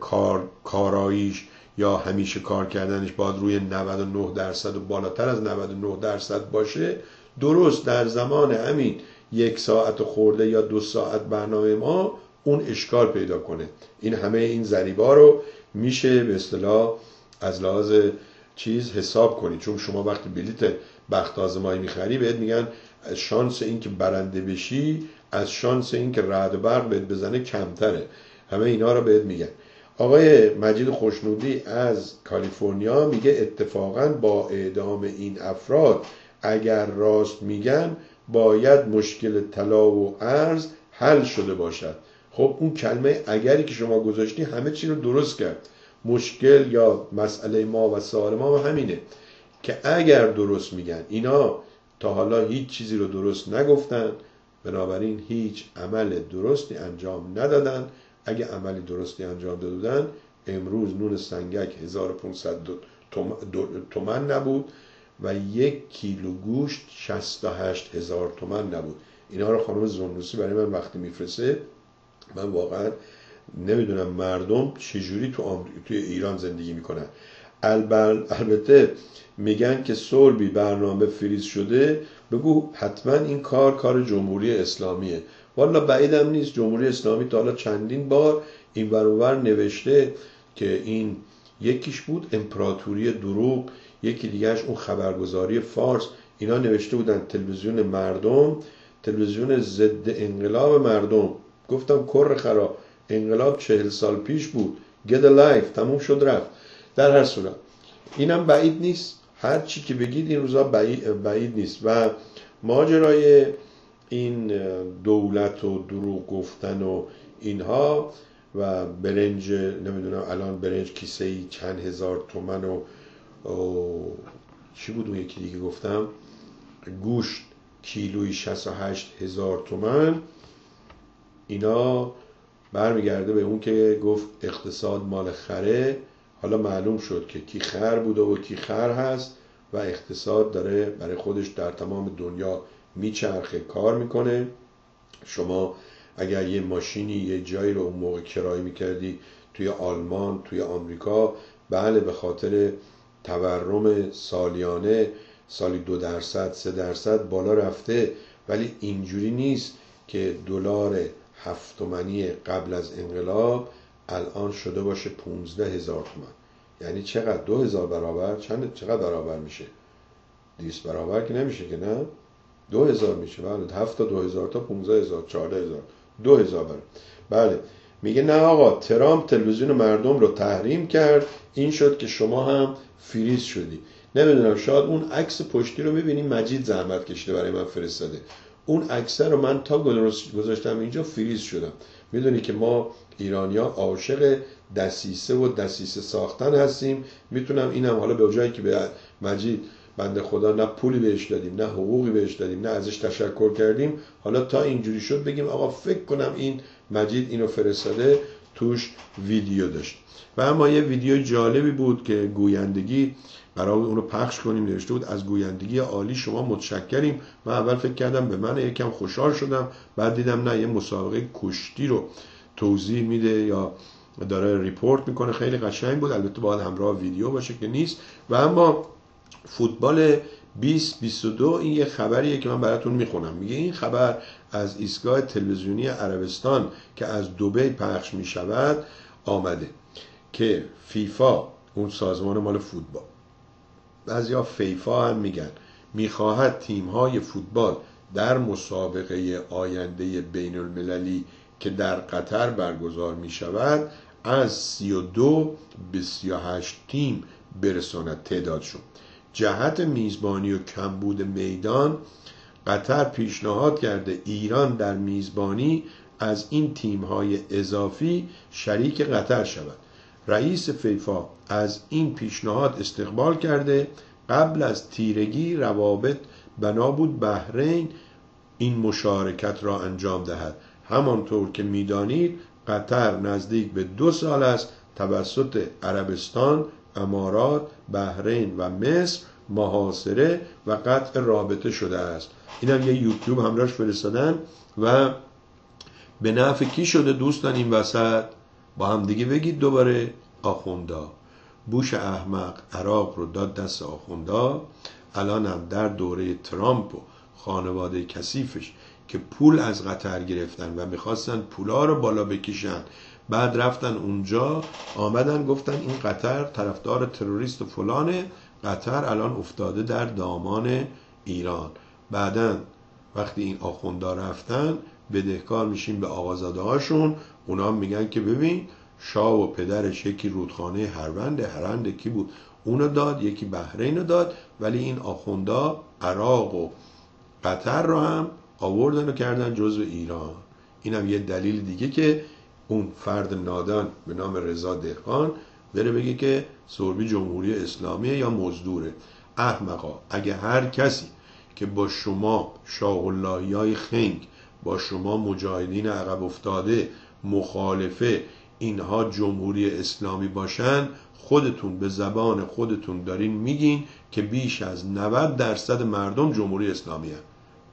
کار کاراییش یا همیشه کار کردنش باید روی 99 درصد و بالاتر از 99 درصد باشه درست در زمان همین یک ساعت خورده یا دو ساعت برنامه ما اون اشکال پیدا کنه. این همه این ضریبا رو میشه به اصطلاح از لحاظ چیز حساب کنید چون شما وقتی بلیت بخت آزمایی می‌خری بهت میگن شانس این که برنده بشی از شانس این که رعد برق بهت بزنه کمتره. همه اینا رو بهت میگن. آقای مجید خوشنودی از کالیفرنیا میگه اتفاقا با اعدام این افراد اگر راست میگن باید مشکل طلا و ارز حل شده باشد. خب اون کلمه اگری که شما گذاشتی همه چی رو درست کرد. مشکل یا مسئله ما و سوال ما همینه که اگر درست میگن اینا تا حالا هیچ چیزی رو درست نگفتن بنابراین هیچ عمل درستی انجام ندادن. اگه عملی درستی انجام دادن امروز نون سنگک 1500 تومن نبود و یک کیلو گوشت 68 هزار تومن نبود. اینا رو خانم زنوسی برای من وقتی میفرسه من واقعا نمی‌دونم مردم چجوری تو توی ایران زندگی می‌کنن. البته میگن که سربی برنامه فریز شده بگو حتما این کار کار جمهوری اسلامیه. والا بعیدم نیست. جمهوری اسلامی تا حالا چندین بار این برابر نوشته که این یکیش بود امپراتوری دروغ یکی دیگهش اون خبرگزاری فارس. اینا نوشته بودن تلویزیون مردم تلویزیون ضد انقلاب مردم. گفتم کره خرا انقلاب چهل سال پیش بود. Get life تموم شد رفت. در هر صورت اینم بعید نیست. هر چی که بگید این روزا بعید, بعید نیست. و ماجرای این دولت و دروغ گفتن و اینها و برنج نمی‌دونم الان برنج کیسه ای چند هزار تومن و, چی بود اون یکی دیگه گفتم؟ گوشت کیلوی 68 هزار تومن. اینا برمیگرده به اون که گفت اقتصاد مال خره. حالا معلوم شد که کی خر بوده و کی خر هست و اقتصاد داره برای خودش در تمام دنیا میچرخه کار می‌کنه. شما اگر یه ماشینی یه جایی رو اون موقع کرایه می‌کردی توی آلمان توی آمریکا بله به خاطر تورم سالیانه سالی دو درصد سه درصد بالا رفته. ولی اینجوری نیست که دلار هفتمنی قبل از انقلاب الان شده باشه 15 هزار تومن یعنی چقدر؟ دو هزار برابر؟ چند؟ چقدر برابر میشه؟ 200 برابر که نمیشه که نه؟ دو هزار میشه. بله هفت تا دو هزار تا 15 هزار چهارده هزار. دو هزار برابر بله. میگه نه آقا ترامپ تلویزیون مردم رو تحریم کرد. این شد که شما هم فریز شدی. نمی‌دونم شاید اون عکس پشتی رو ببینیم مجید زحمت کشیده برای من فرستاده. اون عکس رو من تا گذاشتم اینجا فریز شدم. می‌دونی که ما ایرانیا عاشق دسیسه و دسیسه ساختن هستیم. می‌تونم اینم حالا به جایی که به مجید بنده خدا نه پولی بهش دادیم نه حقوقی بهش دادیم نه ازش تشکر کردیم. حالا تا اینجوری شد بگیم آقا فکر کنم این مجید اینو فرستاده توش ویدیو داشت. و اما یه ویدیو جالبی بود که گویندگی برای اونو پخش کنیم نوشته بود از گویندگی عالی شما متشکریم. من اول فکر کردم به من یکم خوشحال شدم بعد دیدم نه یه مسابقه کشتی رو توضیح میده یا داره ریپورت می‌کنه. خیلی قشنگ بود. البته باید همراه ویدیو باشه که نیست. و اما فوتبال 2022 این یه خبریه که من براتون می‌خونم. میگه این خبر از ایستگاه تلویزیونی عربستان که از دوبی پخش می‌شود آمده که فیفا اون سازمان مال فوتبال بعضیا فیفا هم میگن می‌خواهد تیمهای فوتبال در مسابقه آینده بین المللی که در قطر برگزار می شود از 32 به 38 تیم برساند. تعدادشون جهت میزبانی و کمبود میدان قطر پیشنهاد کرده ایران در میزبانی از این تیمهای اضافی شریک قطر شود. رئیس فیفا از این پیشنهاد استقبال کرده قبل از تیرگی روابط بنا بود بحرین این مشارکت را انجام دهد. همانطور که می‌دانید قطر نزدیک به دو سال است توسط عربستان امارات بحرین و مصر محاصره و قطع رابطه شده است. اینم یه یوتیوب همراهش فرستادن و به نفع کی شده دوستان این وسط؟ با هم دیگه بگید دوباره آخوندا. بوش احمق عراق رو داد دست آخوندا. الان هم در دوره ترامپ و خانواده کثیفش که پول از قطر گرفتن و می‌خواستن پولا رو بالا بکشن. بعد رفتن اونجا آمدن گفتن این قطر طرفدار تروریست و فلانه قطر الان افتاده در دامان ایران. بعدا وقتی این آخوندا رفتن بدهکار میشیم به آقازاده هاشون. اونا میگن که ببین شاه و پدرش یکی رودخانه هروند هرند کی بود؟ اونو داد یکی بحرین داد ولی این آخوندا عراق و قطر رو هم آوردن و کردن جزو ایران. اینم یه دلیل دیگه که اون فرد نادان به نام رضا دهقان بره بگه که سربی جمهوری اسلامیه یا مزدوره. احمقا اگه هر کسی که با شما شاه های خنگ با شما مجاهدین عقب افتاده مخالفه اینها جمهوری اسلامی باشن خودتون به زبان خودتون دارین میگین که بیش از 90 درصد مردم جمهوری اسلامی هن.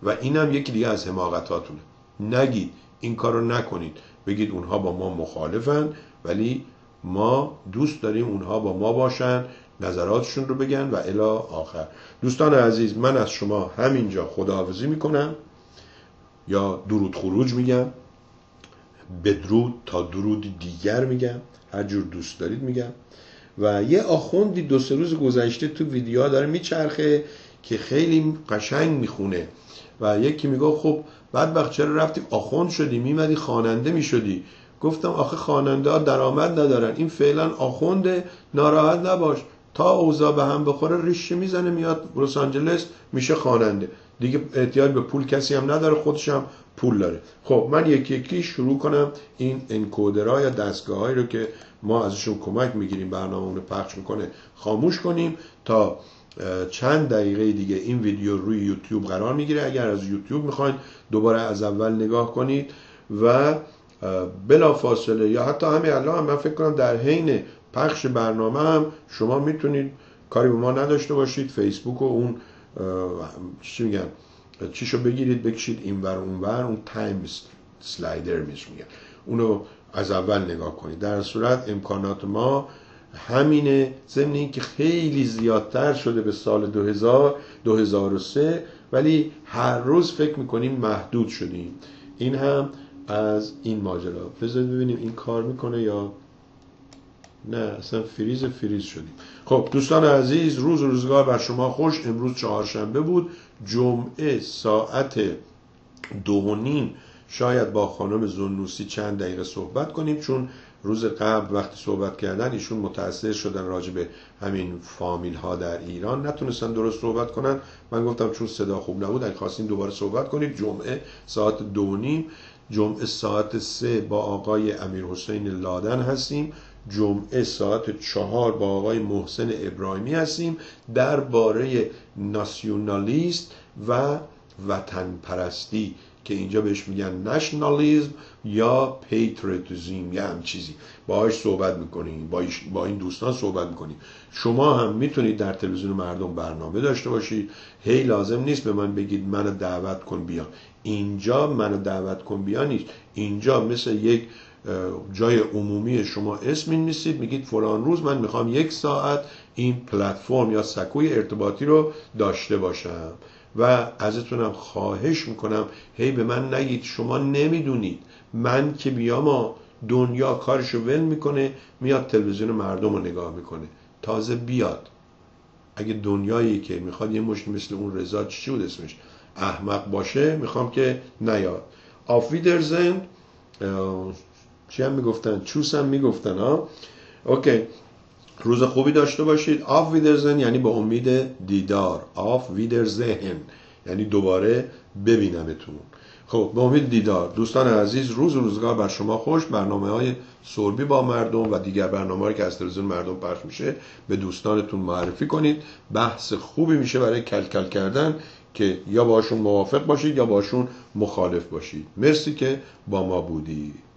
و اینم یکی دیگه از حماقتاتونه. نگید این کارو نکنید. بگید اونها با ما مخالفن ولی ما دوست داریم اونها با ما باشن نظراتشون رو بگن و الا آخر. دوستان عزیز من از شما همینجا خداحافظی می‌کنم یا درود خروج میگم بدرود تا درود دیگر میگم هر جور دوست دارید میگم. و یه آخوندی دو سه روز گذشته تو ویدیوها داره میچرخه که خیلی قشنگ می‌خونه. و یکی میگه خب بعد وقت چرا رفتی؟ آخوند شدی میمدی خواننده می‌شدی. گفتم آخه خواننده ها درآمد ندارن. این فعلا آخونده ناراحت نباش. تا اوضاع به هم بخوره ریشه می‌زنه میاد لس آنجلس میشه خواننده. دیگه احتیاج به پول کسی هم نداره خودش هم پول داره. خب من یکی یکی شروع کنم این انکودرها یا دستگاه رو که ما ازشون کمک می‌گیریم برنامه رو پخش می‌کنه خاموش کنیم تا چند دقیقه دیگه این ویدیو روی یوتیوب قرار می‌گیره. اگر از یوتیوب می‌خواین دوباره از اول نگاه کنید و بلا فاصله یا حتی همین الان هم من فکر کنم در حین پخش برنامه هم شما می‌تونید کاری به ما نداشته باشید. فیسبوک و اون چی میگن چیشو بگیرید بکشید اینور اونور اون تایم سلایدر میش میگن اونو از اول نگاه کنید. در صورت امکانات ما همینه ضمن که خیلی زیادتر شده به سال 2000 2003 ولی هر روز فکر می‌کنیم محدود شدیم. این هم از این ماجرا. بذارید ببینیم این کار می‌کنه یا نه اصلا فریز فریز شدیم. خب دوستان عزیز روز و روزگار بر شما خوش. امروز چهارشنبه بود جمعه ساعت دو و نیم. شاید با خانم زنوسی چند دقیقه صحبت کنیم چون روز قبل وقتی صحبت کردن ایشون متاثر شدن راجع به همین فامیل ها در ایران. نتونستن درست صحبت کنن. من گفتم چون صدا خوب نبود اگه خواستین دوباره صحبت کنید. جمعه ساعت دو نیم. جمعه ساعت سه با آقای امیر حسین لادن هستیم. جمعه ساعت چهار با آقای محسن ابراهیمی هستیم. درباره ناسیونالیست و وطن پرستی که اینجا بهش میگن نشنالیزم یا پیتریتیزم یا هم چیزی. باهاش صحبت می‌کنیم با, این دوستان صحبت می‌کنیم. شما هم می‌تونید در تلویزیون مردم برنامه داشته باشید. هی لازم نیست به من بگید منو دعوت کن بیا اینجا منو دعوت کن بیا نیست. اینجا مثل یک جای عمومی شما اسم نیستید. میگید فلان روز من می‌خوام یک ساعت این پلتفرم یا سکوی ارتباطی رو داشته باشم. و ازتونم خواهش می‌کنم هی به من نگید شما نمی‌دونید. من که بیام دنیا کارشو ول می‌کنه میاد تلویزیون مردم رو نگاه می‌کنه. تازه بیاد. اگه دنیایی که می‌خواد یه مشت مثل اون رضا چی بود اسمش؟ احمق باشه می‌خوام که نیاد. auf Wiedersehen چی هم می‌گفتن؟ چوس هم می‌گفتن ها؟ okay. روز خوبی داشته باشید. auf Wiedersehen یعنی به امید دیدار. auf Wiedersehen یعنی دوباره ببینمتون. خب به امید دیدار. دوستان عزیز روز روزگار بر شما خوش. برنامه های سربی با مردم و دیگر برنامه که از تلویزیون مردم پخش میشه به دوستانتون معرفی کنید. بحث خوبی میشه برای کلکل کردن که یا باشون موافق باشید یا باشون مخالف باشید. مرسی که با ما بودید.